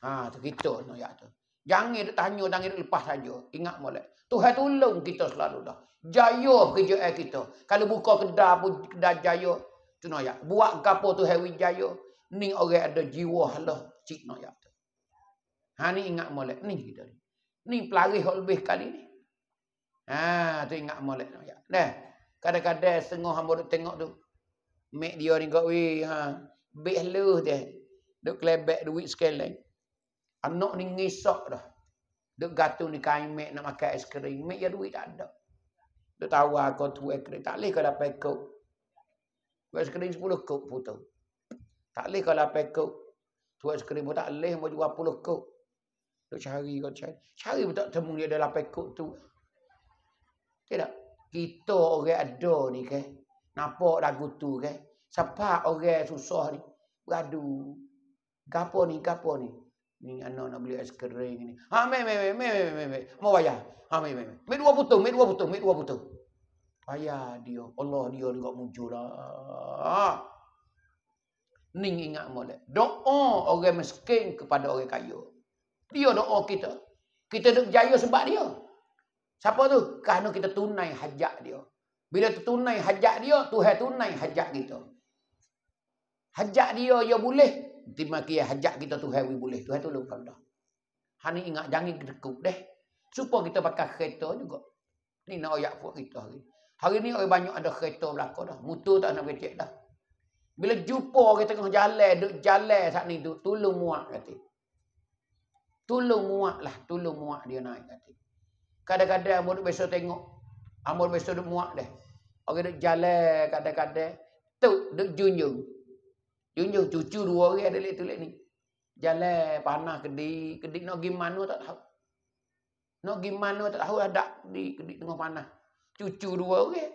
Ha, tu kita nak ya tu. Jangan tanya, jangan lepas saja. Ingat molek. Tuhan tolong kita selalu dah. Jaya kerja kita. Kalau buka kedai pun kedai jaya. Tu nak ya. Buat gapo tu hewi jaya. Ni orang ada jiwa halah cik nak ya. Ha ni ingat molek ni kita ni. Ni pelaris lebih kali ni. Ha tu ingat molek ya. Dah. Kadang-kadang setengah hamba duk tengok tu. Mek dia ni kau wi ha. Bek lu dia. Duk klebek duit sekali. Anak ni ngisok dah. Duk gatung ni kain mek nak makan es krim. Mek ya duit tak ada. Duk tahu aku tu es krim. Tak boleh kau dapat kau. Es krim 10 kau putus. Tak boleh kau dapat kau. Tu es krim pun tak boleh. Mau jual 10 kau. Duk cari kau cari. Cari pun tak temu dia dalam pekok tu. Tidak. Kita orang ada ni ke. Nampak lagu tu ke. Siapa orang susah ni. Beradu. Gapo ni, gapo ni. Ni anak nak beli es kering ni. Ha, me, me, me, me, me, me, me. Mau bayar. Ha, me, me, me. Me dua putung, me dua putung, me dua putung. Bayar dia. Allah dia ni kau muncul lah. Ning ingat molek. Doa orang miskin kepada orang kaya. Dia doa kita. Kita duk jaya sebab dia. Siapa tu? Kerana kita tunai hajat dia. Bila tunai hajat dia, Tuhan tunai hajat kita. Hajat dia, ya boleh terima kia hajat kita tu hewi boleh. Tu tolong kau dah. Hani ingat jangan gedekuk deh. Supaya kita pakai kereta juga. Ni nak ayak buat kita hari hari ni orang banyak ada kereta belakang dah. Motor tak nak becek dah. Bila jumpa kita tengah jalan duk jalan saat ni tu tolong muak kata. Tolong muak lah. Tolong muak dia naik kata. Kadang-kadang amor besok tengok amor besok duk muak deh. Orang duk jalan kadang-kadang tu duk junjung Junjung cucu dua orang ada lek tulik ni. Jalan panah kedik, kedik nak pergi mana tak tahu. Nak pergi mana tak tahu ada di kedik tengah panah. Cucu dua orang.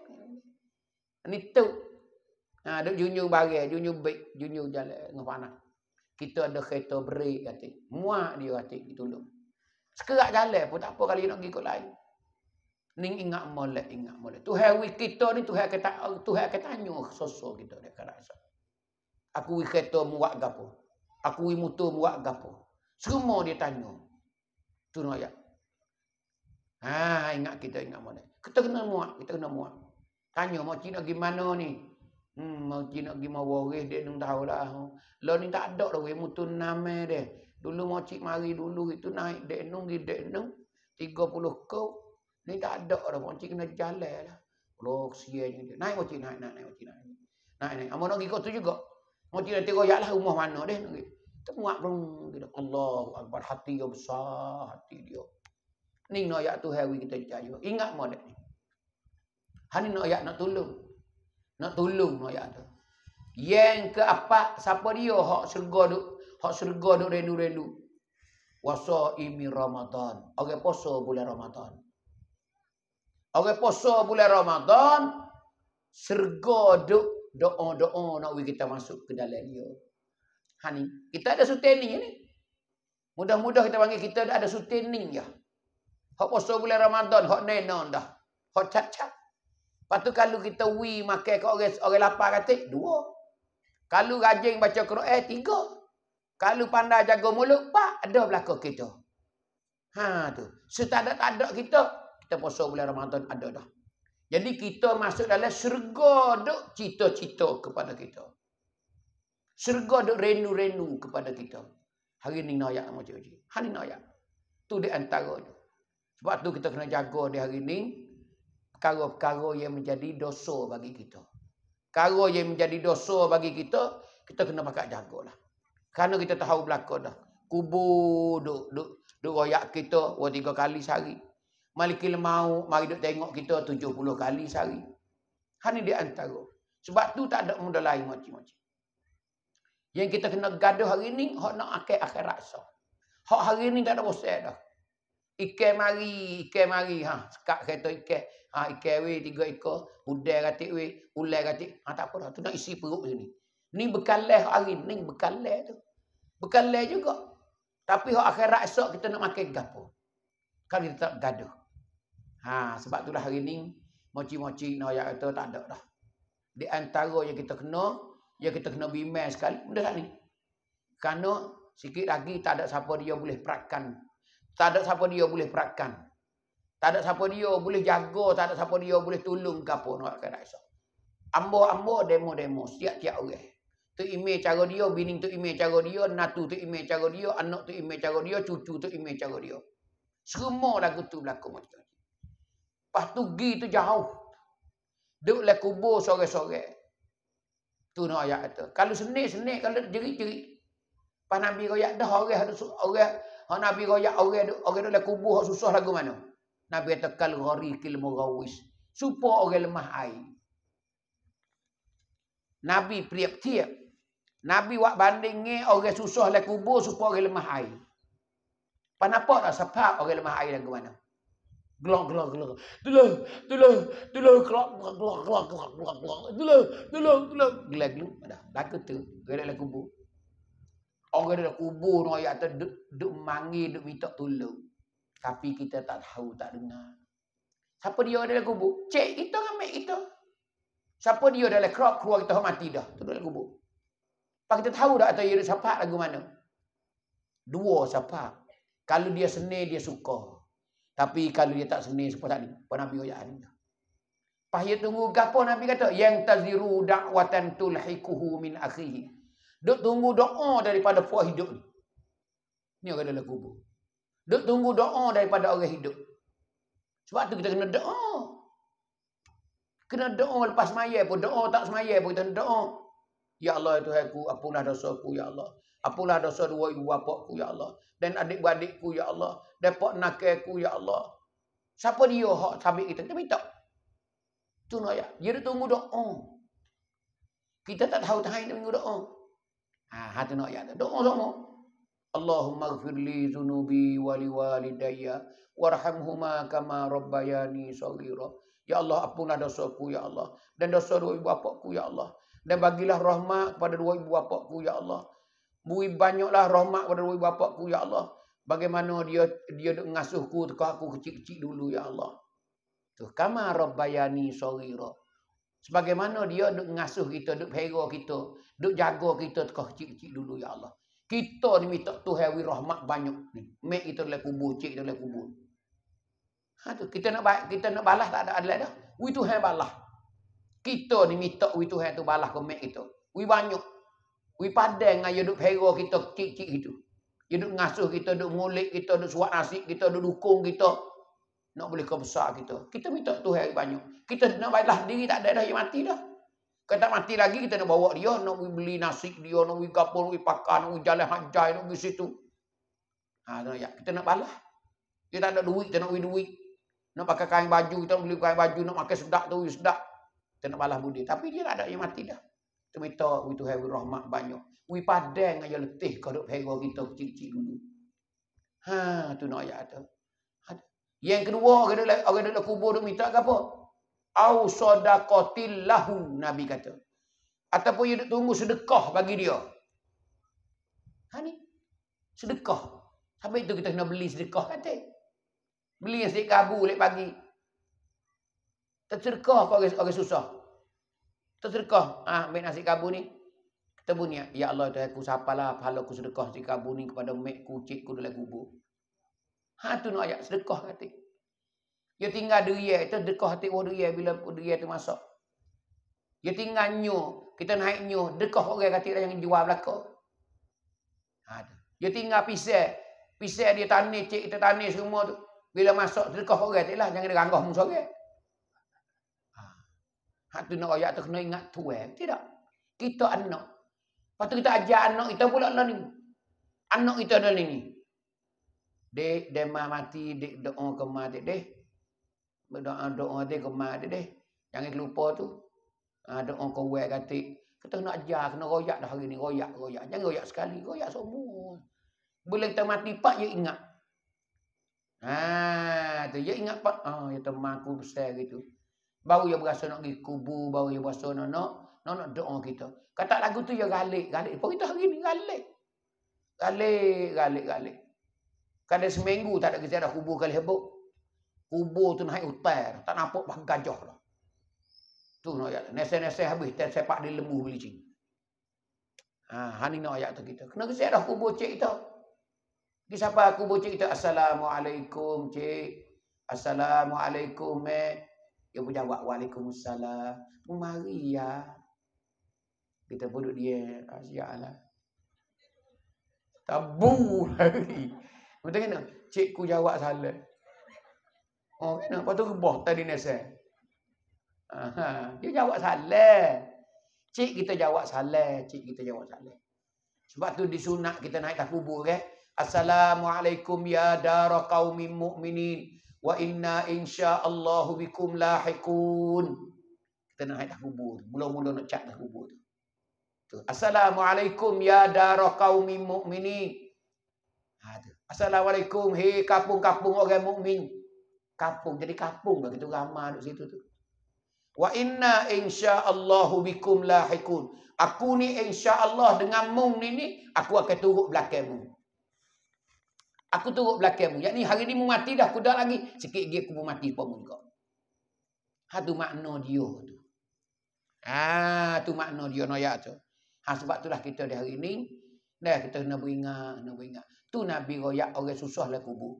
Ni tu. Ha, duk junjung bagai, junjung baik, junjung jalan tengah panah. Kita ada kereta break kata. Muak dia kata ditolong. Sekerak jalan pun tak apa kali nak pergi kot lain. Ning ingat molek, ingat molek. Tuhan kita ni Tuhan kata Tuhan kata tanya sosok kita dekat rasa. Aku wi kereta muak gapo? Aku wi motor muak gapo? Semua dia tanya. Tu nak ayat. Ha, ingat kita ingat mana? Kita kena muak, kita kena muak. Tanya mau cina gimana ni? Hmm, mau cina gimana waris dia nung tahu lah. Lo ni tak ada dah weh motor nama dia. Dulu mau cik mari dulu itu naik dek nung gi dek nung 30 kau. Ni tak ada dah mau cik kena jalan lah. Lo kesian dia. Naik mau cik naik naik naik mau cik naik. Naik naik. Amo nak kau tu juga. Mau tidak tengok ya lah rumah mana deh. Tengok pun kita Allah Akbar hati yang besar hati dia. Ni no ayat tu hawi kita jaya. Ingat mo dek ni. Hani no ayat nak tolong. Nak tolong no ayat tu. Yang ke apa siapa dia hak surga duk hak surga duk rendu-rendu. Wasa imi Ramadan. Orang puasa bulan Ramadan. Orang puasa bulan Ramadan. Surga duk doa-doa nak kita masuk ke dalam dia. Ha ni, kita ada suteni ni. Mudah-mudah kita panggil kita ada suteni ya. Hak puasa bulan Ramadan, hak nenon dah. Hak cat-cat. Lepas tu kalau kita wi makan ke orang, orang lapar kata, dua. Kalau rajin baca Quran, tiga. Kalau pandai jaga mulut, pak, ada belakang kita. Ha tu. Setada tak ada kita, kita puasa bulan Ramadan ada dah. Jadi kita masuk dalam syurga duk cita-cita kepada kita. Syurga duk renu-renu kepada kita. Hari ni nayak macam tu. Hari ni. Tu di antara tu. Sebab tu kita kena jaga di hari ni. Perkara-perkara yang menjadi dosa bagi kita. Perkara yang menjadi dosa bagi kita. Kita kena pakai jagalah. Kerana kita tahu belakang dah. Kubur duk, duk, duk royak kita. Dua tiga kali sehari. Malikil mau mari duk tengok kita 70 kali sehari. Ha ni dia antara. Sebab tu tak ada muda lain macam-macam. Yang kita kena gaduh hari ni, hak nak akhir akhir rasa. Hak hari ni tak ada bosan dah. Ikan mari, ikan mari ha, sekat kereta ikan. Ha ikan we tiga ekor, udai katik we, ulai katik. Ha tak apa dah, tu nak isi perut sini. Ni bekalai hari ni, bekalai tu. Bekalai juga. Tapi hak akhirat esok kita nak makan gapo. Kalau kita tak gaduh. Ha, sebab itulah hari ni moci-moci no ayat kata tak ada dah. Di antara yang kita kena, yang kita kena bimbang sekali, benda tak ni. Kerana sikit lagi tak ada siapa dia boleh perakan. Tak ada siapa dia boleh perakan. Tak ada siapa dia boleh jaga, tak ada siapa dia boleh tolong ke apa nak kena esok. Ambo-ambo demo-demo setiap-tiap orang. Tu email cara dia, bini tu email cara dia, natu tu email cara dia, anak tu email cara dia, cucu tu email cara dia. Semua lagu tu berlaku macam tu. Lepas tu pergi tu jauh. Duduk lah kubur sore-sore. Tu nak ayat kata. Kalau senik, senik. Kalau jerit-jerit. Lepas Nabi kaya dah orang orang Hak Nabi royak orang orang dalam kubur hak susah lagu mana? Nabi kata kal ghari kil mughawis. Supaya orang lemah air. Nabi priap tiap. Nabi buat banding orang susah dalam kubur supaya orang lemah air. Kenapa tak sebab orang lemah air lagu mana? Gelak, gelak, gelak. Tolong, tolong, tolong, gelak, gelak, gelak, gelak, gelak, gelak, gelak. Tolong, tolong, tolong. Gelak, gelak. Ada. Lagu tu. Gelak dalam kubur. Orang dalam kubur ni ayat tu duk, duk manggil, duk minta tolong. Tapi kita tak tahu, tak dengar. Siapa dia dalam kubur? Cik kita mek kita. Siapa dia dalam kerap keluar kita mati dah. Tu dalam kubur. Pak kita tahu tak atau dia siapa lagu mana? Dua siapa. Kalau dia seni dia suka. Tapi kalau dia tak seni seperti tadi, apa Nabi ayat ni. Pahaya tunggu gapo Nabi kata yang taziru da'watan tulhikuhu min akhihi. Duk tunggu doa daripada puak hidup ni. Ni orang dalam kubur. Duk tunggu doa daripada orang hidup. Sebab tu kita kena doa. Kena doa lepas semaya pun. Doa tak semaya pun kita doa. Ya Allah Tuhan aku, apalah dosa aku ya Allah. Apalah dosa dua ibu bapa aku ya Allah. Dan adik-beradikku ya Allah. Dan pak nakaiku ya Allah. Siapa dia hak sabit kita? Kita minta. Tu nak ya. Dia tunggu doa. Kita tak tahu tahan dia tunggu doa. Ha, hati nak ya. Doa semua. Allahumma gfir li zunubi wali walidayya warhamhuma kama rabbayani saghira. Ya Allah, apunlah dosaku ya Allah dan dosa dua ibu bapaku ya Allah. Dan bagilah rahmat kepada dua ibu bapaku ya Allah. Bui banyaklah rahmat kepada ibu bapaku ya Allah. Bagaimana dia dia ngasuhku tekah aku kecil-kecil dulu ya Allah. Tu kama rabbayani saghira. Sebagaimana dia duk ngasuh kita, duk hera kita, duk jaga kita tekah kecil-kecil dulu ya Allah. Kita ni minta Tuhan wi rahmat banyak ni. Mek kita dalam kubur, cik dalam kubur. Ha tu kita nak baik, kita nak balas tak ada adil dah. Wi Tuhan balas. Kita ni minta wi Tuhan tu balas ke mek kita. Wi banyak. Wi padang dengan duk hero kita kik-kik itu. Dia duk ngasuh kita, duk ngulik kita, duk suat nasi kita, duk dukung kita. Nak boleh kau besar kita. Kita minta Tuhan banyak. Kita nak baiklah diri tak ada dah, dia mati dah. Kalau tak mati lagi, kita nak bawa dia, nak beli nasi dia, nak beli kapur, nak pakan, nak jalan hajai, nak beli situ. Ha, ya. Kita nak balas. Kita tak ada duit, kita nak beli duit. Nak pakai kain baju, kita nak beli kain baju, nak pakai sedak tu, sedak. Kita nak balas budi. Tapi dia tak ada, dia mati dah. Kita to have rahmat banyak. We padang aja letih kau duk hero kita kecil-kecil dulu. Ha, tu nak ayat tu. Yang kedua, dalam, orang dalam kubur duk minta ke apa? Au sadaqatil lahu, Nabi kata. Ataupun dia tunggu sedekah bagi dia. Ha ni. Sedekah. Sampai itu kita kena beli sedekah kata. Beli yang sedekah kabu lek pagi. Tersedekah kau orang, orang susah. Tersedekah. Ah, ambil nasi kabu ni. Bunyi. Ya Allah, Tuhan aku siapalah pahala aku sedekah nasi kabu ni kepada mek kucik ku dalam kubur. Ha, tu nak ayat sedekah kata. Dia tinggal duria. Itu sedekah hati orang duria bila duria tu masuk. Dia tinggal nyu. Kita naik nyu. Dekah orang kata yang jual belakang. Ha, tu. Dia tinggal pisai. Pisai dia tanis, cik kita tanis semua tu. Bila masuk sedekah orang tu lah. Jangan dia ranggah musuh orang. Hak tu nak ayat tu kena ingat tuan. Tidak. Kita anak. Lepas tu kita ajar anak kita pula lah ni. Anak kita adalah ni. Dek, dek mah mati, dek doa ke mah dek dek. Berdoa doa dek ke mah dek dek. Jangan lupa tu. Ha, doa ke wek katik. Kita nak ajar, kena royak dah hari ni. Royak, royak. Jangan royak sekali. Royak semua. Bila kita mati, pak dia ingat. Ha, tu dia ingat pak. Oh, ya teman aku besar gitu. Baru dia berasa nak pergi kubur, baru dia berasa nak nak, nak, nak doa kita. Kata lagu tu ya galik, galik. Apa kita hari ni galik? Galik, galik, galik. Kadang seminggu tak ada kita ada kubur kali hebuk. Kubur tu naik utar, tak nampak bah gajah lah. Tu nak ayat. Nese-nese habis, dan sepak di lembu beli cing. Ha, hani nak ayat tu kita. Kena kita ada kubur cik kita. Di siapa kubur cik kita? Assalamualaikum cik. Assalamualaikum mek. Dia pun jawab Waalaikumsalam. Mari ya. Kita pun duduk dia. Asyiklah. Tabu lagi. Betul kena? Cikgu jawab salah. Oh kena. Lepas tu rebah tadi nasa. Aha. Dia jawab salah. Cik kita jawab salah. Cik kita jawab salah. Sebab tu disunat kita naik ke kubur ke. Assalamualaikum ya dara qaumin mu'minin wa inna insyaallahu bikum lahiqun. Kita nak naik dah kubur. Mula-mula nak cak dah kubur tu. Assalamualaikum ya dara qaumin mu'minin. Ha. Assalamualaikum hei kampung-kampung orang mukmin. Kampung jadi kampung lah kita ramai duduk situ tu. Wa inna insyaallahu bikum lahiqun. Aku ni insyaallah dengan mung ni ni aku akan turut belakangmu. Aku turut belakangmu. Yang ni hari ni mu mati dah. Aku dah lagi. Sikit lagi aku mati pun juga. Ha tu makna dia tu. Ha tu makna dia noyak tu. Ha sebab itulah kita di hari ni. Dah kita kena beringat. Kena beringat. Tu Nabi royak orang susah lah kubur.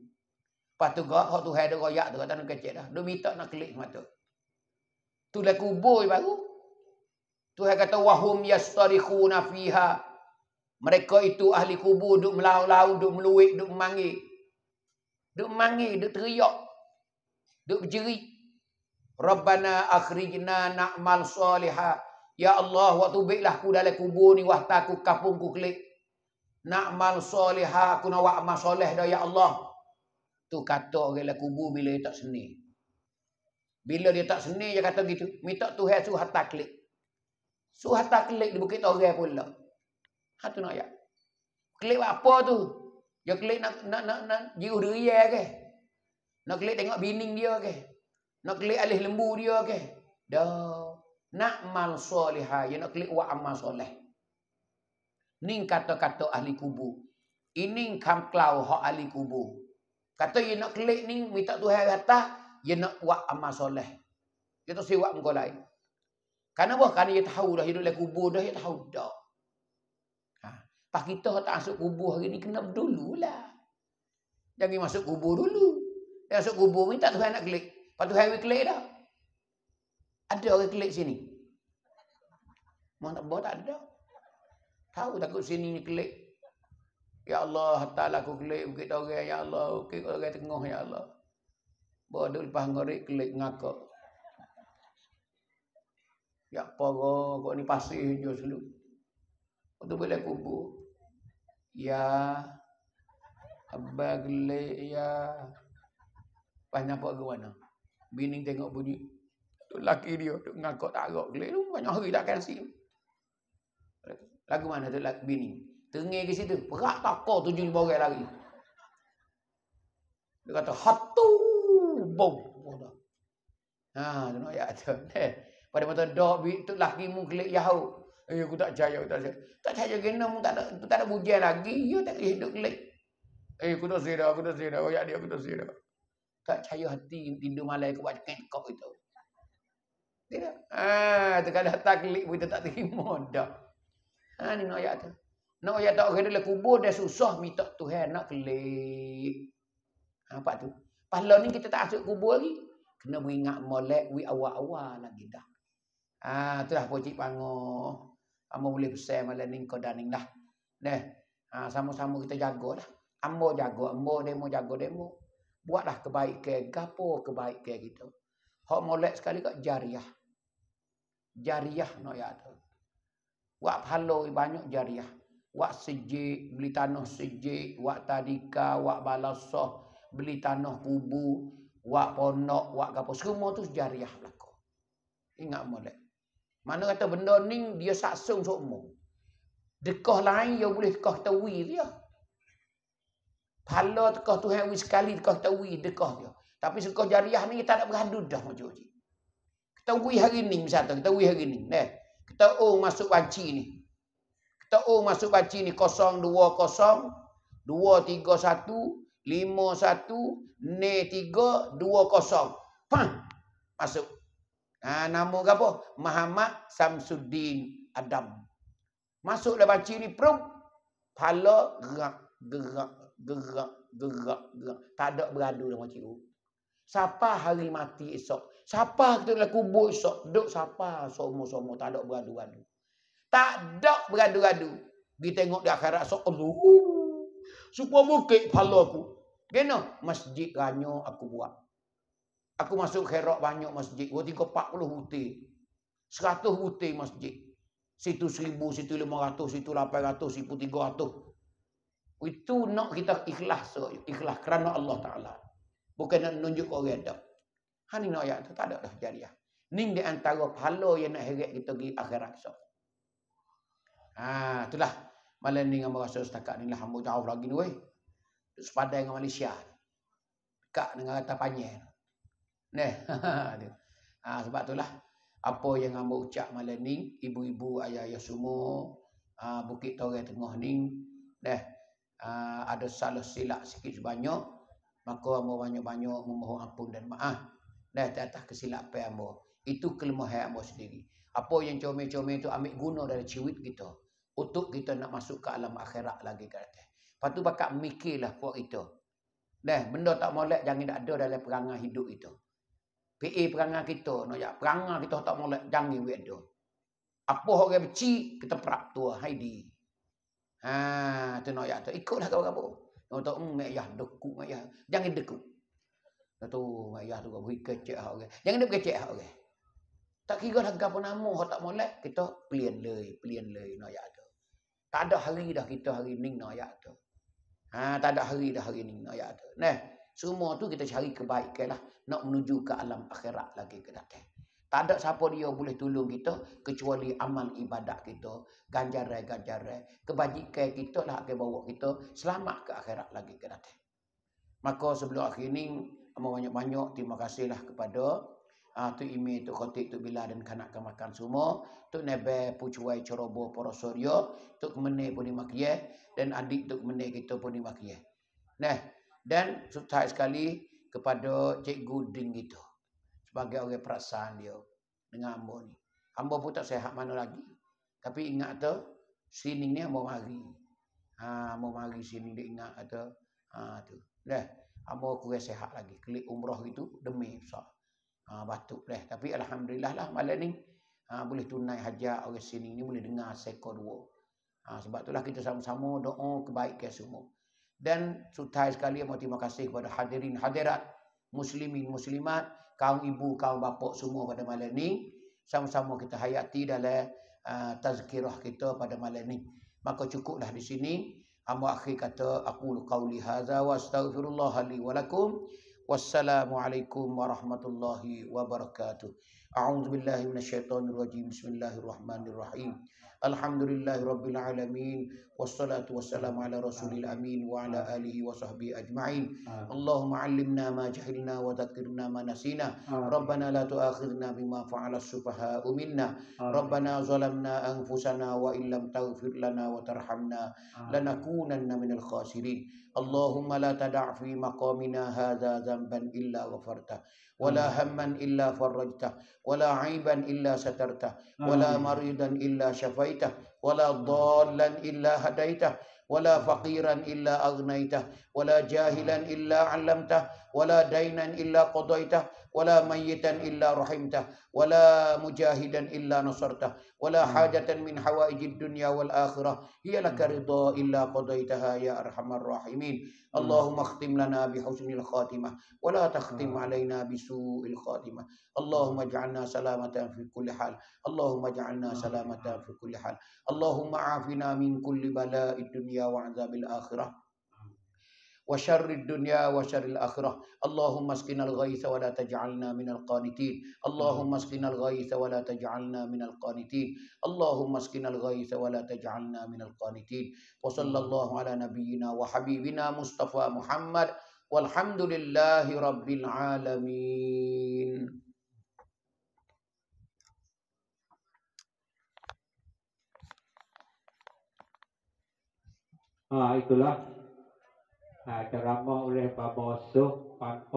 Lepas tu gak. Hak tu hai dia royak tu. Kata nak kecek dah. Dia minta nak klik mata. Tu lah kubur baru. Tu hai kata. Wahum yastarikhuna fiha. Mereka itu ahli kubur duk melau-lau, duk meluik, duk memanggil. Duk memanggil, duk teriak. Duk berjerit. Rabbana akhrijna na'mal salihah. Ya Allah, waktu baiklah aku dalam kubur ni, waktu aku kapung ku klik. Na'mal salihah, aku nak amal soleh dah ya Allah. Tu kata orang dalam kubur bila dia tak seni. Bila dia tak seni, dia kata gitu. Minta Tuhan suruh hatta klik. Suruh hatta klik di bukit orang pula. Ha tu nak ayat. Klik apa tu? Dia klik nak nak nak, nak jiru dia ke? Nak klik tengok bining dia ke? Nak klik alih lembu dia ke? Dah. Nak mal solihah. Dia nak klik wa amal soleh. Ni kata-kata ahli kubur. Ini kamklau hak ahli kubur. Kata dia nak klik ni, minta Tuhan kata, dia nak buat amal soleh. Dia tak siwak muka lain. Kenapa? Kerana dia tahu dah hidup dalam kubur dah, dia tahu dah. Pak kita tak masuk kubur hari ni kena dululah. Jangan masuk kubur dulu. Dia masuk kubur minta Tuhan nak klik. Lepas Tuhan will klik dah. Ada orang klik sini. Mau nak buat tak ada. Tahu takut sini ni klik. Ya Allah, ta'ala aku klik bukit orang. Ya Allah, bukit orang tengah. Ya Allah. Bodoh lepas ngorik klik ngakak. Ya apa kau ni pasir je selalu. Waktu boleh kubur. Ya Abang gelik ya. Banyak apa ke mana? Bini tengok bunyi Tu laki dia tu ngakak tak agak gelik. Tu Banyak hari tak kasi. Lagu mana tu laki bini? Tengih ke situ? Perak takor tujuh ribu orang lagi Dia kata Hatu Bom. Ha, tu nak ayat tu. Pada mata dok tu laki mu gelik yahut. Eh, aku tak percaya, aku tak percaya. Tak percaya kena, tak ada, tak ada pujian lagi. Ya tak hidup kelik. Eh, aku tak sedar, aku tak sedar. Ya dia, aku tak sedar. Tak percaya hati tidur malam aku buat kekok itu. Tidak. Ah, tak klik pun kita tak terima dah. Ha, ni nak ayat tu. Nak ayat tak orang dalam kubur dah susah minta Tuhan nak klik. Ha, apa tu? Pahala ni kita tak masuk kubur lagi. Kena beringat molek wi awal-awal lagi dah. Ah, tu dah pocik pangoh. Amo boleh pesan malam ni kau daning dah. Deh. Ha, sama-sama kita jaga dah. Ambo jaga, ambo demo jaga demo. Buatlah kebaikan, gapo kebaikan kita. Hak molek sekali kat jariah. Jariah no ya tu. Wak pahala banyak jariah. Wak sejik, beli tanah sejik, wak tadika, wak balasah, beli tanah kubu, wak pondok, wak gapo. Semua tu jariah belaka. Ingat molek. Mana kata benda ni dia saksung semua. Dekah lain dia boleh dekah tawi dia. Pala dekah Tuhan wi sekali dekah tawi dekah dia. Tapi sekah jariah ni tak ada beradu dah macam. Kita wi hari ni misalnya kita wi hari ni. Nah, kita oh masuk banci ni. Kita oh masuk banci ni 020 231 51 ne 3 20. Pam. Masuk. Ha, nama apa? Muhammad Samsuddin Adam. Masuk dalam baca ni, prum. Pala gerak, gerak, gerak, gerak, gerak. Tak ada beradu baca tu. Siapa hari mati esok? Siapa kita dalam kubur esok? Duk siapa? Semua-semua tak ada beradu-adu. Tak ada beradu-adu. Kita tengok di akhirat esok. Allah. Supaya bukit pala aku. Gena? Masjid ranyo aku buat. Aku masuk khairat banyak masjid. Tiga empat puluh butir. Seratus butir masjid. Situ seribu, situ lima ratus, situ lapan ratus, situ tiga ratus. Itu nak kita ikhlas. Ikhlas kerana Allah Ta'ala. Bukan nak menunjuk orang ada. Ha ni nak ayat tu. Tak ada dah jariah. Ni di antara pahala yang nak heret kita pergi akhirat. So. Ha, itulah. Malam ni dengan rasa setakat ni lah. Hamba jauh lagi ni weh. Sepadan dengan Malaysia. Dekat dengan kata panjang. Nah, ha, sebab itulah apa yang hamba ucap malam ni, ibu-ibu, ayah-ayah semua, uh, Bukit Torai Tengah ni, dah uh, ada salah silap sikit sebanyak, maka hamba banyak-banyak memohon ampun dan maaf. Dah atas kesilapan hamba. Itu kelemahan hamba sendiri. Apa yang comel-comel itu ambil guna dari ciwit kita. Untuk kita nak masuk ke alam akhirat lagi kata. Lepas tu bakal mikirlah buat itu. Dah, benda tak molek jangan ada dalam perangai hidup itu. PA perangai kita, nak ya perangai kita tak molek jangan buat itu. Apa orang beci, kita perak tua Haidi. Ha, tu nak ya tu ikutlah kau apa. Nak tahu hmm mak yah dekuk mak yah. Jangan dekuk. Tu mak yah tu bagi kecek orang. Jangan dia kecek orang. Tak kira dah gapo nama hak tak molek, kita pelian lei, pelian lei nak ya tu. Tak ada hari dah kita hari ni nak ya tu. Ha, tak ada hari dah hari ni nak ya tu. Nah, semua tu kita cari kebaikan lah. Nak menuju ke alam akhirat lagi ke datang. Tak ada siapa dia boleh tolong kita kecuali amal ibadat kita, ganjaran-ganjaran, kebajikan kita lah akan bawa kita selamat ke akhirat lagi ke datang. Maka sebelum akhir ini, banyak-banyak terima kasihlah kepada uh, tu imi tu khotik tu bila dan kanak makan semua tu nebe pucuai cerobo porosorio tu kemene pun dimakia dan adik tu kemene kita pun dimakia nah dan sutai sekali kepada cikgu ding gitu sebagai orang perasaan dia. Dengan ambo ni. Ambo pun tak sehat mana lagi. Tapi ingat tu sini ni ambo mari. Ha ambo mari sini dia ingat atau ha tu. Dah ambo kurang sehat lagi. Klik umrah gitu demi besar. Ha, batuk dah. Tapi Alhamdulillah lah malam ni ha, boleh tunai hajat orang sini ni boleh dengar seko dua. Ha, sebab itulah kita sama-sama doa kebaikan semua. Dan sutai sekali mau terima kasih kepada hadirin hadirat muslimin muslimat, kaum ibu, kaum bapa semua pada malam ni. Sama-sama kita hayati dalam uh, tazkirah kita pada malam ni. Maka cukuplah di sini. Amba akhir kata, aku qauli hadza wa astaghfirullah li wa lakum. Wassalamualaikum warahmatullahi wabarakatuh. A'udzu billahi minasyaitonir rajim. Bismillahirrahmanirrahim. Alhamdulillah Rabbil Alamin. Wassalatu wassalamu ala rasulil amin Wa ala alihi wa sahbihi ajma'in. Allahumma alimna ma jahilna Wa dhakirna ma nasina. Rabbana la tuakhirna bima fa'ala Subha'u minna Rabbana zalamna anfusana Wa illam tawfir lana wa tarhamna. Lanakunanna minal khasirin. Allahumma la tada'fi maqamina Hada zamban illa ghafarta. ولا هما إلا فرجته ولا عيبا إلا سترته ولا مريضا إلا شفيته ولا ضالا إلا هديته ولا فقيرا إلا أغنيته ولا جاهلا إلا علمته ولا دينا إلا قضيته ولا ميتا إلا رحمته ولا مجاهدا إلا نصرته ولا حاجة من حوائج الدنيا والآخرة هي لك رضا إلا قضيتها يا أرحم الراحمين اللهم اختم لنا بحسن الخاتمة ولا تختم علينا بسوء الخاتمة اللهم اجعلنا سلامة في كل حال اللهم اجعلنا سلامة في كل حال اللهم عافنا من كل بلاء الدنيا وعذاب الآخرة وشر الدنيا وشر الآخرة. اللهم اسقنا الغيث ولا تجعلنا من القانتين. اللهم اسقنا الغيث ولا تجعلنا من القانتين. اللهم اسقنا الغيث ولا تجعلنا من القانتين. وصلى الله على نبينا وحبيبنا مصطفى محمد. والحمد لله رب العالمين. Ah itulah. Ha, ceramah oleh Pak Bosuh